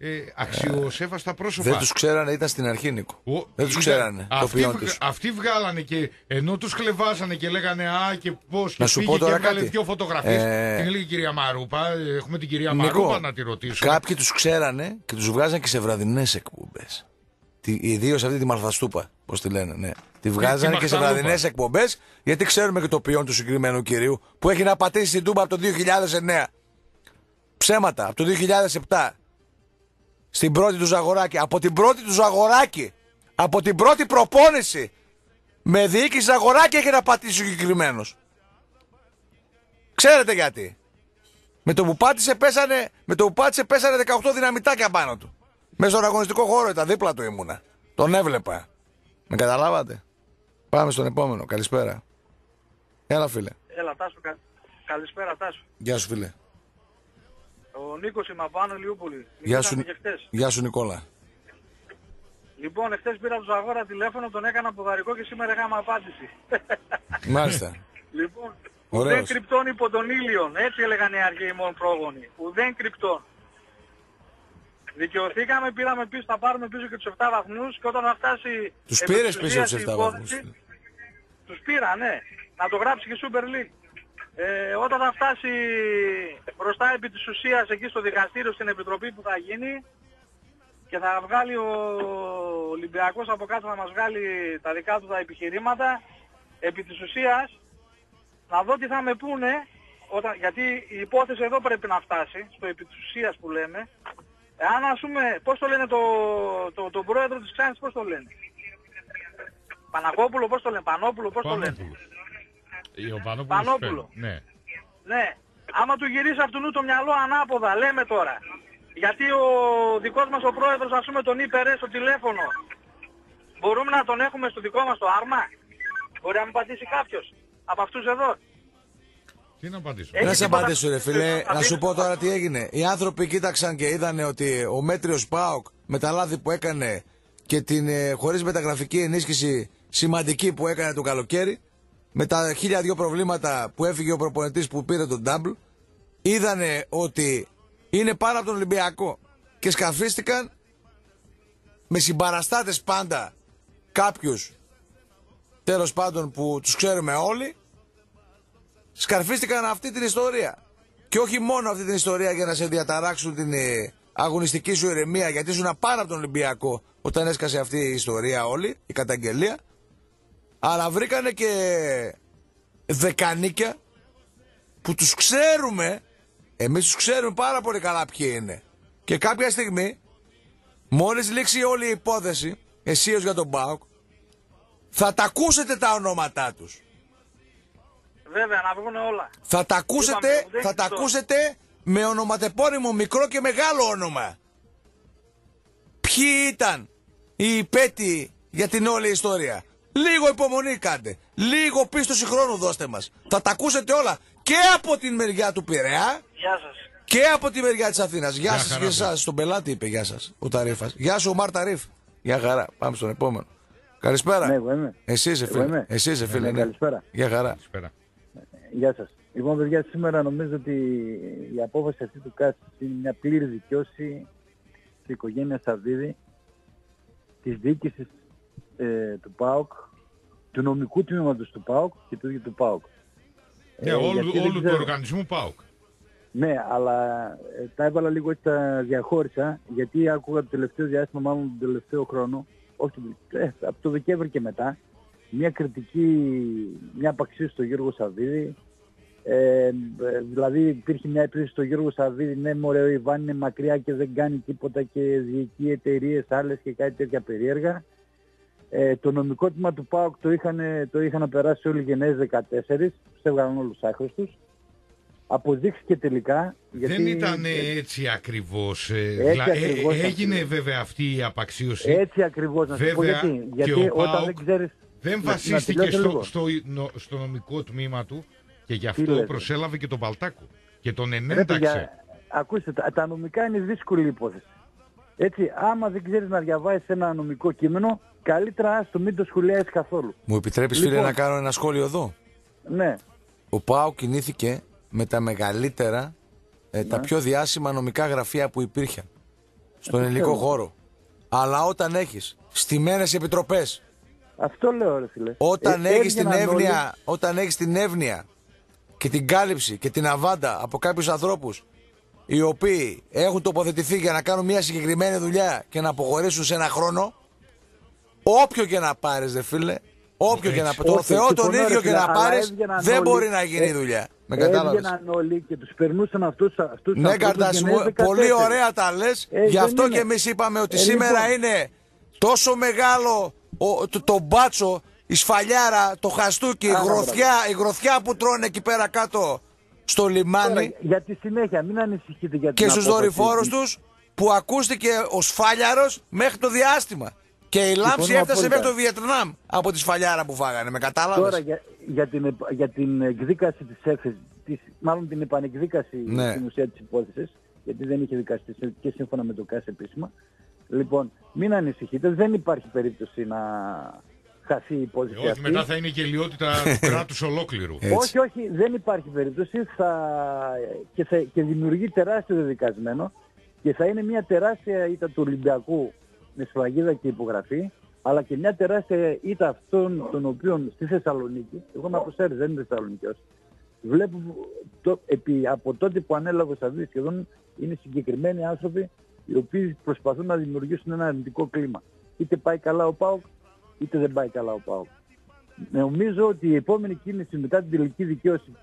ε, αξιοσέβαστα πρόσωπα. Δεν τους ξέρανε, ήταν στην αρχή Νίκο. Ο- Δεν τους ήταν- ξέρανε το Αυτοί, ποιόν βγα- τους. αυτοί βγάλανε και ενώ τους χλεβάσανε και λέγανε Α και πώς και Να σου πήγε πω τώρα και έβγαλε κάτι. δύο φωτογραφίες. Ε, Την έλεγε η κυρία Μαρούπα, ε, έχουμε την κυρία Νικό, Μαρούπα να τη ρωτήσουμε. Κάποιοι τους ξέρανε και τους βγάζαν και σε βραδινές εκπομπές. Ιδίως αυτή τη μαρθαστούπα, πώς τη λένε, ναι. Τη βγάζανε και σε μαχταλούπα. βραδινές εκπομπές, γιατί ξέρουμε και το ποιόν του συγκεκριμένου κυρίου που έχει να πατήσει την τούμπα από το 2009. Ψέματα, από το 2007. Στην πρώτη του Ζαγοράκη. Από την πρώτη του Ζαγοράκη. Από την πρώτη προπόνηση. Με διοίκηση Ζαγοράκη έχει να πατήσει ο συγκεκριμένος. Ξέρετε γιατί. Με το που πάτησε πέσανε, με το που πάτησε πέσανε 18 δυναμητάκια πάνω του. Μέσα στον αγωνιστικό χώρο ήταν, δίπλα του ήμουνα. Τον έβλεπα. Με καταλάβατε; Πάμε στον επόμενο. Καλησπέρα. Έλα φίλε. Έλα, Τάσο, κα... καλησπέρα Τάσο. Γεια σου φίλε. Ο Νίκος είμαι από Άνω Λιούπολη. Γεια Μιλήσαμε σου, και χτες. Γεια σου Νικόλα. Λοιπόν, εχθές πήρα του Ζαγόρα τηλέφωνο, τον έκανα ποδαρικό και σήμερα έκανα απάντηση. Μάλιστα. [LAUGHS] λοιπόν, Ωραίος. Ουδέν κρυπτών υπό τον ήλιον. Έτσι έλεγαν οι αρχαίοι μόνο πρόγονοι. Ουδέν κρυπτών. Δικαιωθήκαμε, πήραμε πίσω, θα πάρουμε πίσω και τους 7 βαθμούς και όταν θα φτάσει... Τους επί πήρες της πίσω ουσίας τους η 7 υπόθεση, βαθμούς. Τους πήρα, ναι. Να το γράψει και Super League. Ε, όταν θα φτάσει μπροστά επί της ουσίας εκεί στο δικαστήριο στην επιτροπή που θα γίνει και θα βγάλει ο Ολυμπιακός από κάτω να μας βγάλει τα δικά του τα επιχειρήματα επί της ουσίας να δω τι θα με πούνε όταν, γιατί η υπόθεση εδώ πρέπει να φτάσει στο επί της ουσίας που λέμε. Εάν ας πούμε πώς το λένε το, το, τον πρόεδρο της Ξάνης πώς το λένε; Παναγόπουλο πώς το λένε; Πανόπουλο πώς το λένε; Ο Πανόπουλος Πανόπουλο. παίρνει. Ναι. Ναι. Άμα του γυρίσει αυτού νου το μυαλό ανάποδα, λέμε τώρα. Γιατί ο δικός μας ο πρόεδρος ας πούμε τον είπε ρε στο τηλέφωνο. Μπορούμε να τον έχουμε στο δικό μας το άρμα; Μπορεί να μου πατήσει κάποιος από αυτούς εδώ; Τι να απαντήσω; Έχεις Να σε τίποτα- απαντήσω ρε φίλε, Θα να σου πεις- πω τώρα τι έγινε. Οι άνθρωποι κοίταξαν και είδαν ότι ο μέτριος Πάοκ με τα λάθη που έκανε και την ε, χωρίς μεταγραφική ενίσχυση σημαντική που έκανε το καλοκαίρι με τα χίλια δυο προβλήματα που έφυγε ο προπονητής που πήρε τον double είδανε ότι είναι πάνω από τον Ολυμπιακό και σκαφίστηκαν με συμπαραστάτες πάντα κάποιους τέλος πάντων που τους ξέρουμε όλοι σκαρφίστηκαν αυτή την ιστορία. Και όχι μόνο αυτή την ιστορία για να σε διαταράξουν την ε, αγωνιστική σου ηρεμία, γιατί ήσουν πάνω από τον Ολυμπιακό όταν έσκασε αυτή η ιστορία όλη, η καταγγελία. Αλλά βρήκανε και δεκανίκια που τους ξέρουμε, εμείς τους ξέρουμε πάρα πολύ καλά ποιοι είναι. Και κάποια στιγμή, μόλις λήξει όλη η υπόθεση, εσύ ως για τον ΠΑΟΚ, θα τα ακούσετε τα ονόματά τους. Βέβαια, να βγουν όλα. Θα τα ακούσετε, Είπαμε, δεν θα τα ξέρω. ακούσετε με ονοματεπώνυμο μικρό και μεγάλο όνομα. Ποιοι ήταν οι υπέτειοι για την όλη ιστορία; Λίγο υπομονή κάντε. Λίγο πίστοση χρόνου δώστε μας. Θα τα ακούσετε όλα και από την μεριά του Πειραιά Γεια σας. και από τη μεριά της Αθήνας. Γεια Γεια σας χαρά, και εσάς. Στον πελάτη είπε γεια σας ο Ταρίφας. Γεια σου ο Μάρ Ταρίφ. Γεια χαρά. Πάμε στον επόμενο. Καλησπέρα. Ναι, εγώ είμαι. Εσύ είσαι Εγώ φίλε. είμαι. Εσύ είσαι φίλε. Ναι, ναι. καλησπέρα. Γεια χαρά. Καλησπέρα. Γεια σας. Λοιπόν, παιδιά, σήμερα νομίζω ότι η απόφαση αυτή του CAS είναι μια πλήρη δικαίωση της οικογένειας Σαββίδη, της διοίκησης ε, του ΠΑΟΚ, του νομικού τμήματος του ΠΑΟΚ και του ίδιου του ΠΑΟΚ. Ναι, Ε, όλου, γιατί δεν όλου του ξέρω- οργανισμού ΠΑΟΚ. Ναι, αλλά ε, τα έβαλα λίγο έτσι, τα διαχώρισα, γιατί άκουγα το τελευταίο διάστημα, μάλλον τον τελευταίο χρόνο, όχι τον- ε, από το Δεκέμβρη και μετά, μια κριτική, μια απαξίωση στο Γιώργο Σαββίδη. Ε, ε, δηλαδή υπήρχε μια επίθεση στο Γιώργο Σαββίδη, ναι μωρέ ο Ιβάν είναι μακριά και δεν κάνει τίποτα και διοικεί εταιρείες άλλες και κάτι τέτοια περίεργα. Ε, το νομικό τμήμα του ΠΑΟΚ το είχαν, το είχαν περάσει όλοι οι γενναίες 14, τους έβγαλαν όλους τους άχρηστους. Αποδείχθηκε τελικά... Γιατί... Δεν ήταν έτσι ακριβώς. ε, Έτσι δηλα- ε, ακριβώς, έγινε ακριβώς. βέβαια αυτή η απαξίωση. Έτσι ακριβώς, να σου πω Βέβαια, γιατί. και Γιατί ο όταν ΠΑΟΚ δεν ξέρεις... Δεν να- να βασίστηκε τελειώσω στο, λίγο. στο, νο- στο νομικό τμήμα του και γι' Τι αυτό λέτε. προσέλαβε και τον Παλτάκο. Και τον Ρε ενένταξε. παιδιά, ακούστε, τα, τα νομικά είναι δύσκολη υπόθεση. Έτσι, άμα δεν ξέρεις να διαβάσεις ένα νομικό κείμενο, καλύτερα άστο μην το σχολιάζεις καθόλου. Μου επιτρέπεις φίλε Λοιπόν. να κάνω ένα σχόλιο εδώ; Ναι, Ο Πάο κινήθηκε με τα μεγαλύτερα, ε, τα Ναι. πιο διάσημα νομικά γραφεία που υπήρχαν στον το ελληνικό ξέρω. χώρο. Αλλά όταν έχεις στημένες επιτροπές, αυτό λέω ρε φίλε. όταν Ε, έχεις την έβγαιναν όλοι- εύνοια, όταν έχεις την εύνοια και την κάλυψη και την αβάντα από κάποιους ανθρώπους οι οποίοι έχουν τοποθετηθεί για να κάνουν μια συγκεκριμένη δουλειά και να αποχωρήσουν σε ένα χρόνο, όποιο και να πάρεις δε φίλε, όποιο και να Όχι, το Θεό τον συμφωνώ, ρε ίδιο και φίλε, να αλλά πάρεις, έβγαιναν δεν όλοι. μπορεί να γίνει η Ε, δουλειά. Με κατάλαβες; Έβγαιναν όλοι και τους περνούσαν αυτούς, αυτούς Ναι, ανθρώπους Καρτάσι μου, γενναίες 14. πολύ ωραία τα λες. Ε, Γι' δεν αυτό είναι. και εμείς είπαμε ότι Ε, σήμερα λοιπόν. είναι τόσο μεγάλο ο, το, το μπάτσο, η σφαλιάρα, το χαστούκι, η Άρα, γροθιά, η γροθιά που τρώνε εκεί πέρα κάτω στο λιμάνι Τώρα, για τη συνέχεια, μην ανησυχείτε για την και στους απόφαση. δορυφόρους τους που ακούστηκε ο σφάλιαρος μέχρι το διάστημα. Και η λάμψη Συμφωνώ έφτασε απόλυτα. μέχρι το Βιετνάμ από τη σφαλιάρα που φάγανε. Με κατάλαβες; Τώρα για, για, την, επ- για την εκδίκαση της έκθεσης, της, μάλλον την επανεκδίκαση Ναι. στην ουσία της υπόθεσης, γιατί δεν είχε δικαστεί σε- και σύμφωνα με το ΚΑΣ επίσημα. Λοιπόν, μην ανησυχείτε, δεν υπάρχει περίπτωση να, χαθεί η υπόθεση Όχι, αυτή. μετά θα είναι η γελιότητα του [LAUGHS] κράτους ολόκληρου. Όχι, όχι, δεν υπάρχει περίπτωση θα... Και, θα... και δημιουργεί τεράστιο δεδικασμένο και θα είναι μια τεράστια ήττα του Ολυμπιακού με σφραγίδα και υπογραφή αλλά και μια τεράστια ήττα αυτών των οποίων στη Θεσσαλονίκη, εγώ είμαι από Σέρες, δεν είμαι Θεσσαλονικιός, βλέπω το, επί, από τότε που ανέλαβε ο Σαββίδης σχεδόν είναι συγκεκριμένοι άνθρωποι οι οποίοι προσπαθούν να δημιουργήσουν ένα αρνητικό κλίμα. Είτε πάει καλά ο ΠΑΟΚ, είτε δεν πάει καλά ο ΠΑΟΚ. Νομίζω ότι η επόμενη κίνηση μετά την τελική δικαίωση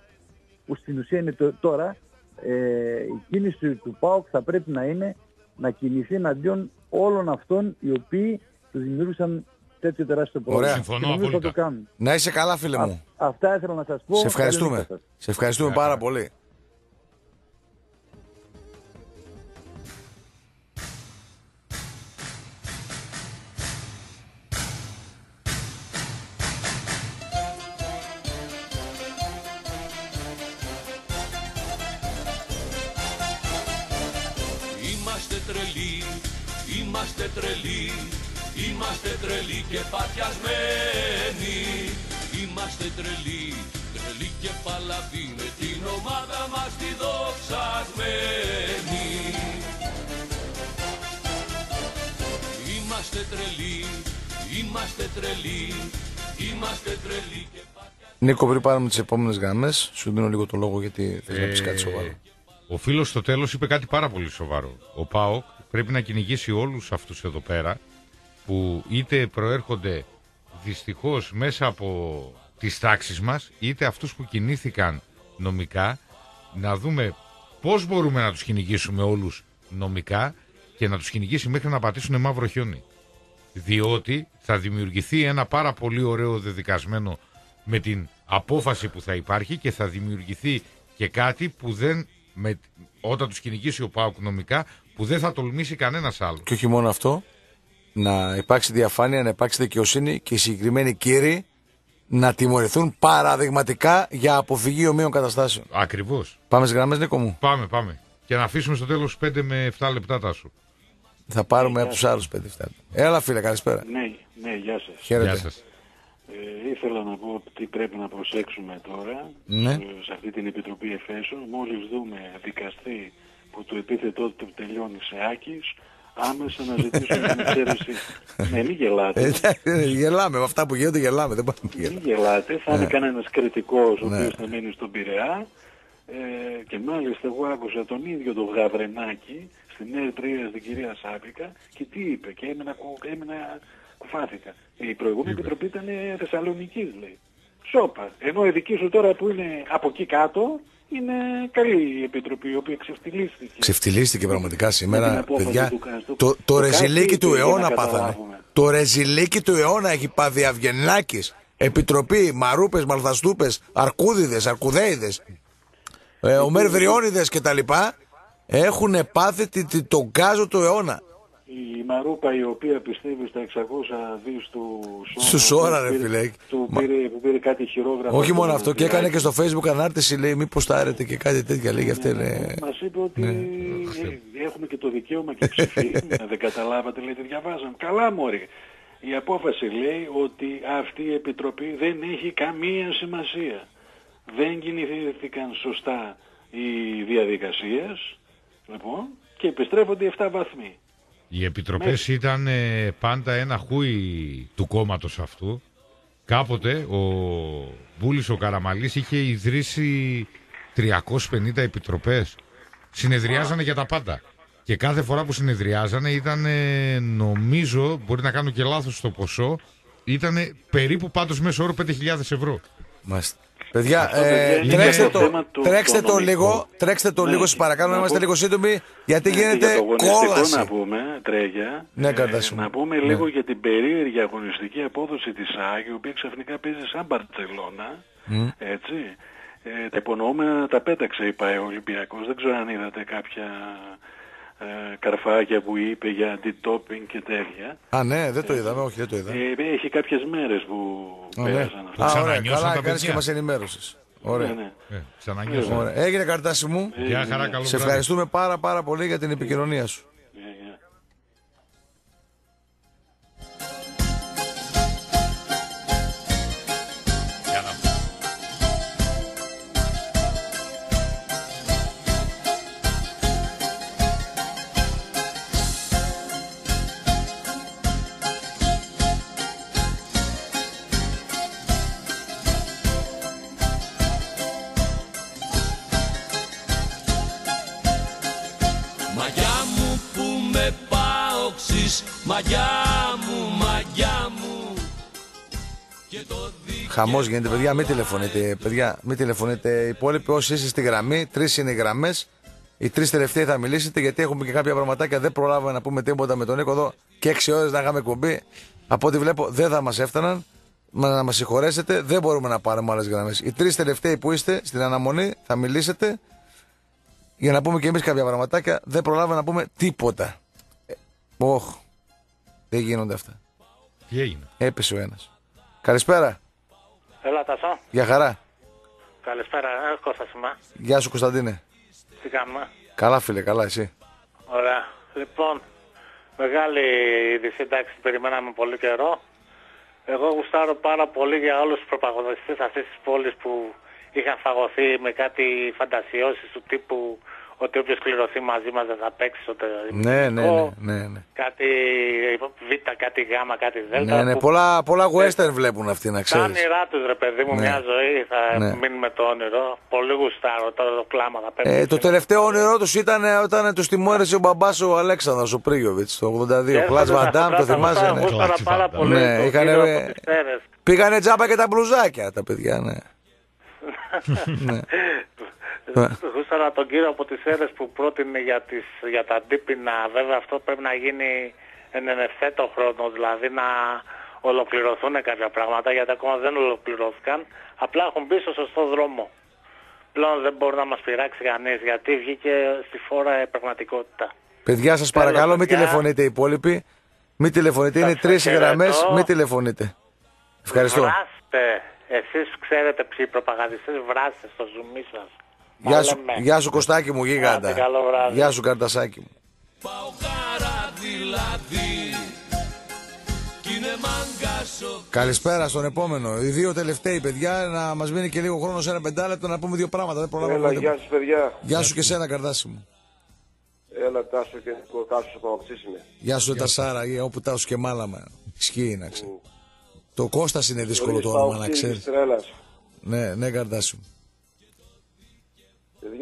που στην ουσία είναι το- τώρα, ε, η κίνηση του ΠΑΟΚ θα πρέπει να είναι να κινηθεί εναντίον όλων αυτών οι οποίοι τους δημιούργησαν τέτοιο τεράστιο πρόβλημα. Ωραία. Και Συμφωνώ νομίζω θα απόλυτα. το κάνουν. Να είσαι καλά, φίλε μου. Αυτά ήθελα να σας πω. Σε Καλή ευχαριστούμε. νύχτα σας. Σε ευχαριστούμε πάρα πολύ. Είμαστε τρελοί, είμαστε τρελοί και παθιασμένοι. Είμαστε τρελοί, τρελοί και παλαβοί με την ομάδα μας τη δοξασμένη. Είμαστε τρελοί, είμαστε τρελοί, είμαστε τρελοί και Νίκο, πριν πάρουμε τις επόμενες γραμμές, σου δίνω λίγο το λόγο γιατί θες να πεις κάτι σοβαρό. Ε, Ο φίλος στο τέλος είπε κάτι πάρα πολύ σοβαρό. Ο ΠΑΟΚ πρέπει να κυνηγήσει όλους αυτούς εδώ πέρα που είτε προέρχονται δυστυχώς μέσα από τις τάξεις μας, είτε αυτούς που κινήθηκαν νομικά, να δούμε πώς μπορούμε να τους κυνηγήσουμε όλους νομικά και να τους κυνηγήσει μέχρι να πατήσουν μαύρο χιόνι. Διότι θα δημιουργηθεί ένα πάρα πολύ ωραίο δεδικασμένο με την απόφαση που θα υπάρχει και θα δημιουργηθεί και κάτι που δεν, με, όταν τους κυνηγήσει ο ΠΑΟΚ νομικά, που δεν θα τολμήσει κανένας άλλος. Και όχι μόνο αυτό, να υπάρξει διαφάνεια, να υπάρξει δικαιοσύνη και οι συγκεκριμένοι κύριοι να τιμωρηθούν παραδειγματικά για αποφυγή ομοίων καταστάσεων. Ακριβώς. Πάμε στις γραμμές, Νίκο μου. Πάμε, πάμε. Και να αφήσουμε στο τέλος 5 με 7 λεπτά τάσου. Θα πάρουμε από τους άλλους 5-7. Έλα, φίλε, καλησπέρα. Ναι, ναι, γεια σας. Χαίρετε. Γεια σας. Ε, ήθελα να πω τι πρέπει να προσέξουμε τώρα Ναι. ε, σε αυτή την Επιτροπή Εφέσεων. Μόλις δούμε δικαστή που το επίθετό του τελειώνει σε Άκης, άμεσα να ζητήσουμε την εξαίρεση. [LAUGHS] ναι, μην γελάτε. Ε, γελάμε με αυτά που γίνονται, γελάμε. Δεν πάμε να Μην γελάτε, θα είναι Ναι. κανένας κριτικός ο Ναι. οποίος θα μείνει στον Πειραιά ε, και μάλιστα εγώ άκουσα τον ίδιο τον Γαβρενάκη στην Ερτρία στην κυρία Σάπικα και τι είπε και έμενα, κου- έμενα κουφάθηκα. Η προηγούμενη επιτροπή ήταν ε, Θεσσαλονικής λέει. Σόπα. Ενώ η δική σου τώρα που είναι από εκεί κάτω είναι καλή η επιτροπή η οποία ξεφτυλίστηκε. Ξεφτυλίστηκε πραγματικά Με την σήμερα, απόφαση παιδιά. του Κάστρο. Το, το Το ρεζιλίκι κάτι του είπε, για να αιώνα πάθανε. καταλάβουμε. Το ρεζιλίκι του αιώνα έχει πάθει Αυγενάκη. Επιτροπή, Μαρούπες, Μαλθαστούπες, Αρκούδιδες, Αρκουδέιδες, ε, Ομερβριώνιδε κτλ. Έχουν πάθει τη- τη- τον γκάζο του αιώνα. Η Μαρούπα η οποία πιστεύει στα 600 δις του Σόρα. Σου Σόρα, ρε πήρε- φίλε. Του πήρε, που πήρε κάτι χειρόγραφο. Όχι μόνο από αυτό, τον και έκανε Μητσοτάκη. και στο facebook ανάρτηση, λέει, μήπως τα άρετε και κάτι τέτοια, λέει, γι' αυτή λέει. Μας είπε ότι Ναι. ε, έχουμε και το δικαίωμα και ψηφίζουμε. [LAUGHS] δεν καταλάβατε, λέει, τι διαβάζαμε. Καλά μωρή. Η απόφαση λέει ότι αυτή η Επιτροπή δεν έχει καμία σημασία. Δεν κινηθήκαν σωστά οι διαδικασίες, λοιπόν, και επιστρέφονται οι 7 βαθμοί. Οι επιτροπές ήταν ε, πάντα ένα χούι του κόμματος αυτού. Κάποτε ο Μπούλης ο Καραμαλής είχε ιδρύσει 350 επιτροπές. Συνεδριάζανε για τα πάντα. Και κάθε φορά που συνεδριάζανε ήταν, ε, νομίζω, μπορεί να κάνω και λάθος στο ποσό, ήταν περίπου πάντως μέσω όρο 5.000 ευρώ. Μάλιστα. Παιδιά, Αυτό, ε, παιδιά, είναι τρέξτε το το, θέμα του- τρέξτε το το νομικό. λίγο, τρέξτε το Ναι, λίγο, σας παρακαλώ, να να είμαστε πω- λίγο σύντομοι, γιατί Ναι, γίνεται για το αγωνιστικό κόλαση. να πούμε, τρέγια. Ναι, ε, καρτάσου μου. να πούμε Ναι. λίγο για την περίεργη αγωνιστική απόδοση της ΑΕΚ, η οποία ξαφνικά παίζει σαν Μπαρτσελώνα, Μμ. έτσι. Ε, τα υπονοούμενα τα πέταξε η ΠαΕ ο Ολυμπιακός. Δεν ξέρω αν είδατε κάποια ε, καρφάκια που είπε για αντι-topping και τέτοια. Α, ναι, δεν το είδαμε, όχι, δεν το είδα. Ε, έχει κάποιες μέρες που Α, ναι. πέρασαν αυτά. Α, ωραία, καλά, κάνεις και μας ενημέρωσες. Ωραία. Ναι, ναι. Ε, ξανανιώσαμε. Ωραία. Έγινε καρτάσι μου. Γεια χαρά, καλό Σε βράδυ. ευχαριστούμε πάρα πάρα πολύ για την επικοινωνία σου. Χαμός γίνεται, παιδιά. Μην τηλεφωνείτε, παιδιά. Μην τηλεφωνείτε. Οι υπόλοιποι όσοι είστε στη γραμμή, τρεις είναι οι γραμμές. Οι τρεις τελευταίοι θα μιλήσετε γιατί έχουμε και κάποια πραγματάκια. Δεν προλάβαμε να πούμε τίποτα με τον Νίκο εδώ και έξι ώρες να είχαμε κουμπί. Από ό,τι βλέπω δεν θα μας έφταναν. Μα να μας συγχωρέσετε, δεν μπορούμε να πάρουμε άλλες γραμμές. Οι τρεις τελευταίοι που είστε στην αναμονή θα μιλήσετε για να πούμε και εμείς κάποια πραγματάκια. Δεν προλάβαμε να πούμε τίποτα. Ε, Όχ. Δεν γίνονται αυτά. Τι έγινε; Έπεσε ο ένας. Καλησπέρα. Έλα Τασό. Γεια χαρά. Καλησπέρα, ε, Κώστας είμαι. Γεια σου Κωνσταντίνε. Τι κάνουμε; Καλά φίλε, καλά εσύ. Ωραία. Λοιπόν, μεγάλη είδηση, εντάξει, την περιμέναμε πολύ καιρό. Εγώ γουστάρω πάρα πολύ για όλους τους προπαγωνιστές αυτής της πόλης που είχαν φαγωθεί με κάτι φαντασιώσεις του τύπου ότι όποιος κληρωθεί μαζί μας δεν θα παίξει στο Ναι, ναι, ναι, ναι, ναι. Κάτι Β, κάτι Γ, κάτι Δ. Ναι, ναι, που πολλά, πολλά western βλέπουν αυτοί να Τα ξέρεις. όνειρά τους ρε παιδί μου, Ναι. μια ζωή θα Ναι. μείνει με το όνειρο. Πολύ γουστάρω τώρα το κλάμα θα πέφτει. Ε, το τελευταίο όνειρό τους ήταν ε, όταν τους τιμώρησε ο μπαμπάς ο Αλέξανδρος ο Πρίγιοβιτς το 82. Κλατ Βαντάμ, το θυμάσαι. Ναι, Γούσταρα πάρα πολύ ναι το είχανε, κύριο ε, από τις Σέρες. πήγανε τζάμπα και τα μπλουζάκια τα παιδιά, ναι. [LAUGHS] ναι. Γούσταρα τον κύριο από τις Σέρες που πρότεινε για, τις, για τα αντίπεινα. Βέβαια αυτό πρέπει να γίνει εν ευθέτω χρόνο, δηλαδή να ολοκληρωθούν κάποια πράγματα γιατί ακόμα δεν ολοκληρώθηκαν. Απλά έχουν μπει στο σωστό δρόμο. Πλέον δεν μπορεί να μας πειράξει κανείς γιατί βγήκε στη φόρα η πραγματικότητα. Παιδιά, σας παρακαλώ, μην παιδιά. τηλεφωνείτε οι υπόλοιποι. Μην τηλεφωνείτε, είναι τρεις χαιρετώ. γραμμές, μην τηλεφωνείτε. Ευχαριστώ. Βράστε. Εσείς ξέρετε ποιοι προπαγανδιστές βράστε στο ζουμί σας. Γεια σου, λέμε. γεια σου Κωστάκη μου, γίγαντα. Άντε, καλό βράδυ. Γεια σου Καρτασάκη μου. δηλαδή Κι είναι μαγκάσο Καλησπέρα στον επόμενο. Οι δύο τελευταίοι παιδιά, να μας μείνει και λίγο χρόνος σε ένα πεντάλεπτο να πούμε δύο πράγματα. Δεν προλάβαμε. Έλα, ούτε- γεια σας παιδιά. Γεια σου και σένα, Καρτάσι μου. Έλα, Τάσο και ο Τάσος ο Παοξής είμαι. Γεια σου, Τασάρα, ε, όπου τάσου και μάλαμα. Ισχύει να ξέρει. Το Κώστας είναι δύσκολο Ορίς το όνομα να Παοξής ξέρει. της τρέλας. Ναι, ναι, Καρτάσι μου.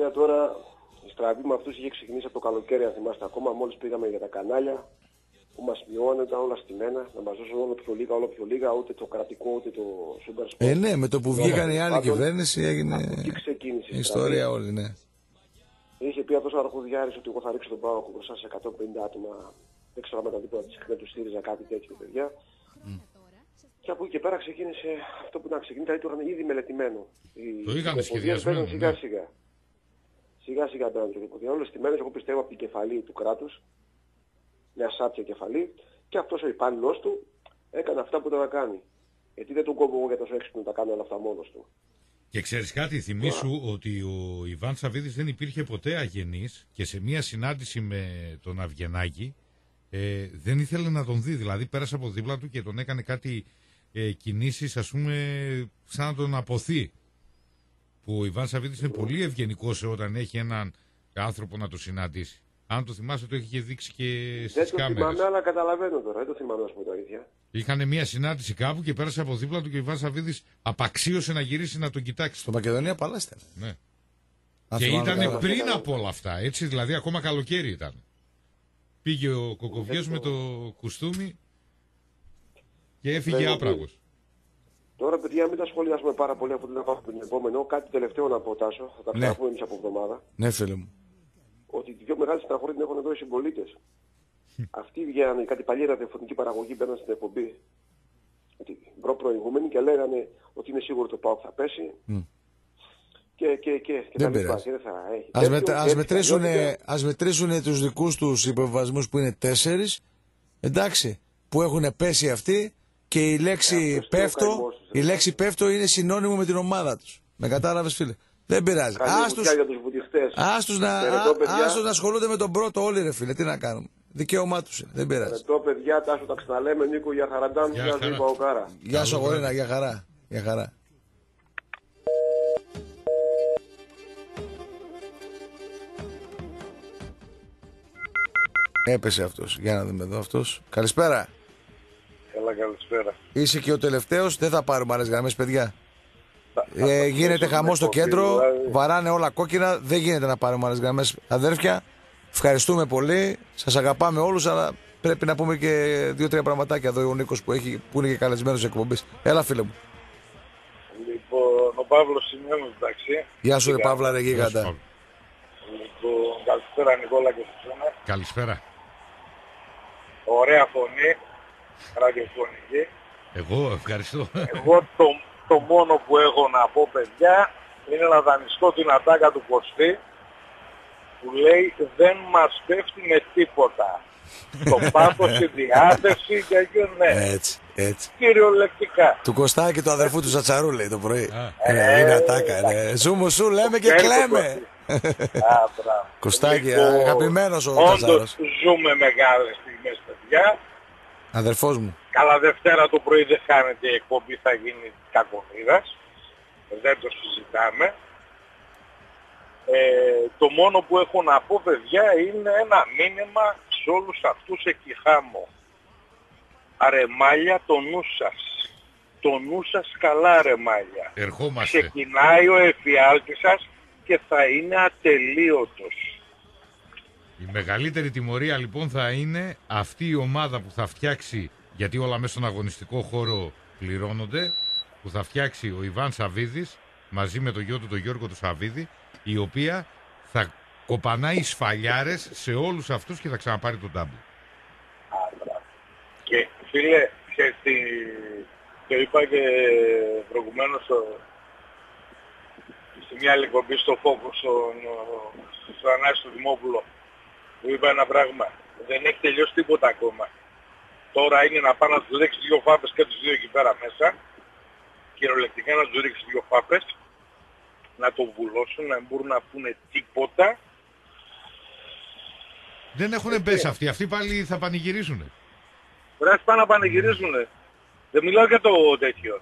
Παιδιά, τώρα η στραβή με αυτούς είχε ξεκινήσει από το καλοκαίρι, αν θυμάστε ακόμα. Μόλις πήγαμε για τα κανάλια που μας μειώνουν, ήταν όλα στημένα, να μας δώσουν όλο πιο λίγα, όλο πιο λίγα, ούτε το κρατικό, ούτε το Super Sport. Ε, ναι, με το που βγήκαν η άλλη Πάντων, κυβέρνηση έγινε εκεί ξεκίνησε η η ιστορία στραβή. όλη, ναι. Είχε πει αυτός ο Αρχουδιάρης ότι εγώ θα ρίξω τον Πάο μπροστά σε 150 άτομα. Δεν ξέρω αν ήταν τίποτα της δεν τους στήριζα κάτι τέτοιο, παιδιά. Και από εκεί και πέρα ξεκίνησε αυτό που να ξεκινήσει, δηλαδή το είχαν ήδη μελετημένο. Οι- Το είχαν οι εφοδίες σχεδιασμένο, μπαίνουν Σιγά ναι. σιγά. Σιγά σιγά μπαίνουν και οι όλες στημένες, εγώ πιστεύω από την κεφαλή του κράτους, μια σάπια κεφαλή, και αυτός ο υπάλληλος του έκανε αυτά που ήταν να κάνει. Γιατί δεν τον κόβω εγώ για τόσο έξυπνο να τα κάνει όλα αυτά μόνος του. Και ξέρεις κάτι, θυμήσου ότι ο Ιβάν Σαββίδης δεν υπήρχε ποτέ αγενής και σε μία συνάντηση με τον Αυγενάκη ε, δεν ήθελε να τον δει. Δηλαδή πέρασε από δίπλα του και τον έκανε κάτι ε, κινήσεις ας πούμε σαν να τον αποθεί. Που ο Ιβάν Σαββίδης είναι πολύ ευγενικός όταν έχει έναν άνθρωπο να το συναντήσει. Αν το θυμάσαι το είχε δείξει και Δεν στις το κάμερες. θυμάμαι, αλλά καταλαβαίνω τώρα. Δεν το θυμάμαι, να σου πω την αλήθεια. Είχαν μία συνάντηση κάπου και πέρασε από δίπλα του και ο Ιβάν Σαββίδης απαξίωσε να γυρίσει να τον κοιτάξει. Στο Μακεδονία Παλάστα. Ναι. Αν Και θυμάμαι ήταν καλά. πριν από όλα αυτά, έτσι, δηλαδή ακόμα καλοκαίρι ήταν. Πήγε ο Κοκοβιός με το κουστούμι και έφυγε Ναι, άπραγος. Τώρα, παιδιά, μην τα σχολιάσουμε πάρα πολύ αφού δεν πάμε τον επόμενο. Κάτι τελευταίο να πω, Τάσο. Θα τα Ναι. ξαναπούμε εμείς από εβδομάδα. Ναι, φίλε μου. Ότι τη πιο μεγάλη στεναχώρια την έχουν εδώ οι συμπολίτες. Αυτοί βγαίνανε, κάτι παλιή ραδιοφωνική παραγωγή μπαίναν στην εκπομπή. Ότι προ προηγούμενοι και λέγανε ότι είναι σίγουρο το ΠΑΟΚ θα πέσει. Μμ. Και, και, και, και Δεν τα λοιπά. πειράζει. Και δεν θα έχει. Ας, τέτοιο, μετ, ας, έτσι, μετρήσουν, αλλιώτικα. ας μετρήσουν τους δικούς τους υποβασμούς που είναι τέσσερις, εντάξει, που έχουν πέσει αυτοί και η λέξη πέφτω, η λέξη πέφτω είναι συνώνυμο με την ομάδα τους. Με κατάλαβες φίλε. Δεν πειράζει. Καλή Ας τους, βουτιά για τους βουτυχτές. ας τους να, Χαιρετώ, α- παιδιά. ας τους να ασχολούνται με τον πρώτο όλοι ρε φίλε. Τι να κάνουμε. Δικαίωμά τους είναι. Δεν πειράζει. Χαιρετώ, παιδιά, Τάσο, τα ξαναλέμε. Νίκο, για χαραντάν, Γεια για χαρά. ζήπα ο Κάρα. Γεια σου αγορίνα, για χαρά. Για χαρά. Έπεσε αυτός. Για να δούμε εδώ αυτός. Καλησπέρα. Έλα, καλησπέρα. Είσαι και ο τελευταίος. Δεν θα πάρουμε άλλες γραμμές, παιδιά. Ε, γίνεται χαμός στο εκπομπή, κέντρο, δηλαδή. βαράνε όλα κόκκινα. Δεν γίνεται να πάρουμε άλλες γραμμές. Αδέρφια, Ευχαριστούμε πολύ. Σας αγαπάμε όλους, αλλά πρέπει να πούμε και δύο-τρία πραγματάκια εδώ ο Νίκος που, έχει, που είναι και καλεσμένος εκπομπής. Έλα, φίλε μου. Λοιπόν, ο Παύλος Σημειώνος, εντάξει. Γεια σου, ρε Γεια. Παύλα, ρε γίγαντα. Λοιπόν, καλησπέρα Νικόλα και Σουσούνα. Καλησπέρα. Ωραία φωνή, ραδιοφωνική. Εγώ ευχαριστώ. Εγώ το, το μόνο που έχω να πω παιδιά είναι να δανειστώ την ατάκα του Κωστή που λέει δεν μας πέφτει με τίποτα. το [LAUGHS] πάθος, η διάθεση και και ναι. Έτσι, έτσι. Κυριολεκτικά. Του Κωστάκη του αδερφού του Σατσαρού λέει το πρωί. Ε, είναι ατάκα. Ναι. Ζου μου σου λέμε και Ξέρει το κλαίμε. [LAUGHS] Α, μπράβο. Κωστάκη, Λοιπόν, αγαπημένος ο Όντως Τσατσαρός. ζούμε μεγάλες στιγμές παιδιά. Αδερφός μου. Καλά Δευτέρα το πρωί δεν χάνεται η εκπομπή, θα γίνει κακομοίρας. Δεν το συζητάμε. Ε, το μόνο που έχω να πω παιδιά είναι ένα μήνυμα σε όλους αυτούς εκεί χάμω. Αρεμάλια το νου σας. Το νου σας καλά αρεμάλια. Ερχόμαστε. Ξεκινάει ο εφιάλτης σας και θα είναι ατελείωτος. Η μεγαλύτερη τιμωρία λοιπόν θα είναι αυτή η ομάδα που θα φτιάξει, γιατί όλα μέσα στον αγωνιστικό χώρο πληρώνονται, που θα φτιάξει ο Ιβάν Σαβίδης μαζί με τον γιο του τον Γιώργο του Σαβίδη, η οποία θα κοπανάει σφαλιάρες σε όλους αυτούς και θα ξαναπάρει τον τάμπου. Και φίλε, και στη, το είπα και προηγουμένως στο- στη μια άλλη εκπομπή στο Φόκο, στον, στον Ανάση του Δημόπουλο, που είπα ένα πράγμα. Δεν έχει τελειώσει τίποτα ακόμα. Τώρα είναι να πάει να τους ρίξει δύο φάπες και τους δύο εκεί πέρα μέσα, κυριολεκτικά να τους ρίξει δύο φάπες, να το βουλώσουν, να μην μπορούν να πούνε τίποτα. Δεν έχουν πέσει αυτοί, αυτοί πάλι θα πανηγυρίσουν. Βρες πάνε να πανηγυρίζουνε. Δεν μιλάω για το τέτοιο.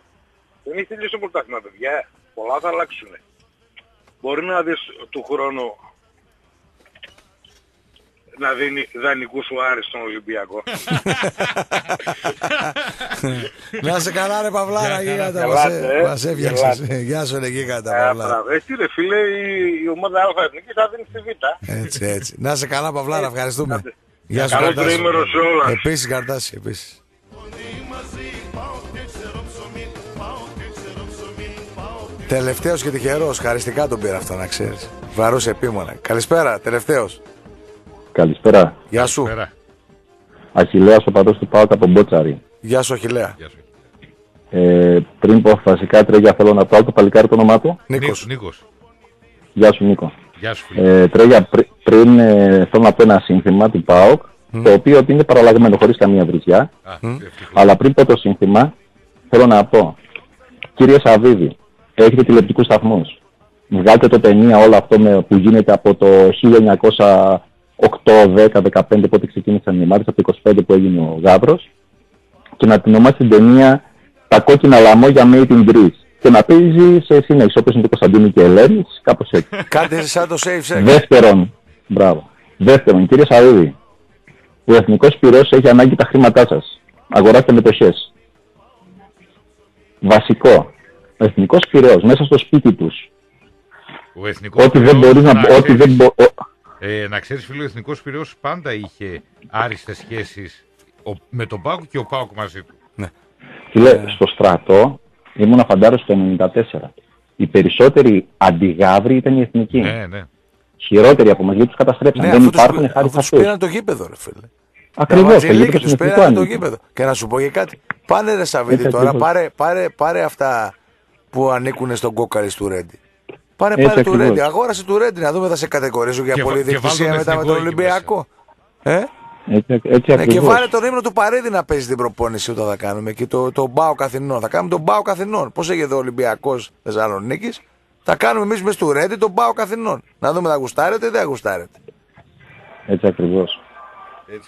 Δεν έχει τελειώσει το πρωτάθλημα, παιδιά. Πολλά θα αλλάξουν. Μπορεί να δεις του χρόνου να δίνει δανεικούς ο Άρης στον Ολυμπιακό. [LAUGHS] Να σε καλά ρε Παυλάρα Γεια γίγαντα. χαρά. Μας, Γελάτε, ε, ε. μας έφτιαξες. Γελάτε. Γεια σου ρε γίγαντα Ε, Παυλάρα. μπράβο. Εσύ ρε φίλε, η, η ομάδα Α Εθνική θα δίνει στη Β. Έτσι, έτσι. Να σε καλά Παυλάρα, ευχαριστούμε. Γεια σου Καλό Καρτάση. τριήμερο σε όλας. Επίσης Καρτάση, επίσης. Τελευταίος και τυχερός, χαριστικά τον πήρα αυτό να ξέρεις. Βαρούς επίμονα. Καλησπέρα, τελευταίος. Καλησπέρα. Γεια σου. Αχιλέας ο πατός του Πάουκ από Μπότσαρη. Γεια σου Αχιλέα. Ε, πριν πω βασικά τρέγια θέλω να πάω το παλικάρι το όνομά του. Νίκος. Νίκος. Γεια σου Νίκο. Γεια σου φίλε. Ε, τρέγια πρι- πριν ε, θέλω να πω ένα σύνθημα του ΠΑΟΚ το οποίο ότι είναι παραλλαγμένο χωρίς καμία βρισιά. Αλλά πριν πω το σύνθημα θέλω να πω κύριε Σαββίδη έχετε τηλεοπτικούς σταθμούς. Βγάλτε το ταινία όλο αυτό με, που γίνεται από το 1908, 10, 15 πότε ξεκίνησαν οι μάχες, από το 25 που έγινε ο Γάβρος και να την ονομάσει την ταινία «Τα κόκκινα λαμόγια Made in Greece» και να παίζει σε συνέχεια όπως είναι το Κωνσταντίνου και Ελένης, κάπως έτσι. Κάντε σαν το safe sex. Δεύτερον, μπράβο. Δεύτερον, κύριε Σαούδη, ο Εθνικός Πυρός έχει ανάγκη τα χρήματά σας. Αγοράστε μετοχές. Βασικό. Ο Εθνικός Πυρός μέσα στο σπίτι τους. Ο εθνικός Ό,τι δεν Πυραιός, μπορείς να... να Ό,τι ξέρεις- δεν μπο... ο- Ε, να ξέρεις φίλε, ο Εθνικός Πυραιός πάντα είχε άριστες σχέσεις ο- με τον Πάουκ και ο Πάουκ μαζί του. Φίλε, στο στρατό ήμουν φαντάρος το 94. Οι περισσότεροι αντιγάβροι ήταν οι εθνικοί. Ναι, ναι. Χειρότεροι από μας, γιατί τους καταστρέψαν. Ναι, δεν αφού τους, υπάρχουν χάρη σε αφού τους αυτούς. πήραν το γήπεδο ρε φίλε. Ακριβώς, Τα το ματζιλίκι γήπεδο τους στην πήραν εθνικό το ανήκει. γήπεδο. Και να σου πω και κάτι. Πάνε ρε Σαββίδη Έτσι τώρα, ακριβώς. πάρε, πάρε, πάρε αυτά που ανήκουν στον κόκαλη του Ρέντι. Πάρε Έτσι πάρε του ακριβώς. Ρέντι. Αγόρασε του Ρέντι να δούμε θα σε κατηγορήσω για Και βα- πολύ και βάλ' διεκτησία τον μετά με εθνικό τον εκεί Ολυμπιακό. Ε; Έτσι, έτσι Ναι, και ακριβώς. βάλε τον ύμνο του Παρίδη να παίζει την προπόνηση όταν θα κάνουμε και το, το Μπάο Καθηνών. Θα κάνουμε τον Μπάο Καθηνών. Πώς έγινε εδώ ο Ολυμπιακός Θεσσαλονίκης, θα κάνουμε εμείς μες στο Ρέντι τον Μπάο Καθηνών. Να δούμε θα γουστάρετε ή δεν θα γουστάρετε. Έτσι ακριβώς.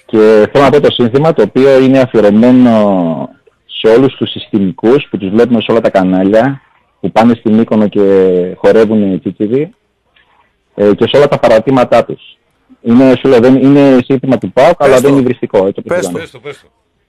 Και θέλω να πω το σύνθημα το οποίο είναι αφιερωμένο σε όλους τους συστημικούς που τους βλέπουμε σε όλα τα κανάλια που πάνε στην Μύκονο και χορεύουν οι τσίτσιδοι ε, και σε όλα τα παρατήματά τους. Είναι, σου λέω, δεν, είναι σύνθημα του ΠΑΟΚ αλλά δεν είναι υβριστικό. Έτσι όπως Πες το, ήταν. πες το, πες το.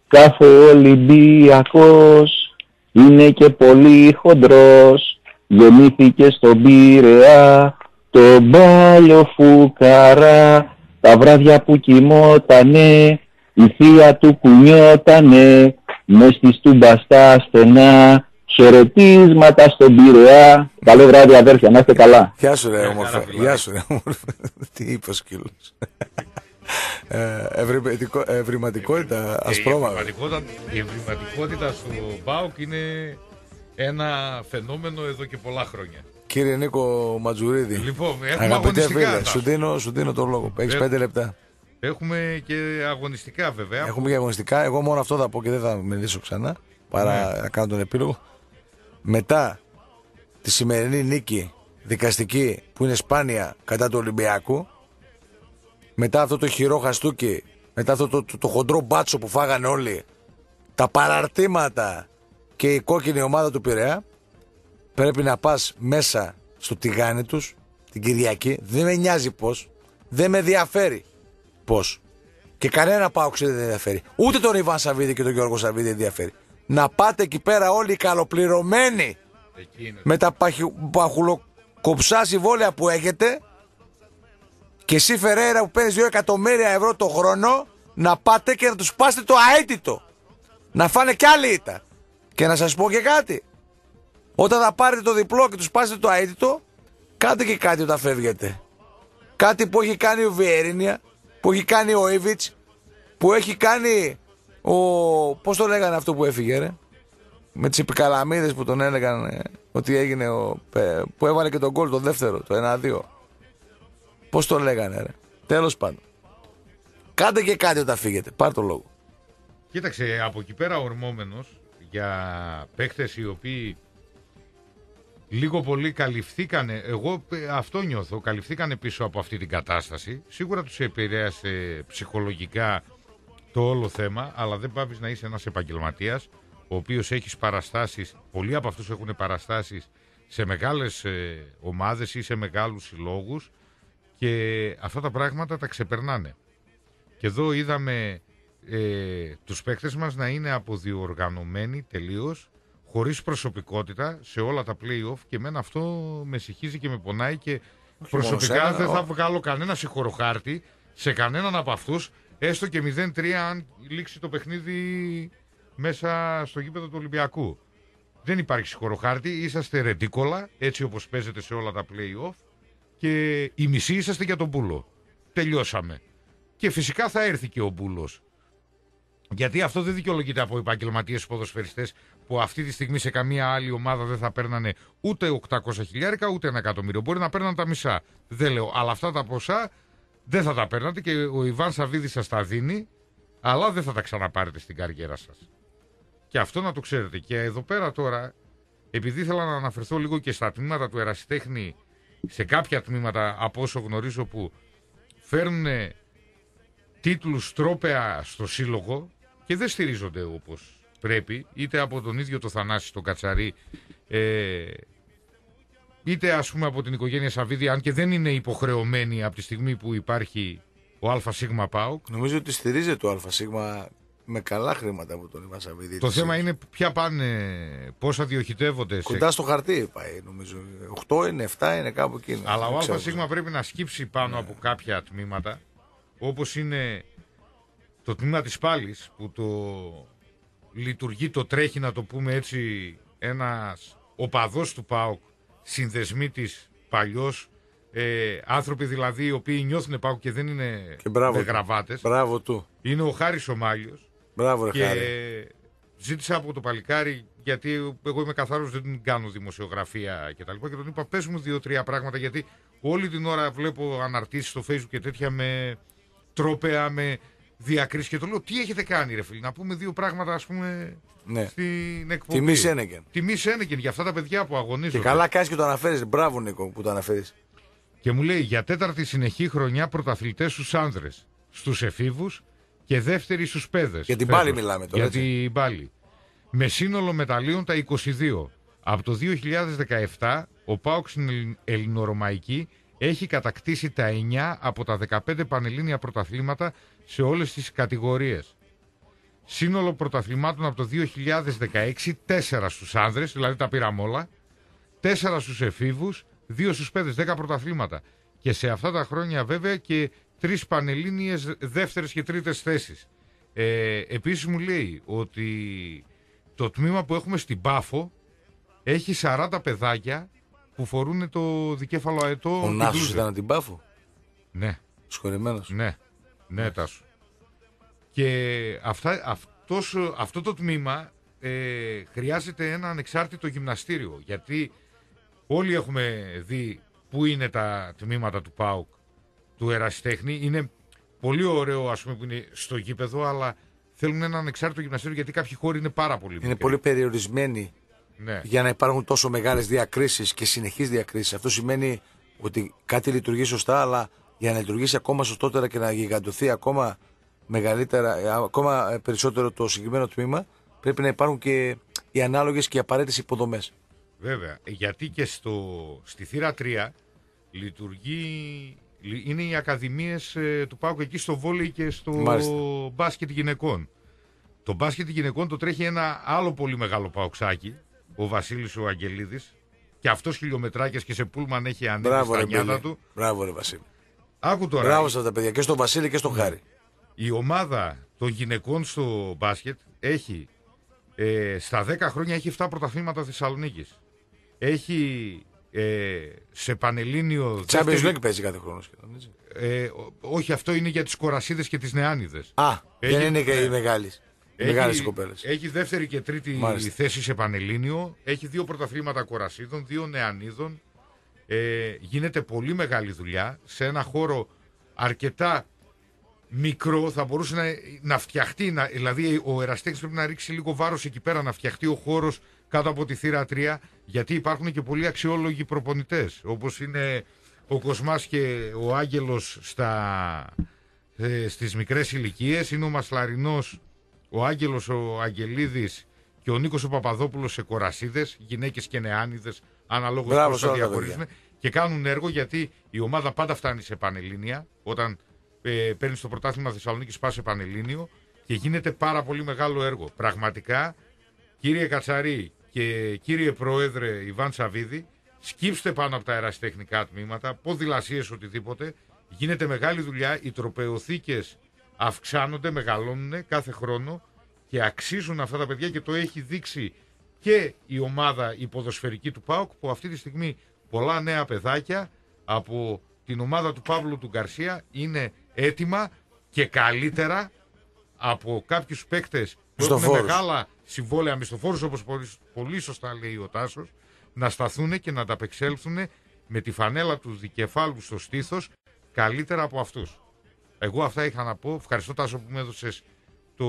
Κάθε Ολυμπιακός είναι και πολύ χοντρός Γεννήθηκε στον Πειραιά το μπάλιο φουκαρά τα βράδια που κοιμότανε, η θεία του κουνιότανε, μες στη στουμπαστά στενά, χαιρετίσματα στον Πειραιά. Καλό βράδυ αδέρφια, να είστε καλά. Γεια σου ρε όμορφε. Γεια σου ρε όμορφε. [LAUGHS] Τι είπες ο σκύλος. Ε, ευρηματικό- Ευρηματικότητα Ε, Η ασπρόμαυρη. ευρηματικότητα, η ευρηματικότητα στο ΠΑΟΚ είναι ένα φαινόμενο εδώ και πολλά χρόνια. Κύριε Νίκο Ματζουρίδη. Λοιπόν, έχουμε Αγαπητέ αγωνιστικά, φίλε, Τάσο. σου δίνω, σου δίνω το λόγο. Έχεις Ε, πέντε λεπτά. Έχουμε και αγωνιστικά βέβαια. Έχουμε και αγωνιστικά. Εγώ μόνο αυτό θα πω και δεν θα μιλήσω ξανά. Παρά Ναι. να κάνω τον επίλογο. Μετά τη σημερινή νίκη δικαστική που είναι σπάνια κατά του Ολυμπιακού. Μετά αυτό το χειρό χαστούκι. Μετά αυτό το, το, το χοντρό μπάτσο που φάγανε όλοι. Τα παραρτήματα και η κόκκινη ομάδα του Πειραιά. Πρέπει να πας μέσα στο τηγάνι τους την Κυριακή. Δεν με νοιάζει πώς. Δεν με ενδιαφέρει πώς. Και κανένα πάοξε δεν ενδιαφέρει. Ούτε τον Ιβάν Σαββίδη και τον Γιώργο Σαββίδη ενδιαφέρει. Να πάτε εκεί πέρα όλοι οι καλοπληρωμένοι με τα παχυ- παχουλοκοψά συμβόλαια που έχετε και εσύ Φεραίρα που παίρνει 2 εκατομμύρια ευρώ το χρόνο να πάτε και να τους πάσετε το αίτητο. Να φάνε κι άλλη ήττα. Και να σας πω και κάτι. Όταν θα πάρετε το διπλό και τους πάσετε το αίτητο, κάντε και κάτι όταν φεύγετε. Κάτι που έχει κάνει ο Βιερίνια, που έχει κάνει ο Ιβιτς, που έχει κάνει ο... Πώς το λέγανε αυτό που έφυγε ρε; Με τις επικαλαμίδες που τον έλεγαν ε, ότι έγινε ο... ε, που έβαλε και τον γκολ το δεύτερο, το 1-2. Πώς το λέγανε ρε; Τέλος πάντων. Κάντε και κάτι όταν φύγετε. Πάρ το λόγο. Κοίταξε, από εκεί πέρα ορμόμενος για παίχτες οι οποίοι λίγο πολύ καλυφθήκανε, εγώ ε, αυτό νιώθω, καλυφθήκανε πίσω από αυτή την κατάσταση. Σίγουρα τους επηρέασε ψυχολογικά το όλο θέμα, αλλά δεν πάβεις να είσαι ένας επαγγελματίας, ο οποίος έχεις παραστάσεις, πολλοί από αυτούς έχουν παραστάσεις σε μεγάλες ε, ομάδες ή σε μεγάλους συλλόγους και αυτά τα πράγματα τα ξεπερνάνε. Και εδώ είδαμε ε, τους παίκτες μας να είναι αποδιοργανωμένοι τελείως, χωρίς προσωπικότητα σε όλα τα play-off και εμένα αυτό με συγχύζει και με πονάει και μόνο προσωπικά σένα, δεν θα ο- βγάλω κανένα συγχωροχάρτη σε κανέναν από αυτούς, έστω και 0-3 αν λήξει το παιχνίδι μέσα στο γήπεδο του Ολυμπιακού. Δεν υπάρχει συγχωροχάρτη, είσαστε ρεντίκολα, έτσι όπως παίζετε σε όλα τα play-off και οι μισοί είσαστε για τον Πούλο. Τελειώσαμε. Και φυσικά θα έρθει και ο Μπούλο. Γιατί αυτό δεν δικαιολογείται από επαγγελματίες ποδοσφαιριστές που αυτή τη στιγμή σε καμία άλλη ομάδα δεν θα παίρνανε ούτε 800 χιλιάρικα ούτε ένα εκατομμύριο. Μπορεί να παίρναν τα μισά. Δεν λέω. Αλλά αυτά τα ποσά δεν θα τα παίρνατε και ο Ιβάν Σαββίδη σας τα δίνει, αλλά δεν θα τα ξαναπάρετε στην καριέρα σας. Και αυτό να το ξέρετε. Και εδώ πέρα τώρα, επειδή ήθελα να αναφερθώ λίγο και στα τμήματα του Ερασιτέχνη, σε κάποια τμήματα από όσο γνωρίζω που φέρνουν τίτλους τρόπεα στο σύλλογο και δεν στηρίζονται όπως πρέπει, είτε από τον ίδιο το Θανάση τον Κατσαρί, ε, είτε ας πούμε από την οικογένεια Σαββίδη, αν και δεν είναι υποχρεωμένοι από τη στιγμή που υπάρχει ο ΑΣ ΠΑΟΚ. Νομίζω ότι στηρίζεται το ΑΣ με καλά χρήματα από τον Ιβάν Σαββίδη. Το θέμα είναι ποια πάνε, πόσα διοχητεύονται. Κοντά στο χαρτί πάει νομίζω. 8 είναι, 7 είναι κάπου εκεί. Αλλά ο Δεν ξέρω. ΑΣ πρέπει να σκύψει πάνω από κάποια τμήματα, όπως είναι το τμήμα της πάλης, που το λειτουργεί, το τρέχει να το πούμε έτσι, ένας οπαδός του ΠΑΟΚ, συνδεσμίτης παλιός, ε, άνθρωποι δηλαδή οι οποίοι νιώθουν ΠΑΟΚ και δεν είναι Και μπράβο με του. γραβάτες. Μπράβο του. Είναι ο Χάρης ο Μάλιος. Μπράβο, ρε και Χάρη. ζήτησα από το παλικάρι, γιατί εγώ είμαι καθαρός, δεν κάνω δημοσιογραφία κτλ. Και, και τον είπα, πες μου δύο-τρία πράγματα, γιατί όλη την ώρα βλέπω αναρτήσεις στο facebook και τέτοια με τρόπεα, με διακρίσεις και το λέω, τι έχετε κάνει ρε φίλοι, να πούμε δύο πράγματα ας πούμε Ναι. στην εκπομπή. Τιμή Σένεκεν. Τιμή Σένεκεν για αυτά τα παιδιά που αγωνίζονται. Και καλά κάνεις και το αναφέρεις. Μπράβο, Νίκο, που το αναφέρεις. Και μου λέει για τέταρτη συνεχή χρονιά πρωταθλητές στους άνδρες, στους εφήβους και δεύτερη στους παιδες. Για την πάλη μιλάμε τώρα, Για την πάλη. Με σύνολο μεταλλίων τα 22. Από το 2017 ο Πάοξ στην Ελλ- Ελληνορωμαϊκή έχει κατακτήσει τα 9 από τα 15 πανελλήνια πρωταθλήματα σε όλες τις κατηγορίες. Σύνολο πρωταθλημάτων από το 2016, 4 στους άνδρες, δηλαδή τα πήραμε όλα, 4 στους εφήβους, 2 στους παιδες, 10 πρωταθλήματα. Και σε αυτά τα χρόνια βέβαια και τρεις πανελλήνιες δεύτερες και τρίτες θέσεις. Ε, επίσης μου λέει ότι το τμήμα που έχουμε στην Πάφο έχει 40 παιδάκια που φορούν το δικέφαλο αετό. Ο την Νάσος μπλούζα. ήταν από την Πάφο. Ναι. Σχολημένος. Ναι, ναι, Τάσο. Και αυτά, αυτός, αυτό το τμήμα ε, χρειάζεται ένα ανεξάρτητο γυμναστήριο. Γιατί όλοι έχουμε δει πού είναι τα τμήματα του ΠΑΟΚ, του Ερασιτέχνη. Είναι πολύ ωραίο ας πούμε που είναι στο γήπεδο, αλλά θέλουν ένα ανεξάρτητο γυμναστήριο γιατί κάποιοι χώροι είναι πάρα πολύ Είναι μικροί. πολύ περιορισμένοι Ναι. για να υπάρχουν τόσο μεγάλες διακρίσεις και συνεχείς διακρίσεις. Αυτό σημαίνει ότι κάτι λειτουργεί σωστά, αλλά για να λειτουργήσει ακόμα σωστότερα και να γιγαντωθεί ακόμα μεγαλύτερα, ε, ακόμα ε, περισσότερο το συγκεκριμένο τμήμα, πρέπει να υπάρχουν και οι ανάλογες και οι απαραίτητες υποδομές. Βέβαια, γιατί και στο, στη θύρα 3 λειτουργεί, λει- είναι οι ακαδημίες ε, του ΠΑΟΚ εκεί στο βόλεϊ και στο Μάλιστα. μπάσκετ γυναικών. Το μπάσκετ γυναικών το τρέχει ένα άλλο πολύ μεγάλο παοξάκι, ο Βασίλης ο Αγγελίδης, και αυτός χιλιομετράκες και σε πούλμαν έχει ανέβει Μπράβο, στα ρε, νιάτα Μπέλε. του. Μπράβο, ρε Βασίλη. Άκου τώρα. Μπράβο σε αυτά τα παιδιά, και στον Βασίλη και στον Ναι. Χάρη. Η ομάδα των γυναικών στο μπάσκετ έχει ε, στα 10 χρόνια έχει 7 πρωταθλήματα Θεσσαλονίκης. Έχει ε, σε πανελλήνιο. Champions δεύτερη- League παίζει κάθε χρόνο σχεδόν. έτσι. Ε, ο- όχι, αυτό είναι για τις κορασίδες και τις νεάνιδες. Α, Έχει- δεν είναι και ναι. οι μεγάλες. Οι Έχει- μεγάλες οι κοπέλες. Έχεις δεύτερη και τρίτη Μάλιστα. θέση σε Πανελλήνιο. Έχει δύο πρωταθλήματα κορασίδων, δύο νεανίδων. Ε, γίνεται πολύ μεγάλη δουλειά σε ένα χώρο αρκετά μικρό. Θα μπορούσε να, να φτιαχτεί, να, δηλαδή ο Εραστέχνης πρέπει να ρίξει λίγο βάρος εκεί πέρα, να φτιαχτεί ο χώρος κάτω από τη θύρα 3, γιατί υπάρχουν και πολλοί αξιόλογοι προπονητές, όπως είναι ο Κοσμάς και ο Άγγελος στα, ε, στις μικρές ηλικίες. Είναι ο Μασλαρινός, ο Άγγελος ο Αγγελίδης και ο Νίκος ο Παπαδόπουλος σε κορασίδες, γυναίκες και νεάνιδες, αναλόγως Μπράβο πώς σε θα όλα τα διαχωρίζουν. παιδιά. Και κάνουν έργο γιατί η ομάδα πάντα φτάνει σε πανελλήνια, όταν ε, παίρνεις το πρωτάθλημα Θεσσαλονίκης πας σε πανελλήνιο και γίνεται πάρα πολύ μεγάλο έργο. Πραγματικά, κύριε Κατσαρή και κύριε Πρόεδρε Ιβάν Σαββίδη, σκύψτε πάνω από τα αεραστεχνικά τμήματα, ποδηλασίες οτιδήποτε. Γίνεται μεγάλη δουλειά, οι τροπεοθήκες αυξάνονται, μεγαλώνουν κάθε χρόνο και αξίζουν αυτά τα παιδιά και το έχει δείξει και η ομάδα η ποδοσφαιρική του ΠΑΟΚ που αυτή τη στιγμή πολλά νέα παιδάκια από την ομάδα του Παύλου του Γκαρσία είναι έτοιμα και καλύτερα από κάποιους παίκτες που έχουν Μισθοφόρους. μεγάλα συμβόλαια μισθοφόρους όπως πολύ, πολύ σωστά λέει ο Τάσος να σταθούν και να ανταπεξέλθουν με τη φανέλα του δικεφάλου στο στήθος καλύτερα από αυτούς. Εγώ αυτά είχα να πω. Ευχαριστώ Τάσο που μου έδωσες το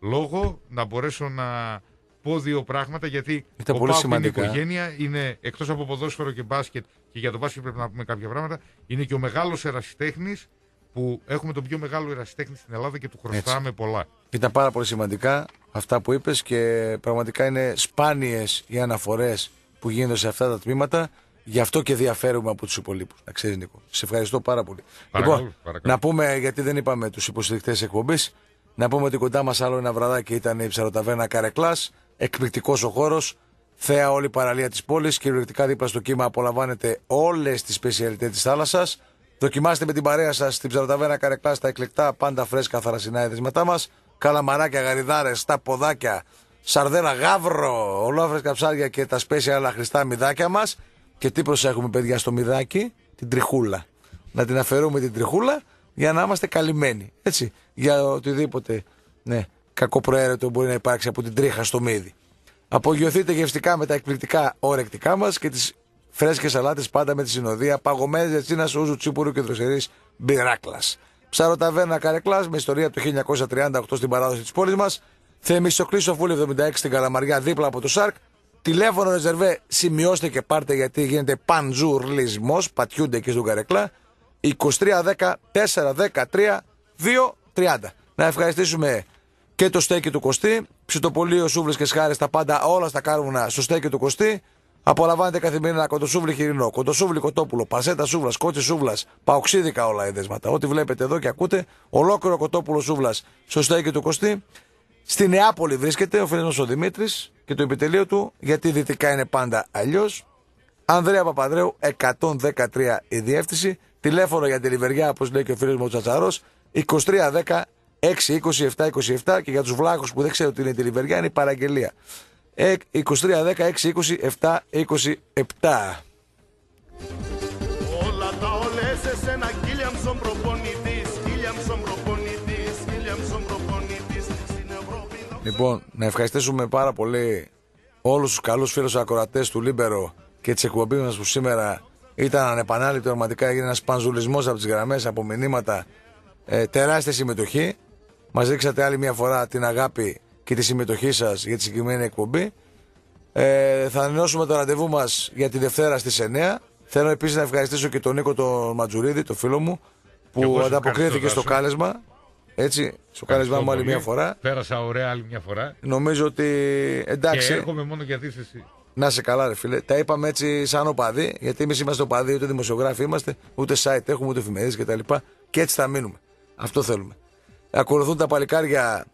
λόγο να μπορέσω να πω δύο πράγματα γιατί Ήταν ο πολύ ΠΑΟΚ είναι σημαντικά. οικογένεια, είναι εκτός από ποδόσφαιρο και μπάσκετ και για το μπάσκετ πρέπει να πούμε κάποια πράγματα, είναι και ο μεγάλος ερασιτέχνης που έχουμε τον πιο μεγάλο ερασιτέχνη στην Ελλάδα και του χρωστάμε πολλά. Ήταν πάρα πολύ σημαντικά αυτά που είπες και πραγματικά είναι σπάνιες οι αναφορές που γίνονται σε αυτά τα τμήματα. Γι' αυτό και διαφέρουμε από τους υπολείπους. Να ξέρεις Νίκο. Σε ευχαριστώ πάρα πολύ. Παρακαλώ, λοιπόν, παρακαλώ. να πούμε, γιατί δεν είπαμε τους υποστηρικτές εκπομπής, να πούμε ότι κοντά μας άλλο ένα βραδάκι ήταν η ψαροταβέρνα Καρεκλάς. Εκπληκτικός ο χώρος. Θέα όλη η παραλία της πόλης. Κυριολεκτικά δίπλα στο κύμα απολαμβάνετε όλες τις σπεσιαλιτές της θάλασσας. Δοκιμάστε με την παρέα σας στην ψαροταβέρνα Καρεκλά τα εκλεκτά, πάντα φρέσκα θαλασσινά εδρίσματά μας. Καλαμαράκια, γαριδάρες, τα ποδάκια, σαρδέλα, γάβρο, ολόφρεσκα ψάρια και τα σπέσια άλλα χρηστά μυδάκια μας. Και τι προσέχουμε, παιδιά, στο μυδάκι, την τριχούλα. Να την αφαιρούμε την τριχούλα για να είμαστε καλυμμένοι. Έτσι. Για οτιδήποτε ναι, κακοπροαίρετο μπορεί να υπάρξει από την τρίχα στο μύδι. Απογειωθείτε γευστικά με τα εκπληκτικά όρεκτικά μας και τις φρέσκες σαλάτες πάντα με τη συνοδεία. Παγωμένες ρετσίνα ούζου τσίπουρου και δροσερή μπειράκλα. Ψαροταβέρνα Καρεκλά με ιστορία από το 1938 στην παράδοση της πόλης μας. Θεμιστοκλήσο Φούλη 76 στην Καλαμαριά δίπλα από το ΣΑΡΚ. Τηλέφωνο ρεζερβέ, σημειώστε και πάρτε γιατί γίνεται παντζουρλισμό. Πατιούνται εκεί στον Καρεκλά. 2310 413 230. Να ευχαριστήσουμε και το στέκι του Κωστή. Ψητοπολείο, σούβλες και σχάρες, τα πάντα όλα στα κάρβουνα στο στέκι του Κωστή. Απολαμβάνετε καθημερινά κοντοσούβλι χοιρινό, κοντοσούβλι κοτόπουλο, πασέτα σούβλας, κότσι σούβλας, παοξίδικα όλα εδέσματα. Ό,τι βλέπετε εδώ και ακούτε, ολόκληρο κοτόπουλο σούβλας στο στέκι του Κωστή. Στη Νεάπολη βρίσκεται ο φίλο ο Δημήτρης και το επιτελείο του, γιατί δυτικά είναι πάντα αλλιώς. Ανδρέα Παπαδρέου, 113 η διεύθυνση. Τηλέφωνο για τη Λιβεριά, όπως λέει και ο φίλος μου ο Τσατσαρός, 2310 620 727 και για τους βλάχους που δεν ξέρουν τι είναι τη Λιβεριά είναι η παραγγελία. Ε, 2310 620 727. Όλα τα όλες σε σένα Λοιπόν, να ευχαριστήσουμε πάρα πολύ όλους τους καλούς φίλους ακροατές του Λίμπερο και της εκπομπής μας που σήμερα ήταν ανεπανάληπτο. Πραγματικά έγινε ένας πανζουρλισμός από τις γραμμές, από μηνύματα. Ε, τεράστια συμμετοχή. Μας δείξατε άλλη μια φορά την αγάπη και τη συμμετοχή σας για τη συγκεκριμένη εκπομπή. Ε, θα ανανεώσουμε το ραντεβού μας για τη Δευτέρα στις 9. Θέλω επίσης να ευχαριστήσω και τον Νίκο τον Ματζουρίδη, τον φίλο μου, Και εγώ που σε ανταποκρίθηκε ευχαριστώ, στο Τάσο. κάλεσμα. Έτσι, στο κάλεσμά μου άλλη μια φορά. Πέρασα ωραία άλλη μια φορά. Νομίζω ότι εντάξει. Και έρχομαι μόνο γιατί είσαι εσύ. Να σε καλά, ρε φίλε. Τα είπαμε έτσι σαν οπαδοί, γιατί εμείς είμαστε οπαδοί, ούτε δημοσιογράφοι είμαστε, ούτε site έχουμε, ούτε εφημερίδες κτλ. Και έτσι θα μείνουμε. Αυτό θέλουμε. Ακολουθούν τα παλικάρια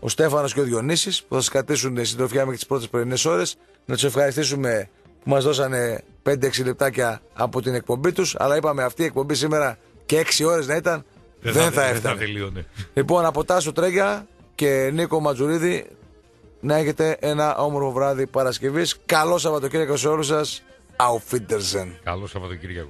ο Στέφανος και ο Διονύσης που θα σας κρατήσουν συντροφιά μέχρι τις πρώτες πρωινές ώρες. Να τους ευχαριστήσουμε που μας δώσανε 5-6 λεπτάκια από την εκπομπή τους. Αλλά είπαμε αυτή η εκπομπή σήμερα και 6 ώρες να ήταν, δεν, θα, δεν θα έφτανε. τελείωνε. Λοιπόν, από Τάσο Τρέγια και Νίκο Ματζουρίδη, να έχετε ένα όμορφο βράδυ Παρασκευής. Καλό Σαββατοκύριακο σε όλους σας. Auf Wiedersehen. Καλό Σαββατοκύριακο.